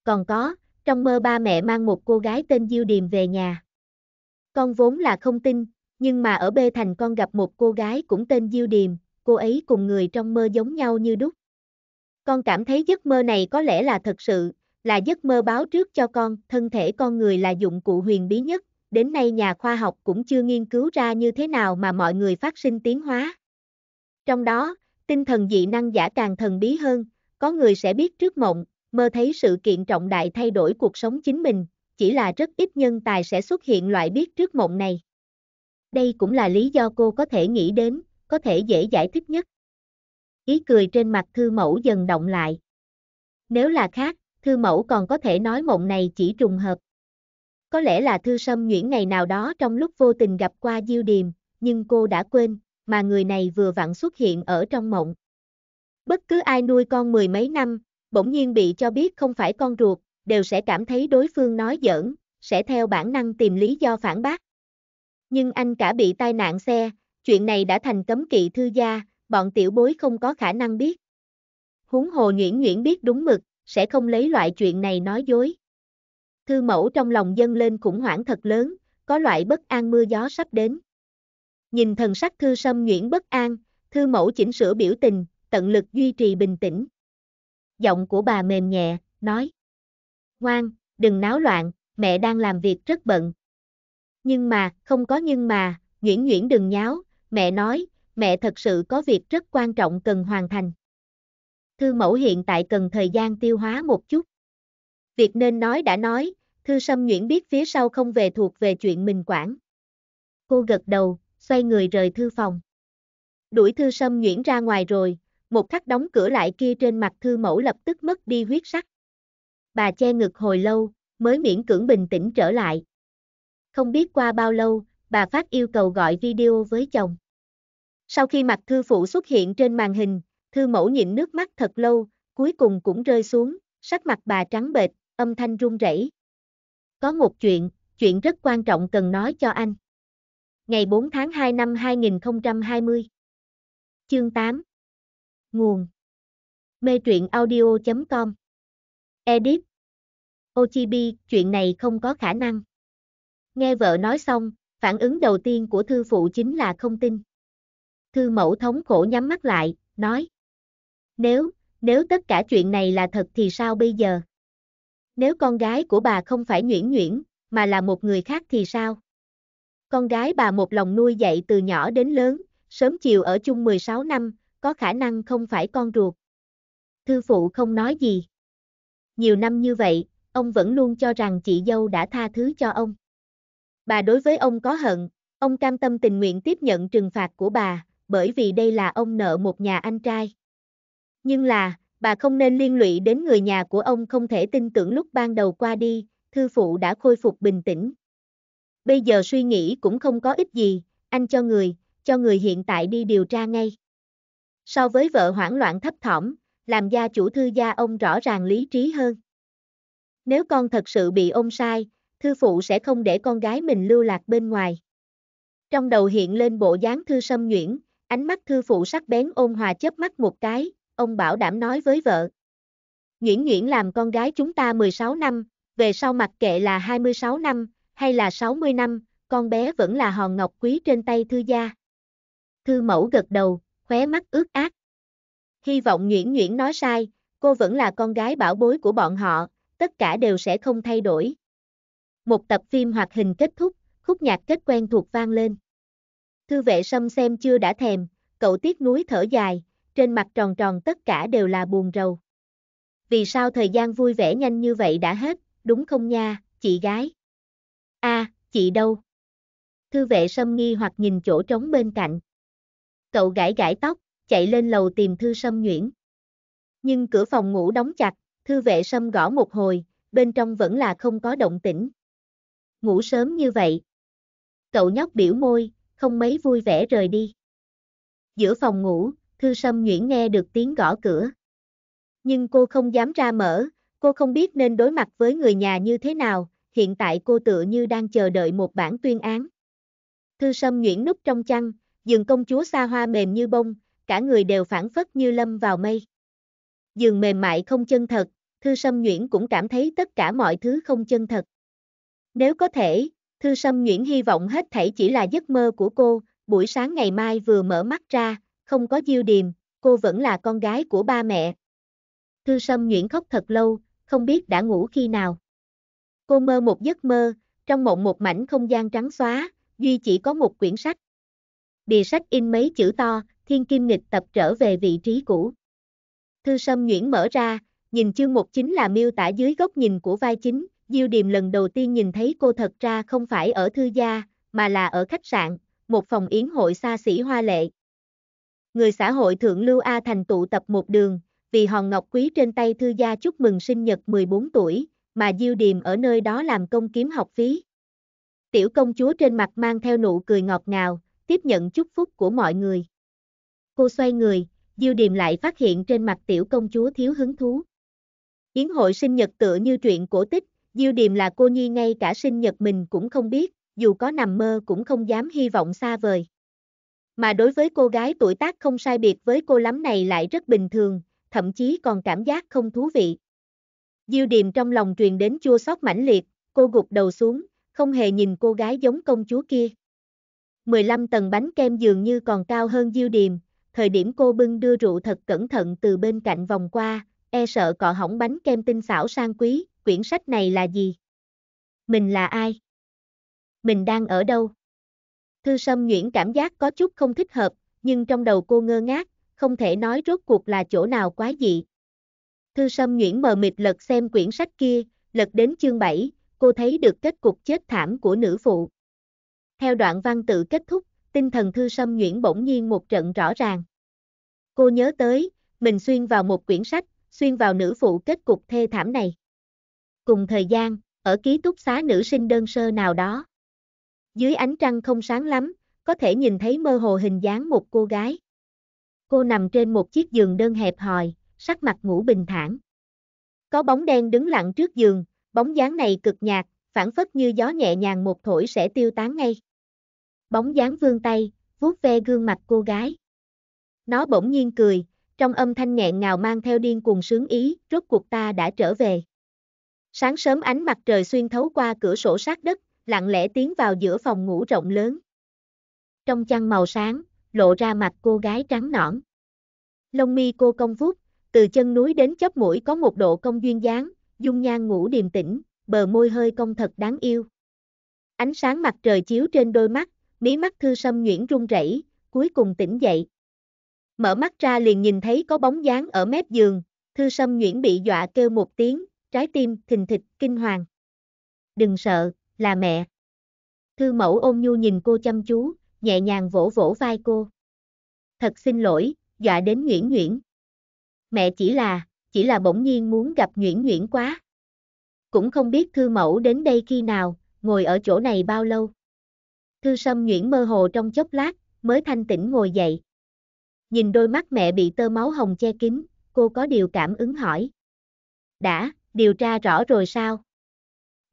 Còn có, trong mơ ba mẹ mang một cô gái tên Diêu Điềm về nhà. Con vốn là không tin, nhưng mà ở Bê Thành con gặp một cô gái cũng tên Diêu Điềm, cô ấy cùng người trong mơ giống nhau như đúc. Con cảm thấy giấc mơ này có lẽ là thật sự, là giấc mơ báo trước cho con, thân thể con người là dụng cụ huyền bí nhất, đến nay nhà khoa học cũng chưa nghiên cứu ra như thế nào mà mọi người phát sinh tiến hóa. Trong đó, tinh thần dị năng giả càng thần bí hơn, có người sẽ biết trước mộng, mơ thấy sự kiện trọng đại thay đổi cuộc sống chính mình, chỉ là rất ít nhân tài sẽ xuất hiện loại biết trước mộng này. Đây cũng là lý do cô có thể nghĩ đến, có thể dễ giải thích nhất. ý cười trên mặt thư mẫu dần động lại. Nếu là khác, thư mẫu còn có thể nói mộng này chỉ trùng hợp. Có lẽ là thư sâm nhuyễn ngày nào đó trong lúc vô tình gặp qua Diêu Điềm, nhưng cô đã quên, mà người này vừa vặn xuất hiện ở trong mộng. Bất cứ ai nuôi con mười mấy năm, bỗng nhiên bị cho biết không phải con ruột, đều sẽ cảm thấy đối phương nói giỡn, sẽ theo bản năng tìm lý do phản bác. Nhưng anh cả bị tai nạn xe, chuyện này đã thành cấm kỵ thư gia, bọn tiểu bối không có khả năng biết. Huống hồ nhuyễn nhuyễn biết đúng mực, sẽ không lấy loại chuyện này nói dối. Thư mẫu trong lòng dâng lên khủng hoảng thật lớn, có loại bất an mưa gió sắp đến. Nhìn thần sắc thư sâm nhuyễn bất an, thư mẫu chỉnh sửa biểu tình, tận lực duy trì bình tĩnh. Giọng của bà mềm nhẹ, nói. Ngoan, đừng náo loạn, mẹ đang làm việc rất bận. Nhưng mà, không có nhưng mà, nhuyễn nhuyễn đừng nháo, mẹ nói, mẹ thật sự có việc rất quan trọng cần hoàn thành. Thư mẫu hiện tại cần thời gian tiêu hóa một chút. Việc nên nói đã nói, thư sâm nhuyễn biết phía sau không về thuộc về chuyện mình quản. Cô gật đầu, xoay người rời thư phòng. Đuổi thư sâm nhuyễn ra ngoài rồi, một khắc đóng cửa lại kia trên mặt thư mẫu lập tức mất đi huyết sắc. Bà che ngực hồi lâu, mới miễn cưỡng bình tĩnh trở lại. Không biết qua bao lâu, bà phát yêu cầu gọi video với chồng. Sau khi mặt thư phụ xuất hiện trên màn hình, thư mẫu nhịn nước mắt thật lâu, cuối cùng cũng rơi xuống, sắc mặt bà trắng bệch, âm thanh run rẩy. Có một chuyện, chuyện rất quan trọng cần nói cho anh. Ngày 4 tháng 2 năm 2020 Chương 8 Nguồn Mê truyện audio.com Edit Ochibi, chuyện này không có khả năng. Nghe vợ nói xong, phản ứng đầu tiên của thư phụ chính là không tin. Thư mẫu thống khổ nhắm mắt lại, nói. Nếu, nếu tất cả chuyện này là thật thì sao bây giờ? Nếu con gái của bà không phải nhuyễn nhuyễn, mà là một người khác thì sao? Con gái bà một lòng nuôi dạy từ nhỏ đến lớn, sớm chiều ở chung 16 năm, có khả năng không phải con ruột. Thư phụ không nói gì. Nhiều năm như vậy, ông vẫn luôn cho rằng chị dâu đã tha thứ cho ông. Bà đối với ông có hận, ông cam tâm tình nguyện tiếp nhận trừng phạt của bà, bởi vì đây là ông nợ một nhà anh trai. Nhưng là, bà không nên liên lụy đến người nhà của ông không thể tin tưởng lúc ban đầu qua đi, thư phụ đã khôi phục bình tĩnh. Bây giờ suy nghĩ cũng không có ích gì, anh cho người, cho người hiện tại đi điều tra ngay. So với vợ hoảng loạn thấp thỏm, làm gia chủ thư gia ông rõ ràng lý trí hơn. Nếu con thật sự bị ông sai, thư phụ sẽ không để con gái mình lưu lạc bên ngoài. Trong đầu hiện lên bộ dáng thư sâm nhuyễn, ánh mắt thư phụ sắc bén ôn hòa chớp mắt một cái, ông bảo đảm nói với vợ. Nguyễn Nguyễn làm con gái chúng ta 16 năm, về sau mặc kệ là 26 năm, hay là 60 năm, con bé vẫn là hòn ngọc quý trên tay thư gia. Thư mẫu gật đầu, khóe mắt ướt át. Hy vọng Nguyễn Nguyễn nói sai, cô vẫn là con gái bảo bối của bọn họ, tất cả đều sẽ không thay đổi. Một tập phim hoạt hình kết thúc, khúc nhạc kết quen thuộc vang lên. Thư vệ sâm xem chưa đã thèm, cậu tiếc núi thở dài, trên mặt tròn tròn tất cả đều là buồn rầu. Vì sao thời gian vui vẻ nhanh như vậy đã hết, đúng không nha, chị gái? a à, chị đâu? Thư vệ sâm nghi hoặc nhìn chỗ trống bên cạnh. Cậu gãi gãi tóc, chạy lên lầu tìm thư sâm nhuyễn. Nhưng cửa phòng ngủ đóng chặt, thư vệ sâm gõ một hồi, bên trong vẫn là không có động tĩnh. Ngủ sớm như vậy. Cậu nhóc biểu môi, không mấy vui vẻ rời đi. Giữa phòng ngủ, thư sâm Nguyễn nghe được tiếng gõ cửa. Nhưng cô không dám ra mở, cô không biết nên đối mặt với người nhà như thế nào, hiện tại cô tựa như đang chờ đợi một bản tuyên án. Thư sâm Nguyễn núp trong chăn, giường công chúa xa hoa mềm như bông, cả người đều phản phất như lâm vào mây. Giường mềm mại không chân thật, Thư Sâm Nguyễn cũng cảm thấy tất cả mọi thứ không chân thật. Nếu có thể, Thư Sâm Nguyễn hy vọng hết thảy chỉ là giấc mơ của cô, buổi sáng ngày mai vừa mở mắt ra, không có diêu điềm, cô vẫn là con gái của ba mẹ. Thư Sâm Nhuyễn khóc thật lâu, không biết đã ngủ khi nào. Cô mơ một giấc mơ, trong mộng một mảnh không gian trắng xóa, duy chỉ có một quyển sách. Bìa sách in mấy chữ to, thiên kim nghịch tập trở về vị trí cũ. Thư Sâm Nhuyễn mở ra, nhìn chương một chính là miêu tả dưới góc nhìn của vai chính, Diêu Điềm lần đầu tiên nhìn thấy cô thật ra không phải ở thư gia, mà là ở khách sạn, một phòng yến hội xa xỉ hoa lệ người xã hội thượng lưu A thành tụ tập một đường, vì hòn ngọc quý trên tay thư gia chúc mừng sinh nhật 14 tuổi, mà Diêu Điềm ở nơi đó làm công kiếm học phí. Tiểu công chúa trên mặt mang theo nụ cười ngọt ngào, tiếp nhận chúc phúc của mọi người. Cô xoay người, Diêu Điềm lại phát hiện trên mặt tiểu công chúa thiếu hứng thú. Yến hội sinh nhật tựa như truyện cổ tích, Diêu Điềm là cô nhi ngay cả sinh nhật mình cũng không biết, dù có nằm mơ cũng không dám hy vọng xa vời. Mà đối với cô gái tuổi tác không sai biệt với cô lắm này lại rất bình thường, thậm chí còn cảm giác không thú vị. Diêu Điềm trong lòng truyền đến chua xót mãnh liệt, cô gục đầu xuống, không hề nhìn cô gái giống công chúa kia. 15 tầng bánh kem dường như còn cao hơn Diêu Điềm, thời điểm cô bưng đưa rượu thật cẩn thận từ bên cạnh vòng qua, e sợ cọ hỏng bánh kem tinh xảo sang quý, quyển sách này là gì? Mình là ai? Mình đang ở đâu? Thư Sâm Nguyễn cảm giác có chút không thích hợp, nhưng trong đầu cô ngơ ngác, không thể nói rốt cuộc là chỗ nào quá dị. Thư Sâm Nguyễn mờ mịt lật xem quyển sách kia, lật đến chương 7, cô thấy được kết cục chết thảm của nữ phụ. Theo đoạn văn tự kết thúc, tinh thần Thư Sâm Nguyễn bỗng nhiên một trận rõ ràng. Cô nhớ tới, mình xuyên vào một quyển sách, xuyên vào nữ phụ kết cục thê thảm này. Cùng thời gian, ở ký túc xá nữ sinh đơn sơ nào đó. Dưới ánh trăng không sáng lắm, có thể nhìn thấy mơ hồ hình dáng một cô gái. Cô nằm trên một chiếc giường đơn hẹp hòi, sắc mặt ngủ bình thản. Có bóng đen đứng lặng trước giường, bóng dáng này cực nhạt, phản phất như gió nhẹ nhàng một thổi sẽ tiêu tán ngay. Bóng dáng vươn tay, vuốt ve gương mặt cô gái. Nó bỗng nhiên cười, trong âm thanh nghẹn ngào mang theo điên cuồng sướng ý, rốt cuộc ta đã trở về. Sáng sớm ánh mặt trời xuyên thấu qua cửa sổ sát đất, lặng lẽ tiến vào giữa phòng ngủ rộng lớn. Trong chăn màu sáng, lộ ra mặt cô gái trắng nõn. Lông mi cô cong vút, từ chân núi đến chóp mũi có một độ cong duyên dáng, dung nhan ngủ điềm tĩnh, bờ môi hơi cong thật đáng yêu. Ánh sáng mặt trời chiếu trên đôi mắt, mí mắt thư sâm nhuyễn run rẩy, cuối cùng tỉnh dậy. Mở mắt ra liền nhìn thấy có bóng dáng ở mép giường, thư sâm nhuyễn bị dọa kêu một tiếng, trái tim thình thịch kinh hoàng. Đừng sợ, là mẹ. Thư mẫu ôm nhu nhìn cô chăm chú, nhẹ nhàng vỗ vỗ vai cô. Thật xin lỗi, dọa đến Nguyễn Nguyễn. Mẹ chỉ là, chỉ là bỗng nhiên muốn gặp Nguyễn Nguyễn quá. Cũng không biết thư mẫu đến đây khi nào, ngồi ở chỗ này bao lâu. Thư Sâm Nguyễn mơ hồ trong chốc lát, mới thanh tĩnh ngồi dậy. Nhìn đôi mắt mẹ bị tơ máu hồng che kín, cô có điều cảm ứng hỏi. Đã, điều tra rõ rồi sao?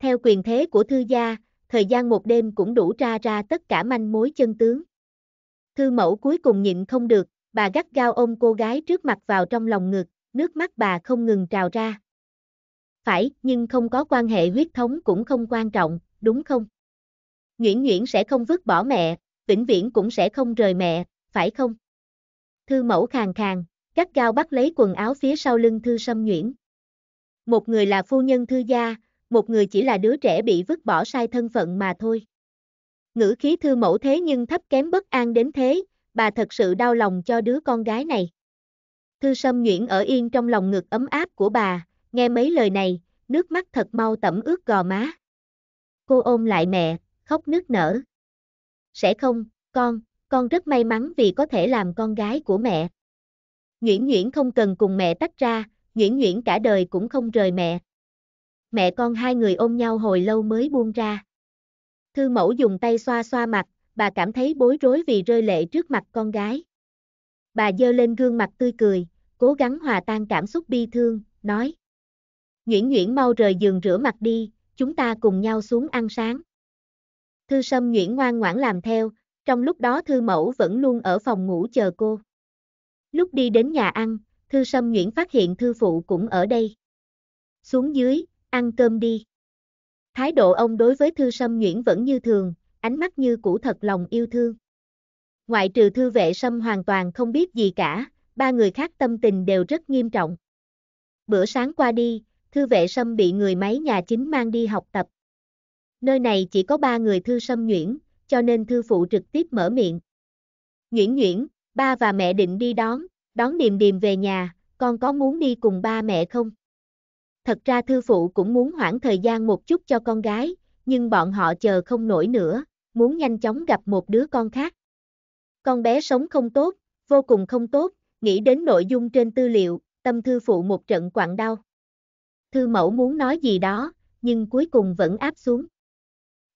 Theo quyền thế của thư gia, thời gian một đêm cũng đủ tra ra tất cả manh mối chân tướng. Thư mẫu cuối cùng nhịn không được, bà gắt gao ôm cô gái trước mặt vào trong lòng ngực, nước mắt bà không ngừng trào ra. Phải, nhưng không có quan hệ huyết thống cũng không quan trọng, đúng không? Nguyễn Nguyễn sẽ không vứt bỏ mẹ, vĩnh viễn cũng sẽ không rời mẹ, phải không? Thư mẫu khàn khàn, gắt gao bắt lấy quần áo phía sau lưng Thư Sâm Nguyễn. Một người là phu nhân Thư gia, một người chỉ là đứa trẻ bị vứt bỏ sai thân phận mà thôi. Ngữ khí Thư mẫu thế nhưng thấp kém bất an đến thế, bà thật sự đau lòng cho đứa con gái này. Thư Sâm Nguyễn ở yên trong lòng ngực ấm áp của bà, nghe mấy lời này, nước mắt thật mau tẩm ướt gò má. Cô ôm lại mẹ, khóc nức nở. Sẽ không, con, con rất may mắn vì có thể làm con gái của mẹ. Nguyễn Nguyễn không cần cùng mẹ tách ra, Nguyễn Nguyễn cả đời cũng không rời mẹ. Mẹ con hai người ôm nhau hồi lâu mới buông ra. Thư mẫu dùng tay xoa xoa mặt, bà cảm thấy bối rối vì rơi lệ trước mặt con gái. Bà dơ lên gương mặt tươi cười, cố gắng hòa tan cảm xúc bi thương, nói. Nguyễn Nguyễn mau rời giường rửa mặt đi, chúng ta cùng nhau xuống ăn sáng. Thư Sâm Nguyễn ngoan ngoãn làm theo, trong lúc đó Thư Mẫu vẫn luôn ở phòng ngủ chờ cô. Lúc đi đến nhà ăn, Thư Sâm Nguyễn phát hiện Thư Phụ cũng ở đây. Xuống dưới, ăn cơm đi. Thái độ ông đối với Thư Sâm Nguyễn vẫn như thường, ánh mắt như cũ thật lòng yêu thương. Ngoại trừ Thư Vệ Sâm hoàn toàn không biết gì cả, ba người khác tâm tình đều rất nghiêm trọng. Bữa sáng qua đi, Thư Vệ Sâm bị người máy nhà chính mang đi học tập. Nơi này chỉ có ba người Thư Sâm Nguyễn, cho nên Thư Phụ trực tiếp mở miệng. Nguyễn Nguyễn, ba và mẹ định đi đón, đón Điềm Điềm về nhà, con có muốn đi cùng ba mẹ không? Thật ra Thư Phụ cũng muốn hoãn thời gian một chút cho con gái, nhưng bọn họ chờ không nổi nữa, muốn nhanh chóng gặp một đứa con khác. Con bé sống không tốt, vô cùng không tốt, nghĩ đến nội dung trên tư liệu, tâm thư phụ một trận quặn đau. Thư mẫu muốn nói gì đó, nhưng cuối cùng vẫn áp xuống.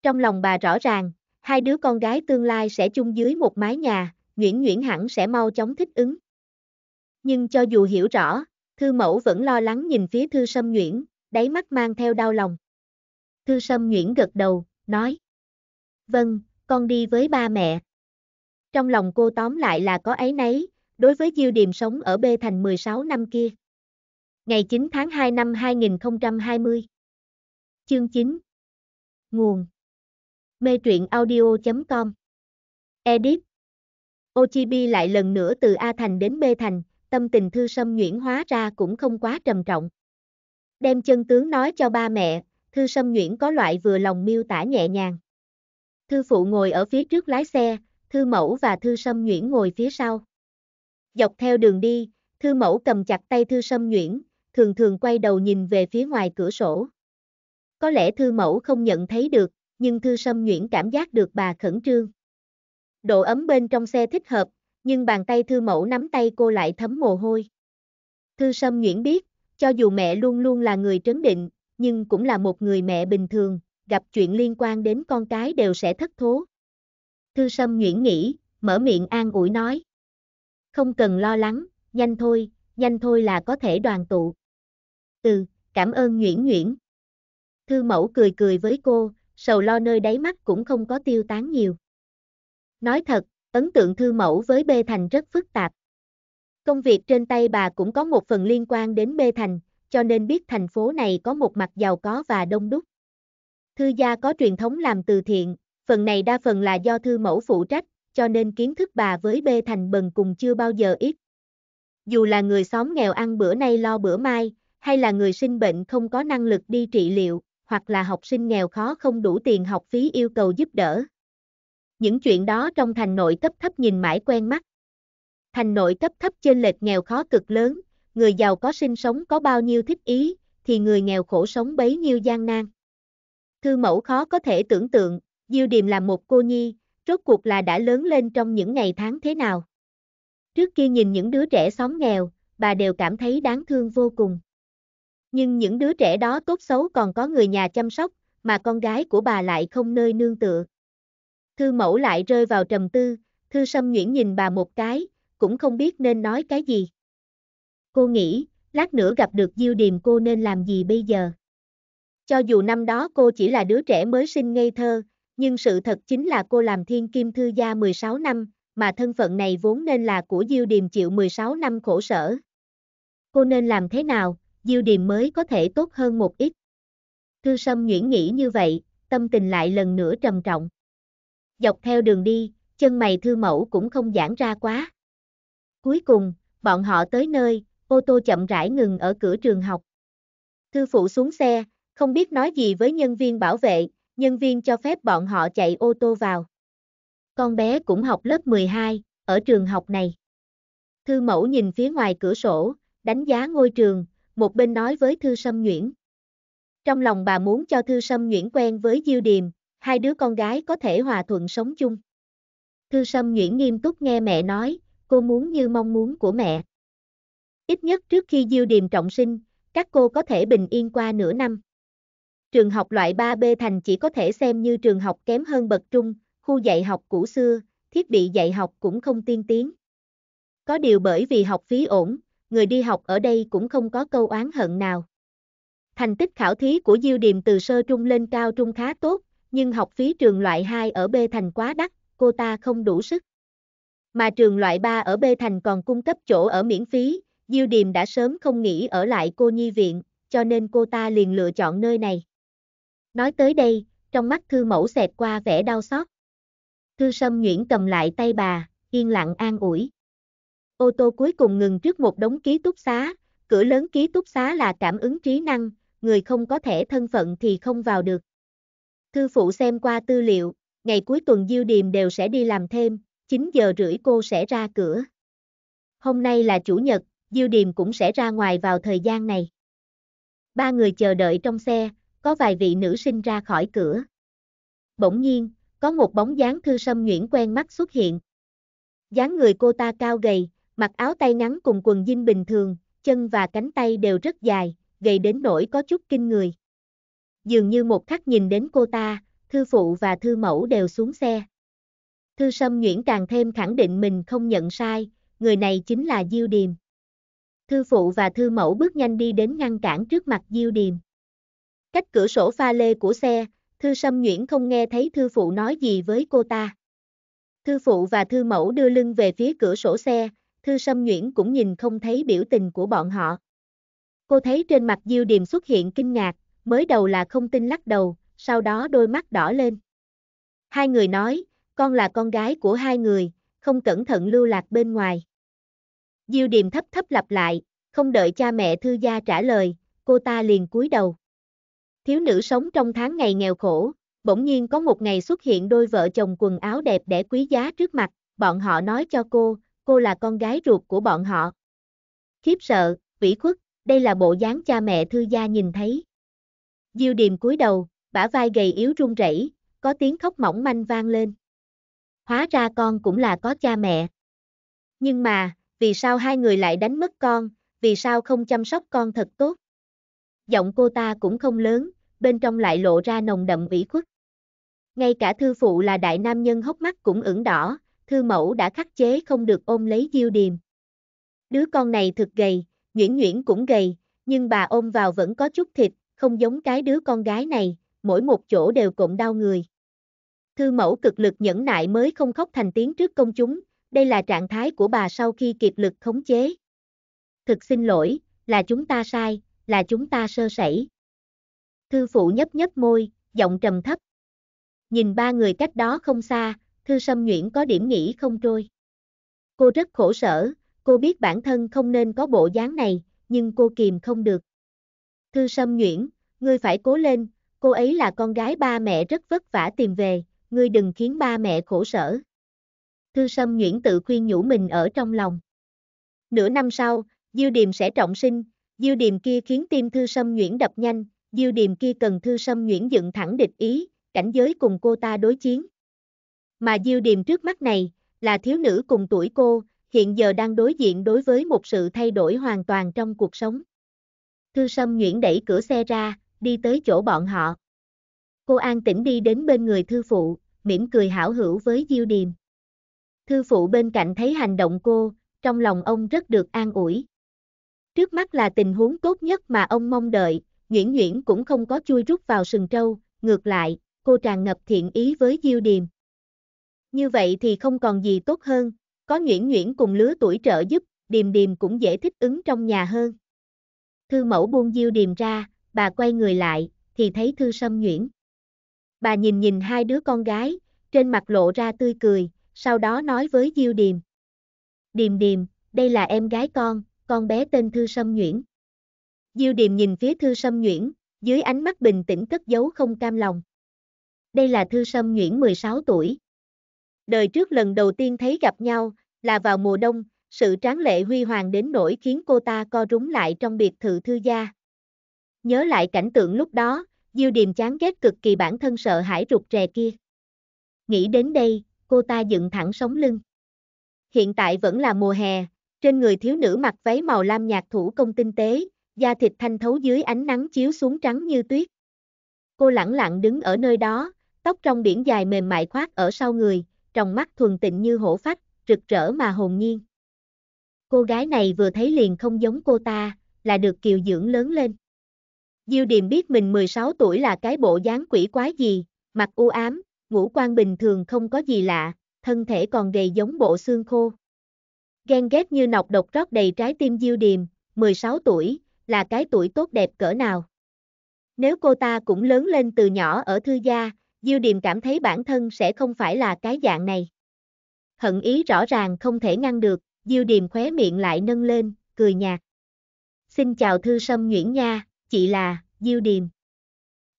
Trong lòng bà rõ ràng, hai đứa con gái tương lai sẽ chung dưới một mái nhà, Nguyễn Nguyễn hẳn sẽ mau chóng thích ứng. Nhưng cho dù hiểu rõ, Thư mẫu vẫn lo lắng nhìn phía Thư Sâm Nguyễn, đáy mắt mang theo đau lòng. Thư Sâm Nguyễn gật đầu, nói. Vâng, con đi với ba mẹ. Trong lòng cô tóm lại là có ấy nấy, đối với Diêu Điềm sống ở B thành 16 năm kia. Ngày 9 tháng 2 năm 2020 Chương 9 Nguồn Mê truyện audio.com Edit Ochibi lại lần nữa từ A thành đến B thành, tâm tình thư sâm nhuyễn hóa ra cũng không quá trầm trọng. Đem chân tướng nói cho ba mẹ, thư sâm nhuyễn có loại vừa lòng miêu tả nhẹ nhàng. Thư phụ ngồi ở phía trước lái xe, thư mẫu và thư sâm nhuyễn ngồi phía sau. Dọc theo đường đi, thư mẫu cầm chặt tay thư sâm nhuyễn, thường thường quay đầu nhìn về phía ngoài cửa sổ. Có lẽ thư mẫu không nhận thấy được, nhưng thư sâm nhuyễn cảm giác được bà khẩn trương. Độ ấm bên trong xe thích hợp, nhưng bàn tay thư mẫu nắm tay cô lại thấm mồ hôi. Thư sâm nhuyễn biết, cho dù mẹ luôn luôn là người trấn định, nhưng cũng là một người mẹ bình thường, gặp chuyện liên quan đến con cái đều sẽ thất thố. Thư sâm nhuyễn nghĩ, mở miệng an ủi nói. Không cần lo lắng, nhanh thôi, nhanh thôi là có thể đoàn tụ. Ừ, cảm ơn nhuyễn nhuyễn. Thư mẫu cười cười với cô, sầu lo nơi đáy mắt cũng không có tiêu tán nhiều. Nói thật, ấn tượng thư mẫu với Bê Thành rất phức tạp. Công việc trên tay bà cũng có một phần liên quan đến Bê Thành, cho nên biết thành phố này có một mặt giàu có và đông đúc. Thư gia có truyền thống làm từ thiện, phần này đa phần là do thư mẫu phụ trách, cho nên kiến thức bà với Bê Thành bần cùng chưa bao giờ ít. Dù là người xóm nghèo ăn bữa nay lo bữa mai, hay là người sinh bệnh không có năng lực đi trị liệu, hoặc là học sinh nghèo khó không đủ tiền học phí yêu cầu giúp đỡ. Những chuyện đó trong thành nội cấp thấp nhìn mãi quen mắt. Thành nội cấp thấp trên lệch nghèo khó cực lớn, người giàu có sinh sống có bao nhiêu thích ý, thì người nghèo khổ sống bấy nhiêu gian nan. Thư mẫu khó có thể tưởng tượng, Diêu Điềm là một cô nhi, rốt cuộc là đã lớn lên trong những ngày tháng thế nào. Trước kia nhìn những đứa trẻ xóm nghèo, bà đều cảm thấy đáng thương vô cùng. Nhưng những đứa trẻ đó tốt xấu còn có người nhà chăm sóc, mà con gái của bà lại không nơi nương tựa. Thư mẫu lại rơi vào trầm tư, thư sâm nhuyễn nhìn bà một cái, cũng không biết nên nói cái gì. Cô nghĩ, lát nữa gặp được Diêu Điềm cô nên làm gì bây giờ? Cho dù năm đó cô chỉ là đứa trẻ mới sinh ngây thơ, nhưng sự thật chính là cô làm thiên kim thư gia 16 năm, mà thân phận này vốn nên là của Diêu Điềm chịu 16 năm khổ sở. Cô nên làm thế nào, Diêu Điềm mới có thể tốt hơn một ít? Thư Sâm nhuyễn nghĩ như vậy, tâm tình lại lần nữa trầm trọng. Dọc theo đường đi, chân mày thư mẫu cũng không giãn ra quá. Cuối cùng, bọn họ tới nơi, ô tô chậm rãi ngừng ở cửa trường học. Thư phụ xuống xe, không biết nói gì với nhân viên bảo vệ, nhân viên cho phép bọn họ chạy ô tô vào. Con bé cũng học lớp 12, ở trường học này. Thư mẫu nhìn phía ngoài cửa sổ, đánh giá ngôi trường, một bên nói với Thư Sâm Nhuyễn. Trong lòng bà muốn cho Thư Sâm Nhuyễn quen với Diêu Điềm, hai đứa con gái có thể hòa thuận sống chung. Thư Sâm Nhuyễn nghiêm túc nghe mẹ nói, cô muốn như mong muốn của mẹ. Ít nhất trước khi Diêu Điềm trọng sinh, các cô có thể bình yên qua nửa năm. Trường học loại 3B thành chỉ có thể xem như trường học kém hơn bậc trung, khu dạy học cũ xưa, thiết bị dạy học cũng không tiên tiến. Có điều bởi vì học phí ổn, người đi học ở đây cũng không có câu oán hận nào. Thành tích khảo thí của Diêu Điềm từ sơ trung lên cao trung khá tốt, nhưng học phí trường loại 2 ở B thành quá đắt, cô ta không đủ sức. Mà trường loại 3 ở B thành còn cung cấp chỗ ở miễn phí, Diêu Điềm đã sớm không nghĩ ở lại cô nhi viện, cho nên cô ta liền lựa chọn nơi này. Nói tới đây, trong mắt thư mẫu xẹt qua vẻ đau xót. Thư sâm nhuyễn cầm lại tay bà, yên lặng an ủi. Ô tô cuối cùng ngừng trước một đống ký túc xá, cửa lớn ký túc xá là cảm ứng trí năng, người không có thẻ thân phận thì không vào được. Thư phụ xem qua tư liệu, ngày cuối tuần Diêu Điềm đều sẽ đi làm thêm, 9 giờ rưỡi cô sẽ ra cửa. Hôm nay là chủ nhật, Diêu Điềm cũng sẽ ra ngoài vào thời gian này. Ba người chờ đợi trong xe, có vài vị nữ sinh ra khỏi cửa. Bỗng nhiên, có một bóng dáng thư sâm nhuyễn quen mắt xuất hiện. dáng người cô ta cao gầy, mặc áo tay ngắn cùng quần jean bình thường, chân và cánh tay đều rất dài, gầy đến nỗi có chút kinh người. Dường như một khắc nhìn đến cô ta, thư phụ và thư mẫu đều xuống xe. Thư Sâm Nguyễn càng thêm khẳng định mình không nhận sai, người này chính là Diêu Điềm. Thư phụ và thư mẫu bước nhanh đi đến ngăn cản trước mặt Diêu Điềm. Cách cửa sổ pha lê của xe, Thư Sâm Nguyễn không nghe thấy thư phụ nói gì với cô ta. Thư phụ và thư mẫu đưa lưng về phía cửa sổ xe, Thư Sâm Nguyễn cũng nhìn không thấy biểu tình của bọn họ. Cô thấy trên mặt Diêu Điềm xuất hiện kinh ngạc, mới đầu là không tin lắc đầu, sau đó đôi mắt đỏ lên. Hai người nói, con là con gái của hai người, không cẩn thận lưu lạc bên ngoài. Diêu Điềm thấp thấp lặp lại, không đợi cha mẹ thư gia trả lời, cô ta liền cúi đầu. Thiếu nữ sống trong tháng ngày nghèo khổ, bỗng nhiên có một ngày xuất hiện đôi vợ chồng quần áo đẹp đẽ quý giá trước mặt, bọn họ nói cho cô, cô là con gái ruột của bọn họ. Khiếp sợ, vĩ khuất, đây là bộ dáng cha mẹ thư gia nhìn thấy. Diêu Điềm cúi đầu, bả vai gầy yếu run rẩy, có tiếng khóc mỏng manh vang lên. Hóa ra con cũng là có cha mẹ. Nhưng mà, vì sao hai người lại đánh mất con, vì sao không chăm sóc con thật tốt? Giọng cô ta cũng không lớn, bên trong lại lộ ra nồng đậm ủy khuất. Ngay cả thư phụ là đại nam nhân hốc mắt cũng ửng đỏ, thư mẫu đã khắc chế không được ôm lấy diêu điềm. Đứa con này thực gầy, nhuyễn nhuyễn cũng gầy, nhưng bà ôm vào vẫn có chút thịt, không giống cái đứa con gái này, mỗi một chỗ đều cộm đau người. Thư mẫu cực lực nhẫn nại mới không khóc thành tiếng trước công chúng, đây là trạng thái của bà sau khi kiệt lực khống chế. Thực xin lỗi, là chúng ta sai, là chúng ta sơ sẩy. Thư phụ nhấp nhấp môi, giọng trầm thấp. Nhìn ba người cách đó không xa, thư sâm nhuyễn có điểm nghĩ không trôi. Cô rất khổ sở, cô biết bản thân không nên có bộ dáng này, nhưng cô kìm không được. Thư sâm nhuyễn, ngươi phải cố lên, cô ấy là con gái ba mẹ rất vất vả tìm về, ngươi đừng khiến ba mẹ khổ sở. Thư sâm nhuyễn tự khuyên nhủ mình ở trong lòng. Nửa năm sau, Diêu Điềm sẽ trọng sinh, Diêu Điềm kia khiến tim Thư sâm nhuyễn đập nhanh, Diêu Điềm kia cần Thư sâm nhuyễn dựng thẳng địch ý, cảnh giới cùng cô ta đối chiến. Mà Diêu Điềm trước mắt này, là thiếu nữ cùng tuổi cô, hiện giờ đang đối diện đối với một sự thay đổi hoàn toàn trong cuộc sống. Thư Sâm nhuyễn đẩy cửa xe ra, đi tới chỗ bọn họ. Cô an tĩnh đi đến bên người thư phụ, mỉm cười hảo hữu với Diêu Điềm. Thư phụ bên cạnh thấy hành động cô, trong lòng ông rất được an ủi. Trước mắt là tình huống tốt nhất mà ông mong đợi, Nguyễn Nguyễn cũng không có chui rút vào sừng trâu, ngược lại, cô tràn ngập thiện ý với Diêu Điềm. Như vậy thì không còn gì tốt hơn, có Nguyễn Nguyễn cùng lứa tuổi trợ giúp, Điềm Điềm cũng dễ thích ứng trong nhà hơn. Thư mẫu buông Diêu Điềm ra, bà quay người lại, thì thấy Thư Sâm nhuyễn. Bà nhìn nhìn hai đứa con gái, trên mặt lộ ra tươi cười, sau đó nói với Diêu Điềm. Điềm Điềm, đây là em gái con, con bé tên Thư Sâm nhuyễn." Diêu Điềm nhìn phía Thư Sâm nhuyễn, dưới ánh mắt bình tĩnh cất giấu không cam lòng. Đây là Thư Sâm nhuyễn 16 tuổi. Đời trước lần đầu tiên thấy gặp nhau, là vào mùa đông, sự tráng lệ huy hoàng đến nỗi khiến cô ta co rúm lại trong biệt thự thư gia. Nhớ lại cảnh tượng lúc đó, Diêu Điềm chán ghét cực kỳ bản thân sợ hãi rụt rè kia. Nghĩ đến đây, cô ta dựng thẳng sống lưng. Hiện tại vẫn là mùa hè, trên người thiếu nữ mặc váy màu lam nhạt thủ công tinh tế, da thịt thanh thấu dưới ánh nắng chiếu xuống trắng như tuyết. Cô lẳng lặng đứng ở nơi đó, tóc trong biển dài mềm mại khoác ở sau người, trong mắt thuần tịnh như hổ phách, rực rỡ mà hồn nhiên. Cô gái này vừa thấy liền không giống cô ta, là được kiều dưỡng lớn lên. Diêu Điềm biết mình 16 tuổi là cái bộ dáng quỷ quái gì, mặt u ám, ngũ quan bình thường không có gì lạ, thân thể còn gầy giống bộ xương khô. Ghen ghét như nọc độc rót đầy trái tim Diêu Điềm, 16 tuổi, là cái tuổi tốt đẹp cỡ nào. Nếu cô ta cũng lớn lên từ nhỏ ở thư gia, Diêu Điềm cảm thấy bản thân sẽ không phải là cái dạng này. Hận ý rõ ràng không thể ngăn được, Diêu Điềm khóe miệng lại nâng lên, cười nhạt. Xin chào Thư Sâm Nguyễn Nha, chị là, Diêu Điềm.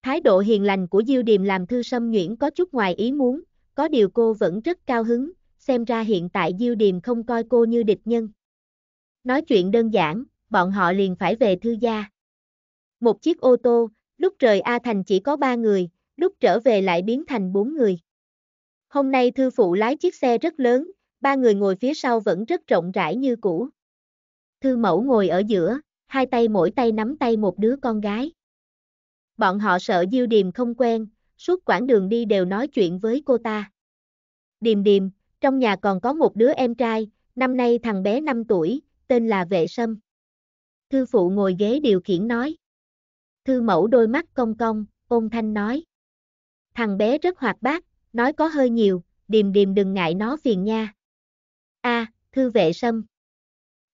Thái độ hiền lành của Diêu Điềm làm Thư Sâm Nguyễn có chút ngoài ý muốn, có điều cô vẫn rất cao hứng, xem ra hiện tại Diêu Điềm không coi cô như địch nhân. Nói chuyện đơn giản, bọn họ liền phải về Thư gia. Một chiếc ô tô, lúc rời A Thành chỉ có ba người, lúc trở về lại biến thành bốn người. Hôm nay thư phụ lái chiếc xe rất lớn, ba người ngồi phía sau vẫn rất rộng rãi như cũ. Thư mẫu ngồi ở giữa, hai tay mỗi tay nắm tay một đứa con gái. Bọn họ sợ Diêu Điềm không quen, suốt quãng đường đi đều nói chuyện với cô ta. Điềm điềm, trong nhà còn có một đứa em trai, năm nay thằng bé 5 tuổi, tên là Vệ Sâm. Thư phụ ngồi ghế điều khiển nói. Thư mẫu đôi mắt cong cong, ôn thanh nói. Thằng bé rất hoạt bát, nói có hơi nhiều, điềm điềm đừng ngại nó phiền nha. A, thư vệ sâm.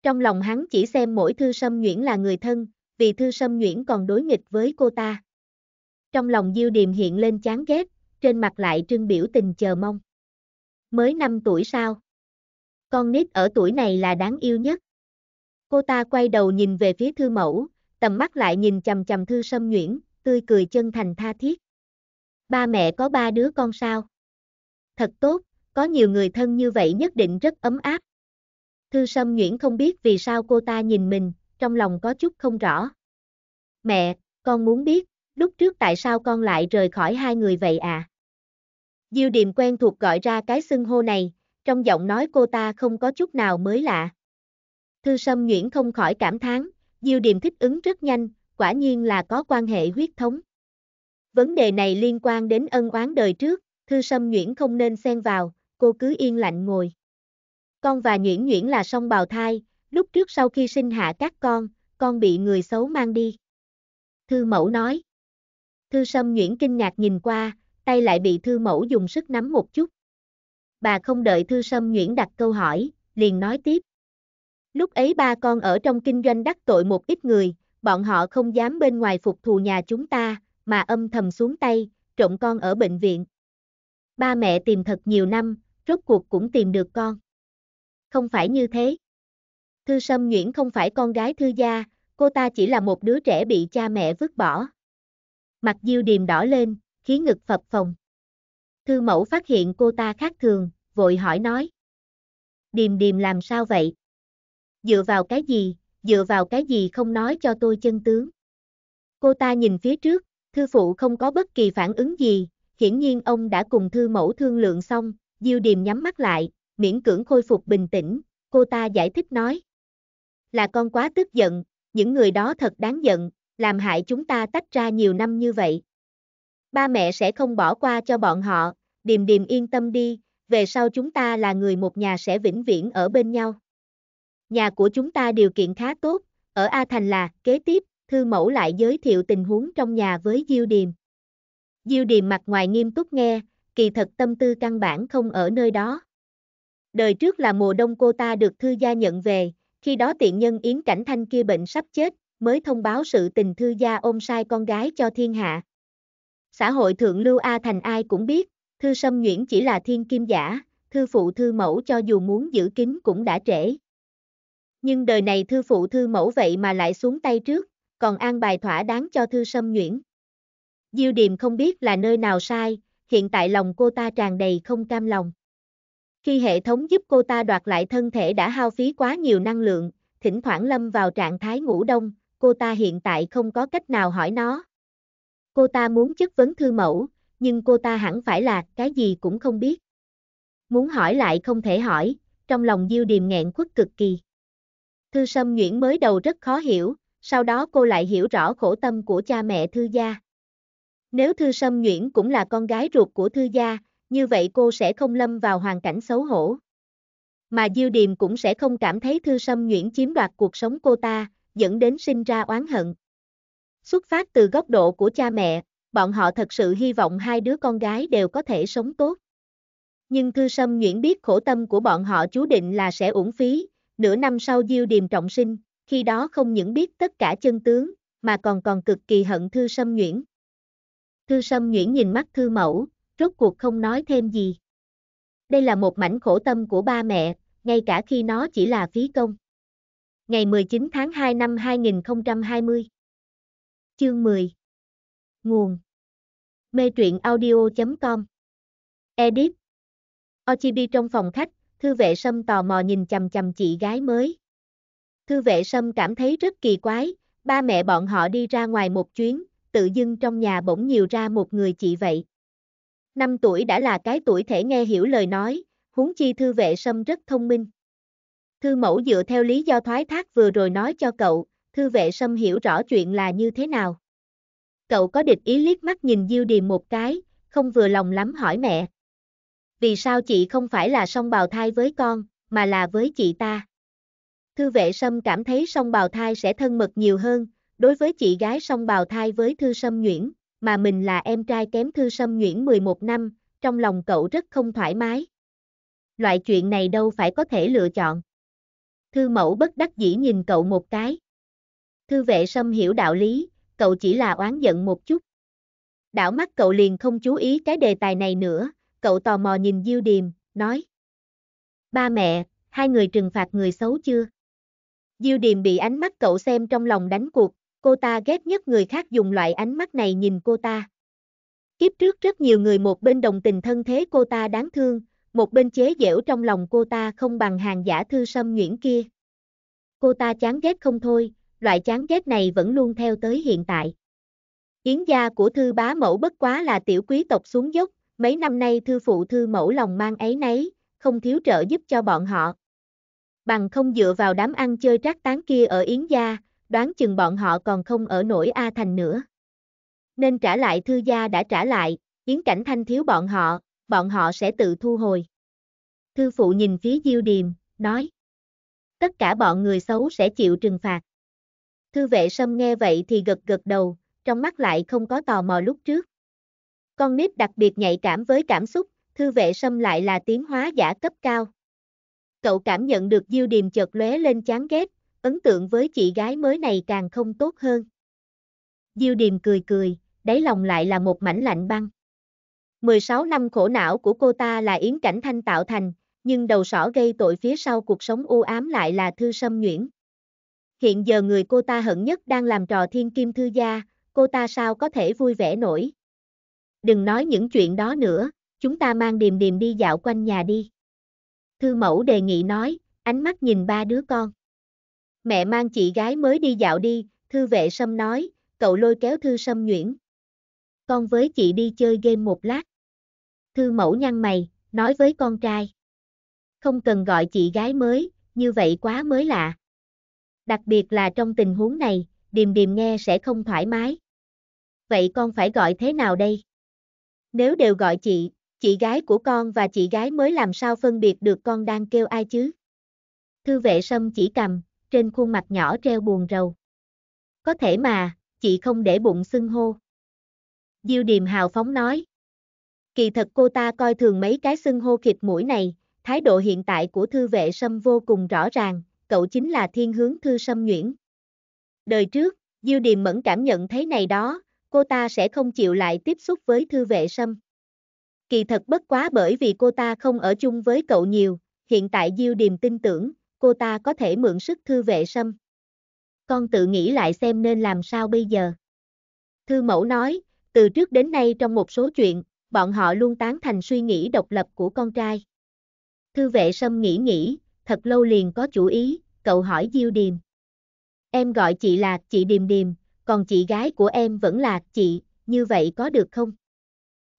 Trong lòng hắn chỉ xem mỗi thư sâm nhuyễn là người thân, vì thư sâm nhuyễn còn đối nghịch với cô ta. Trong lòng diêu điềm hiện lên chán ghét, trên mặt lại trưng biểu tình chờ mong. Mới 5 tuổi sao? Con nít ở tuổi này là đáng yêu nhất. Cô ta quay đầu nhìn về phía thư mẫu, tầm mắt lại nhìn chầm chầm thư sâm nhuyễn, tươi cười chân thành tha thiết. Ba mẹ có ba đứa con sao? Thật tốt, có nhiều người thân như vậy nhất định rất ấm áp. Thư Sâm Nguyễn không biết vì sao cô ta nhìn mình, trong lòng có chút không rõ. Mẹ, con muốn biết, lúc trước tại sao con lại rời khỏi hai người vậy à? Diêu Điềm quen thuộc gọi ra cái xưng hô này, trong giọng nói cô ta không có chút nào mới lạ. Thư Sâm Nguyễn không khỏi cảm thán, Diêu Điềm thích ứng rất nhanh, quả nhiên là có quan hệ huyết thống. Vấn đề này liên quan đến ân oán đời trước, Thư Sâm Nguyễn không nên xen vào, cô cứ yên lặng ngồi. Con và Nhuyễn Nhuyễn là song bào thai, lúc trước sau khi sinh hạ các con, con bị người xấu mang đi. Thư mẫu nói. Thư Sâm Nhuyễn kinh ngạc nhìn qua, tay lại bị Thư mẫu dùng sức nắm một chút. Bà không đợi Thư Sâm Nhuyễn đặt câu hỏi, liền nói tiếp. Lúc ấy ba con ở trong kinh doanh đắc tội một ít người, bọn họ không dám bên ngoài phục thù nhà chúng ta, mà âm thầm xuống tay, trộm con ở bệnh viện. Ba mẹ tìm thật nhiều năm, rốt cuộc cũng tìm được con. Không phải như thế. Thư Sâm Nguyễn không phải con gái thư gia, cô ta chỉ là một đứa trẻ bị cha mẹ vứt bỏ. Mặt diêu điềm đỏ lên, khí ngực phập phồng. Thư mẫu phát hiện cô ta khác thường, vội hỏi nói. Điềm điềm làm sao vậy? Dựa vào cái gì, dựa vào cái gì không nói cho tôi chân tướng. Cô ta nhìn phía trước, thư phụ không có bất kỳ phản ứng gì, hiển nhiên ông đã cùng thư mẫu thương lượng xong, Diêu Điềm nhắm mắt lại, miễn cưỡng khôi phục bình tĩnh, cô ta giải thích nói. Là con quá tức giận, những người đó thật đáng giận, làm hại chúng ta tách ra nhiều năm như vậy. Ba mẹ sẽ không bỏ qua cho bọn họ, Điềm Điềm yên tâm đi, về sau chúng ta là người một nhà sẽ vĩnh viễn ở bên nhau. Nhà của chúng ta điều kiện khá tốt, ở A Thành là, kế tiếp, thư mẫu lại giới thiệu tình huống trong nhà với Diêu Điềm. Diêu Điềm mặt ngoài nghiêm túc nghe, kỳ thật tâm tư căn bản không ở nơi đó. Đời trước là mùa đông cô ta được thư gia nhận về, khi đó tiện nhân Yến Cảnh Thanh kia bệnh sắp chết, mới thông báo sự tình thư gia ôm sai con gái cho thiên hạ. Xã hội thượng lưu A thành ai cũng biết, thư sâm nhuyễn chỉ là thiên kim giả, thư phụ thư mẫu cho dù muốn giữ kín cũng đã trễ. Nhưng đời này thư phụ thư mẫu vậy mà lại xuống tay trước, còn an bài thỏa đáng cho thư sâm nhuyễn. Diêu Điềm không biết là nơi nào sai, hiện tại lòng cô ta tràn đầy không cam lòng. Khi hệ thống giúp cô ta đoạt lại thân thể đã hao phí quá nhiều năng lượng, thỉnh thoảng lâm vào trạng thái ngủ đông, cô ta hiện tại không có cách nào hỏi nó. Cô ta muốn chất vấn thư mẫu, nhưng cô ta hẳn phải là cái gì cũng không biết. Muốn hỏi lại không thể hỏi, trong lòng Diêu Điềm nghẹn khuất cực kỳ. Thư Sâm Nguyễn mới đầu rất khó hiểu, sau đó cô lại hiểu rõ khổ tâm của cha mẹ Thư gia. Nếu Thư Sâm Nguyễn cũng là con gái ruột của Thư gia, như vậy cô sẽ không lâm vào hoàn cảnh xấu hổ. Mà Diêu Điềm cũng sẽ không cảm thấy Thư Sâm Nguyễn chiếm đoạt cuộc sống cô ta, dẫn đến sinh ra oán hận. Xuất phát từ góc độ của cha mẹ, bọn họ thật sự hy vọng hai đứa con gái đều có thể sống tốt. Nhưng Thư Sâm Nguyễn biết khổ tâm của bọn họ chú định là sẽ uổng phí, nửa năm sau Diêu Điềm trọng sinh, khi đó không những biết tất cả chân tướng, mà còn còn cực kỳ hận Thư Sâm Nguyễn. Thư Sâm Nguyễn nhìn mắt Thư Mẫu, rốt cuộc không nói thêm gì. Đây là một mảnh khổ tâm của ba mẹ, ngay cả khi nó chỉ là phí công. Ngày 19 tháng 2 năm 2020 Chương 10 Nguồn Mê truyện audio.com Edit Ochibi trong phòng khách, thư vệ sâm tò mò nhìn chầm chầm chị gái mới. Thư vệ sâm cảm thấy rất kỳ quái, ba mẹ bọn họ đi ra ngoài một chuyến, tự dưng trong nhà bỗng nhiều ra một người chị vậy. Năm tuổi đã là cái tuổi thể nghe hiểu lời nói, huống chi thư vệ sâm rất thông minh. Thư mẫu dựa theo lý do thoái thác vừa rồi nói cho cậu, thư vệ sâm hiểu rõ chuyện là như thế nào. Cậu có địch ý liếc mắt nhìn Diêu Điềm một cái, không vừa lòng lắm hỏi mẹ. Vì sao chị không phải là song bào thai với con, mà là với chị ta? Thư vệ sâm cảm thấy song bào thai sẽ thân mật nhiều hơn, đối với chị gái song bào thai với Thư Sâm Nhuyễn, mà mình là em trai kém Thư Sâm Nhuyễn 11 năm, trong lòng cậu rất không thoải mái. Loại chuyện này đâu phải có thể lựa chọn. Thư mẫu bất đắc dĩ nhìn cậu một cái. Thư vệ sâm hiểu đạo lý, cậu chỉ là oán giận một chút. Đảo mắt cậu liền không chú ý cái đề tài này nữa, cậu tò mò nhìn Diêu Điềm, nói. Ba mẹ, hai người trừng phạt người xấu chưa? Diêu Điềm bị ánh mắt cậu xem trong lòng đánh cuộc, cô ta ghét nhất người khác dùng loại ánh mắt này nhìn cô ta. Kiếp trước rất nhiều người một bên đồng tình thân thế cô ta đáng thương, một bên chế giễu trong lòng cô ta không bằng hàng giả thư sâm nhuyễn kia. Cô ta chán ghét không thôi, loại chán ghét này vẫn luôn theo tới hiện tại. Yến gia của thư bá mẫu bất quá là tiểu quý tộc xuống dốc, mấy năm nay thư phụ thư mẫu lòng mang ấy nấy, không thiếu trợ giúp cho bọn họ. Bằng không dựa vào đám ăn chơi trác tán kia ở Yến gia, đoán chừng bọn họ còn không ở nổi A thành nữa. Nên trả lại thư gia đã trả lại, Yến cảnh thanh thiếu bọn họ, bọn họ sẽ tự thu hồi. Thư phụ nhìn phía Diêu Điềm, nói. Tất cả bọn người xấu sẽ chịu trừng phạt. Thư vệ sâm nghe vậy thì gật gật đầu, trong mắt lại không có tò mò lúc trước. Con nít đặc biệt nhạy cảm với cảm xúc, thư vệ sâm lại là tiến hóa giả cấp cao. Cậu cảm nhận được Diêu Điềm chợt lóe lên chán ghét, ấn tượng với chị gái mới này càng không tốt hơn. Diêu Điềm cười cười, đáy lòng lại là một mảnh lạnh băng. 16 năm khổ não của cô ta là Yến Cảnh Thanh tạo thành, nhưng đầu sỏ gây tội phía sau cuộc sống u ám lại là Thư Sâm Nhuyễn. Hiện giờ người cô ta hận nhất đang làm trò thiên kim thư gia, cô ta sao có thể vui vẻ nổi. Đừng nói những chuyện đó nữa, chúng ta mang điềm điềm đi dạo quanh nhà đi. Thư mẫu đề nghị nói, ánh mắt nhìn ba đứa con. Mẹ mang chị gái mới đi dạo đi, thư vệ sâm nói, cậu lôi kéo thư sâm nhuyễn. Con với chị đi chơi game một lát. Thư mẫu nhăn mày, nói với con trai. Không cần gọi chị gái mới, như vậy quá mới lạ. Đặc biệt là trong tình huống này, điềm điềm nghe sẽ không thoải mái. Vậy con phải gọi thế nào đây? Nếu đều gọi chị, chị gái của con và chị gái mới làm sao phân biệt được con đang kêu ai chứ? Thư vệ sâm chỉ cầm, trên khuôn mặt nhỏ treo buồn rầu. Có thể mà, chị không để bụng xưng hô. Diêu Điềm hào phóng nói. Kỳ thật cô ta coi thường mấy cái xưng hô khịt mũi này, thái độ hiện tại của thư vệ sâm vô cùng rõ ràng, cậu chính là thiên hướng thư sâm nhuyễn. Đời trước, Diêu Điềm mẫn cảm nhận thấy này đó, cô ta sẽ không chịu lại tiếp xúc với thư vệ sâm. Kỳ thật bất quá bởi vì cô ta không ở chung với cậu nhiều, hiện tại Diêu Điềm tin tưởng, cô ta có thể mượn sức thư vệ sâm. Con tự nghĩ lại xem nên làm sao bây giờ. Thư mẫu nói, từ trước đến nay trong một số chuyện, bọn họ luôn tán thành suy nghĩ độc lập của con trai. Thư vệ sâm nghĩ nghĩ, thật lâu liền có chủ ý, cậu hỏi Diêu Điềm. Em gọi chị là chị Điềm Điềm, còn chị gái của em vẫn là chị, như vậy có được không?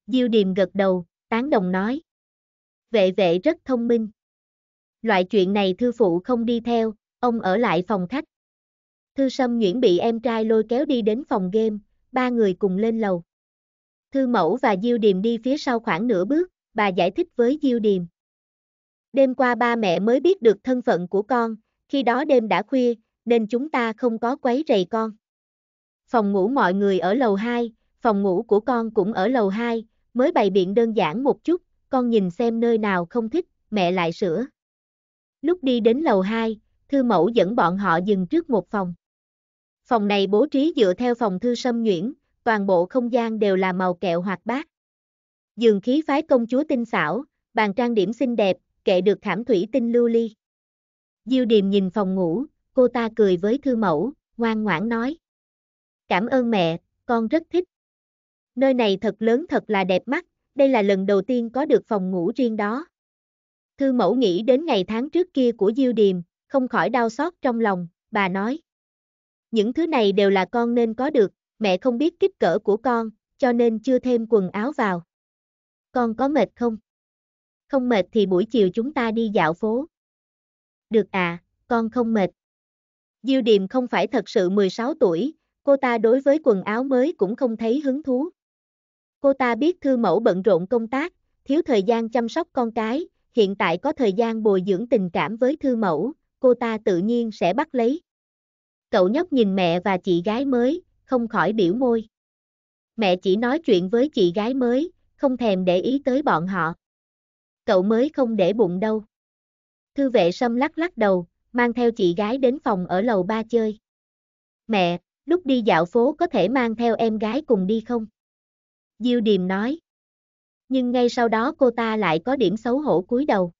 Diêu Điềm gật đầu, tán đồng nói. Vệ vệ rất thông minh. Loại chuyện này thư phụ không đi theo, ông ở lại phòng khách. Thư Sâm Nguyễn bị em trai lôi kéo đi đến phòng game, ba người cùng lên lầu. Thư Mẫu và Diêu Điềm đi phía sau khoảng nửa bước, bà giải thích với Diêu Điềm. Đêm qua ba mẹ mới biết được thân phận của con, khi đó đêm đã khuya, nên chúng ta không có quấy rầy con. Phòng ngủ mọi người ở lầu 2, phòng ngủ của con cũng ở lầu 2, mới bày biện đơn giản một chút, con nhìn xem nơi nào không thích, mẹ lại sửa. Lúc đi đến lầu 2, thư mẫu dẫn bọn họ dừng trước một phòng. Phòng này bố trí dựa theo phòng thư sâm nhuyễn, toàn bộ không gian đều là màu kẹo hoạt bát. Giường khí phái công chúa tinh xảo, bàn trang điểm xinh đẹp, kệ được thảm thủy tinh lưu ly. Diêu Điềm nhìn phòng ngủ, cô ta cười với thư mẫu, ngoan ngoãn nói. Cảm ơn mẹ, con rất thích. Nơi này thật lớn thật là đẹp mắt, đây là lần đầu tiên có được phòng ngủ riêng đó. Thư mẫu nghĩ đến ngày tháng trước kia của Diêu Điềm, không khỏi đau xót trong lòng, bà nói. Những thứ này đều là con nên có được, mẹ không biết kích cỡ của con, cho nên chưa thêm quần áo vào. Con có mệt không? Không mệt thì buổi chiều chúng ta đi dạo phố. Được à, con không mệt. Diêu Điềm không phải thật sự 16 tuổi, cô ta đối với quần áo mới cũng không thấy hứng thú. Cô ta biết thư mẫu bận rộn công tác, thiếu thời gian chăm sóc con cái, hiện tại có thời gian bồi dưỡng tình cảm với thư mẫu, cô ta tự nhiên sẽ bắt lấy. Cậu nhóc nhìn mẹ và chị gái mới, không khỏi biểu môi. Mẹ chỉ nói chuyện với chị gái mới, không thèm để ý tới bọn họ. Cậu mới không để bụng đâu. Thư vệ sâm lắc lắc đầu, mang theo chị gái đến phòng ở lầu ba chơi. Mẹ, lúc đi dạo phố có thể mang theo em gái cùng đi không? Diêu Điềm nói. Nhưng ngay sau đó cô ta lại có điểm xấu hổ cúi đầu.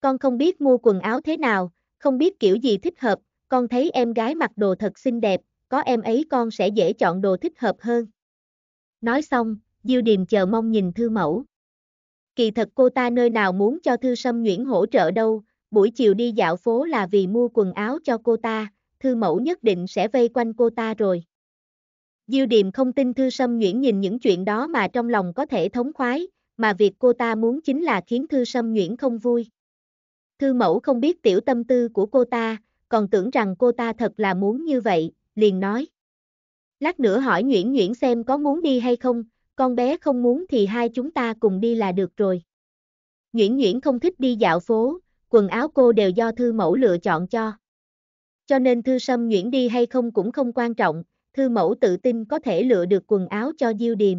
Con không biết mua quần áo thế nào, không biết kiểu gì thích hợp, con thấy em gái mặc đồ thật xinh đẹp, có em ấy con sẽ dễ chọn đồ thích hợp hơn. Nói xong, Diêu Điềm chờ mong nhìn thư mẫu. Kỳ thật cô ta nơi nào muốn cho thư sâm nguyễn hỗ trợ đâu, buổi chiều đi dạo phố là vì mua quần áo cho cô ta, thư mẫu nhất định sẽ vây quanh cô ta rồi. Diêu Điềm không tin Thư Sâm Nguyễn nhìn những chuyện đó mà trong lòng có thể thống khoái, mà việc cô ta muốn chính là khiến Thư Sâm Nguyễn không vui. Thư mẫu không biết tiểu tâm tư của cô ta, còn tưởng rằng cô ta thật là muốn như vậy, liền nói. Lát nữa hỏi Nguyễn Nguyễn xem có muốn đi hay không, con bé không muốn thì hai chúng ta cùng đi là được rồi. Nguyễn Nguyễn không thích đi dạo phố, quần áo cô đều do thư mẫu lựa chọn cho. Cho nên thư sâm Nguyễn đi hay không cũng không quan trọng, thư mẫu tự tin có thể lựa được quần áo cho Diêu Điềm.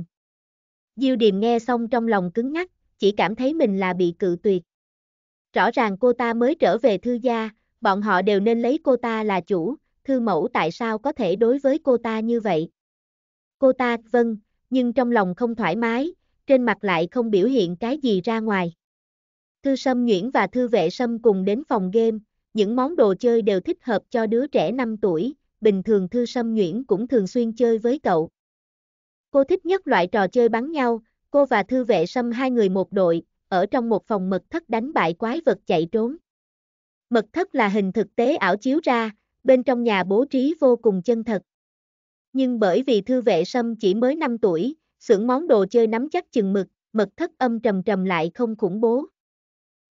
Diêu Điềm nghe xong trong lòng cứng ngắc, chỉ cảm thấy mình là bị cự tuyệt. Rõ ràng cô ta mới trở về thư gia, bọn họ đều nên lấy cô ta là chủ, thư mẫu tại sao có thể đối với cô ta như vậy? Cô ta, vâng, nhưng trong lòng không thoải mái, trên mặt lại không biểu hiện cái gì ra ngoài. Thư Sâm Nhuyễn và Thư Vệ Sâm cùng đến phòng game, những món đồ chơi đều thích hợp cho đứa trẻ 5 tuổi, bình thường Thư Sâm Nhuyễn cũng thường xuyên chơi với cậu. Cô thích nhất loại trò chơi bắn nhau, cô và Thư Vệ Sâm hai người một đội, ở trong một phòng mật thất đánh bại quái vật chạy trốn. Mật thất là hình thực tế ảo chiếu ra, bên trong nhà bố trí vô cùng chân thật. Nhưng bởi vì Thư Vệ Sâm chỉ mới 5 tuổi, xưởng món đồ chơi nắm chắc chừng mực, mật thất âm trầm trầm lại không khủng bố.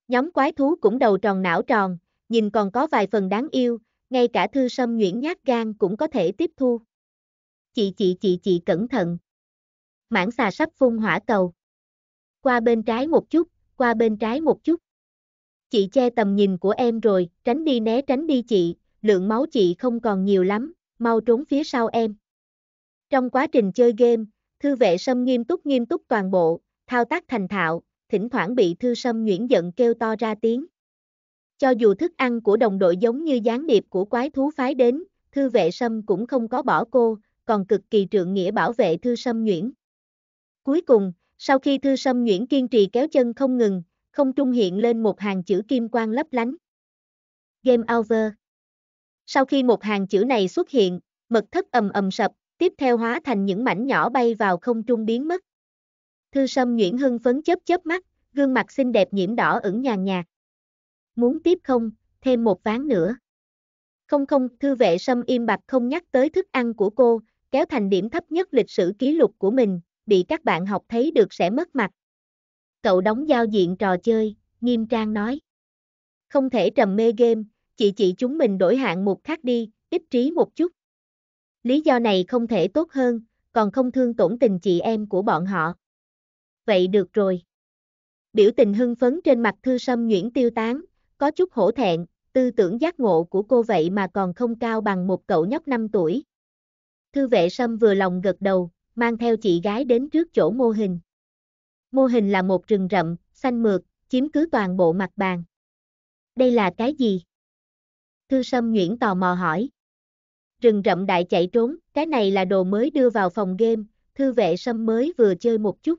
Nhóm quái thú cũng đầu tròn não tròn, nhìn còn có vài phần đáng yêu, ngay cả thư sâm nhuyễn nhát gan cũng có thể tiếp thu. Chị chị chị chị cẩn thận. Mãng xà sắp phun hỏa cầu. Qua bên trái một chút, qua bên trái một chút. Chị che tầm nhìn của em rồi, tránh đi né tránh đi chị, lượng máu chị không còn nhiều lắm, mau trốn phía sau em. Trong quá trình chơi game, thư vệ sâm nghiêm túc nghiêm túc toàn bộ, thao tác thành thạo, thỉnh thoảng bị thư sâm nhuyễn giận kêu to ra tiếng. Cho dù thức ăn của đồng đội giống như gián điệp của quái thú phái đến, thư vệ sâm cũng không có bỏ cô, còn cực kỳ trượng nghĩa bảo vệ thư sâm nhuyễn. Cuối cùng, sau khi thư sâm nhuyễn kiên trì kéo chân không ngừng, không trung hiện lên một hàng chữ kim quang lấp lánh. Game over. Sau khi một hàng chữ này xuất hiện, mật thất ầm ầm sập, tiếp theo hóa thành những mảnh nhỏ bay vào không trung biến mất. Thư sâm nhuyễn hưng phấn chớp chớp mắt, gương mặt xinh đẹp nhiễm đỏ ửng nhàn nhạt muốn tiếp không, thêm một ván nữa. Không không, thư vệ sâm im bặt không nhắc tới thức ăn của cô, kéo thành điểm thấp nhất lịch sử ký lục của mình, bị các bạn học thấy được sẽ mất mặt. Cậu đóng giao diện trò chơi, nghiêm trang nói. Không thể trầm mê game, chị chị chúng mình đổi hạng mục khác đi, ít trí một chút. Lý do này không thể tốt hơn, còn không thương tổn tình chị em của bọn họ. Vậy được rồi. Biểu tình hưng phấn trên mặt thư sâm nhuyễn tiêu tán, có chút hổ thẹn, tư tưởng giác ngộ của cô vậy mà còn không cao bằng một cậu nhóc 5 tuổi. Thư vệ sâm vừa lòng gật đầu, mang theo chị gái đến trước chỗ mô hình. Mô hình là một rừng rậm, xanh mượt, chiếm cứ toàn bộ mặt bàn. Đây là cái gì? Thư sâm nhuyễn tò mò hỏi. Rừng rậm đại chạy trốn, cái này là đồ mới đưa vào phòng game, thư vệ sâm mới vừa chơi một chút.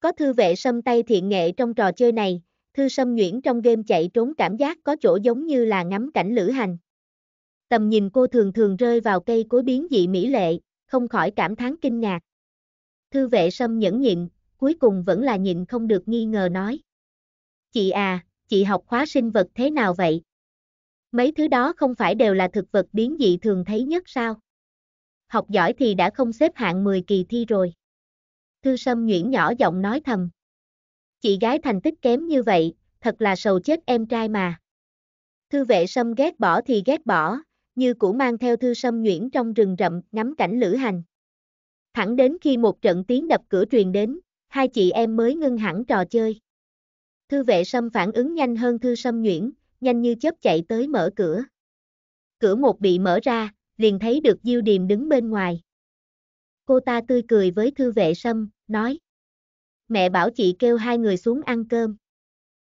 Có thư vệ sâm tay thiện nghệ trong trò chơi này, Thư Sâm Nhuyễn trong game chạy trốn cảm giác có chỗ giống như là ngắm cảnh lữ hành. Tầm nhìn cô thường thường rơi vào cây cối biến dị mỹ lệ, không khỏi cảm thán kinh ngạc. Thư vệ Sâm nhẫn nhịn, cuối cùng vẫn là nhịn không được nghi ngờ nói. Chị à, chị học khóa sinh vật thế nào vậy? Mấy thứ đó không phải đều là thực vật biến dị thường thấy nhất sao? Học giỏi thì đã không xếp hạng 10 kỳ thi rồi. Thư Sâm Nhuyễn nhỏ giọng nói thầm chị gái thành tích kém như vậy, thật là sầu chết em trai mà. Thư vệ sâm ghét bỏ thì ghét bỏ, như cũ mang theo thư sâm nhuyễn trong rừng rậm ngắm cảnh lữ hành. Thẳng đến khi một trận tiếng đập cửa truyền đến, hai chị em mới ngưng hẳn trò chơi. Thư vệ sâm phản ứng nhanh hơn thư sâm nhuyễn, nhanh như chớp chạy tới mở cửa. Cửa một bị mở ra, liền thấy được Diêu Điềm đứng bên ngoài. Cô ta tươi cười với thư vệ sâm, nói. Mẹ bảo chị kêu hai người xuống ăn cơm.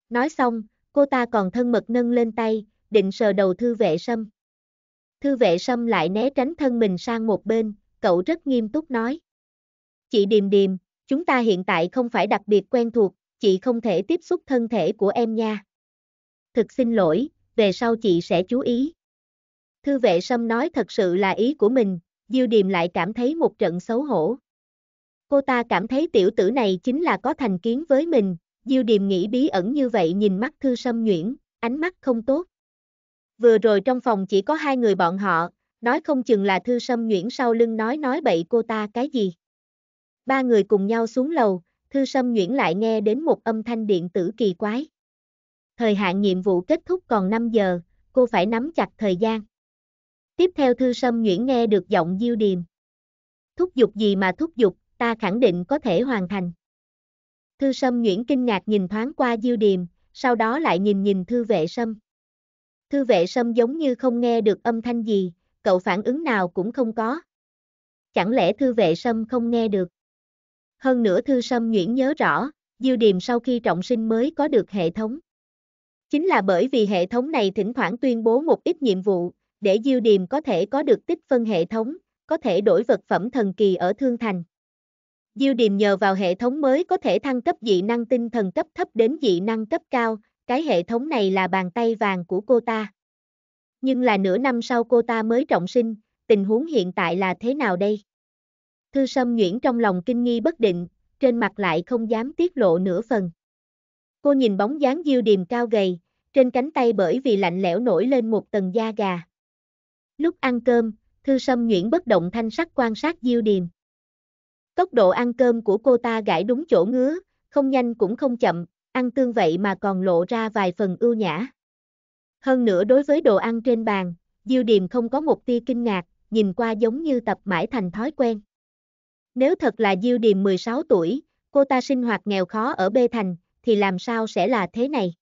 Nói xong, cô ta còn thân mật nâng lên tay, định sờ đầu thư vệ sâm. Thư vệ sâm lại né tránh thân mình sang một bên, cậu rất nghiêm túc nói. Chị Điềm Điềm, chúng ta hiện tại không phải đặc biệt quen thuộc, chị không thể tiếp xúc thân thể của em nha. Thực xin lỗi, về sau chị sẽ chú ý. Thư vệ sâm nói thật sự là ý của mình, Diêu Điềm lại cảm thấy một trận xấu hổ. Cô ta cảm thấy tiểu tử này chính là có thành kiến với mình, Diêu Điềm nghĩ bí ẩn như vậy nhìn mắt Thư Sâm nhuyễn, ánh mắt không tốt. Vừa rồi trong phòng chỉ có hai người bọn họ, nói không chừng là Thư Sâm nhuyễn sau lưng nói nói bậy cô ta cái gì. Ba người cùng nhau xuống lầu, Thư Sâm nhuyễn lại nghe đến một âm thanh điện tử kỳ quái. Thời hạn nhiệm vụ kết thúc còn 5 giờ, cô phải nắm chặt thời gian. Tiếp theo Thư Sâm nhuyễn nghe được giọng Diêu Điềm. Thúc giục gì mà thúc giục, ta khẳng định có thể hoàn thành. Thư Sâm nhuyễn kinh ngạc nhìn thoáng qua Diêu Điềm, sau đó lại nhìn nhìn Thư Vệ Sâm. Thư Vệ Sâm giống như không nghe được âm thanh gì, cậu phản ứng nào cũng không có. Chẳng lẽ Thư Vệ Sâm không nghe được? Hơn nữa Thư Sâm nhuyễn nhớ rõ, Diêu Điềm sau khi trọng sinh mới có được hệ thống. Chính là bởi vì hệ thống này thỉnh thoảng tuyên bố một ít nhiệm vụ, để Diêu Điềm có thể có được tích phân hệ thống, có thể đổi vật phẩm thần kỳ ở Thương Thành. Diêu Điềm nhờ vào hệ thống mới có thể thăng cấp dị năng tinh thần cấp thấp đến dị năng cấp cao, cái hệ thống này là bàn tay vàng của cô ta. Nhưng là nửa năm sau cô ta mới trọng sinh, tình huống hiện tại là thế nào đây? Thư Sâm nhuyễn trong lòng kinh nghi bất định, trên mặt lại không dám tiết lộ nửa phần. Cô nhìn bóng dáng Diêu Điềm cao gầy, trên cánh tay bởi vì lạnh lẽo nổi lên một tầng da gà. Lúc ăn cơm, Thư Sâm nhuyễn bất động thanh sắc quan sát Diêu Điềm. Tốc độ ăn cơm của cô ta gãi đúng chỗ ngứa, không nhanh cũng không chậm, ăn tương vậy mà còn lộ ra vài phần ưu nhã. Hơn nữa đối với đồ ăn trên bàn, Diêu Điềm không có một tia kinh ngạc, nhìn qua giống như tập mãi thành thói quen. Nếu thật là Diêu Điềm 16 tuổi, cô ta sinh hoạt nghèo khó ở Bê Thành, thì làm sao sẽ là thế này?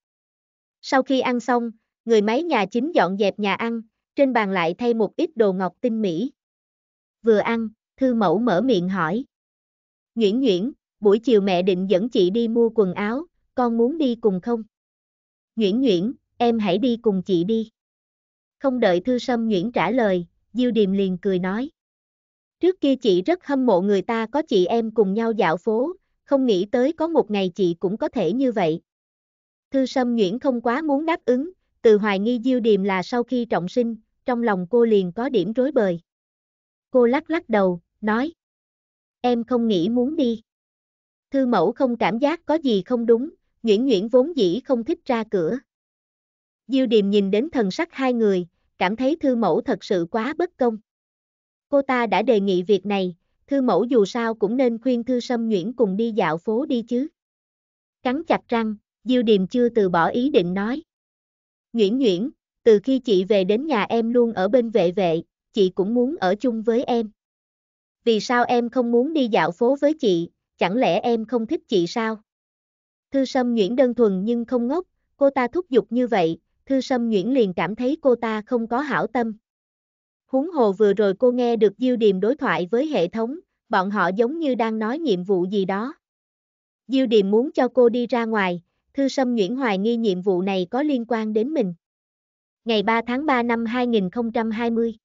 Sau khi ăn xong, người máy nhà chính dọn dẹp nhà ăn, trên bàn lại thay một ít đồ ngọc tinh mỹ. Vừa ăn, thư mẫu mở miệng hỏi. Nguyễn Nguyễn, buổi chiều mẹ định dẫn chị đi mua quần áo, con muốn đi cùng không? Nguyễn Nguyễn, em hãy đi cùng chị đi. Không đợi Thư Sâm Nguyễn trả lời, Diêu Điềm liền cười nói. Trước kia chị rất hâm mộ người ta có chị em cùng nhau dạo phố, không nghĩ tới có một ngày chị cũng có thể như vậy. Thư Sâm Nguyễn không quá muốn đáp ứng, từ hoài nghi Diêu Điềm là sau khi trọng sinh, trong lòng cô liền có điểm rối bời. Cô lắc lắc đầu, nói. Em không nghĩ muốn đi. Thư mẫu không cảm giác có gì không đúng, Nguyễn Nguyễn vốn dĩ không thích ra cửa. Diêu Điềm nhìn đến thần sắc hai người, cảm thấy thư mẫu thật sự quá bất công. Cô ta đã đề nghị việc này, thư mẫu dù sao cũng nên khuyên thư sâm Nguyễn cùng đi dạo phố đi chứ. Cắn chặt răng, Diêu Điềm chưa từ bỏ ý định nói. Nguyễn Nguyễn, từ khi chị về đến nhà em luôn ở bên vệ vệ, chị cũng muốn ở chung với em. Vì sao em không muốn đi dạo phố với chị, chẳng lẽ em không thích chị sao? Thư Sâm Nguyễn đơn thuần nhưng không ngốc, cô ta thúc giục như vậy, Thư Sâm Nguyễn liền cảm thấy cô ta không có hảo tâm. Huống hồ vừa rồi cô nghe được Diêu Điềm đối thoại với hệ thống, bọn họ giống như đang nói nhiệm vụ gì đó. Diêu Điềm muốn cho cô đi ra ngoài, Thư Sâm Nguyễn hoài nghi nhiệm vụ này có liên quan đến mình. Ngày 3 tháng 3 năm 2020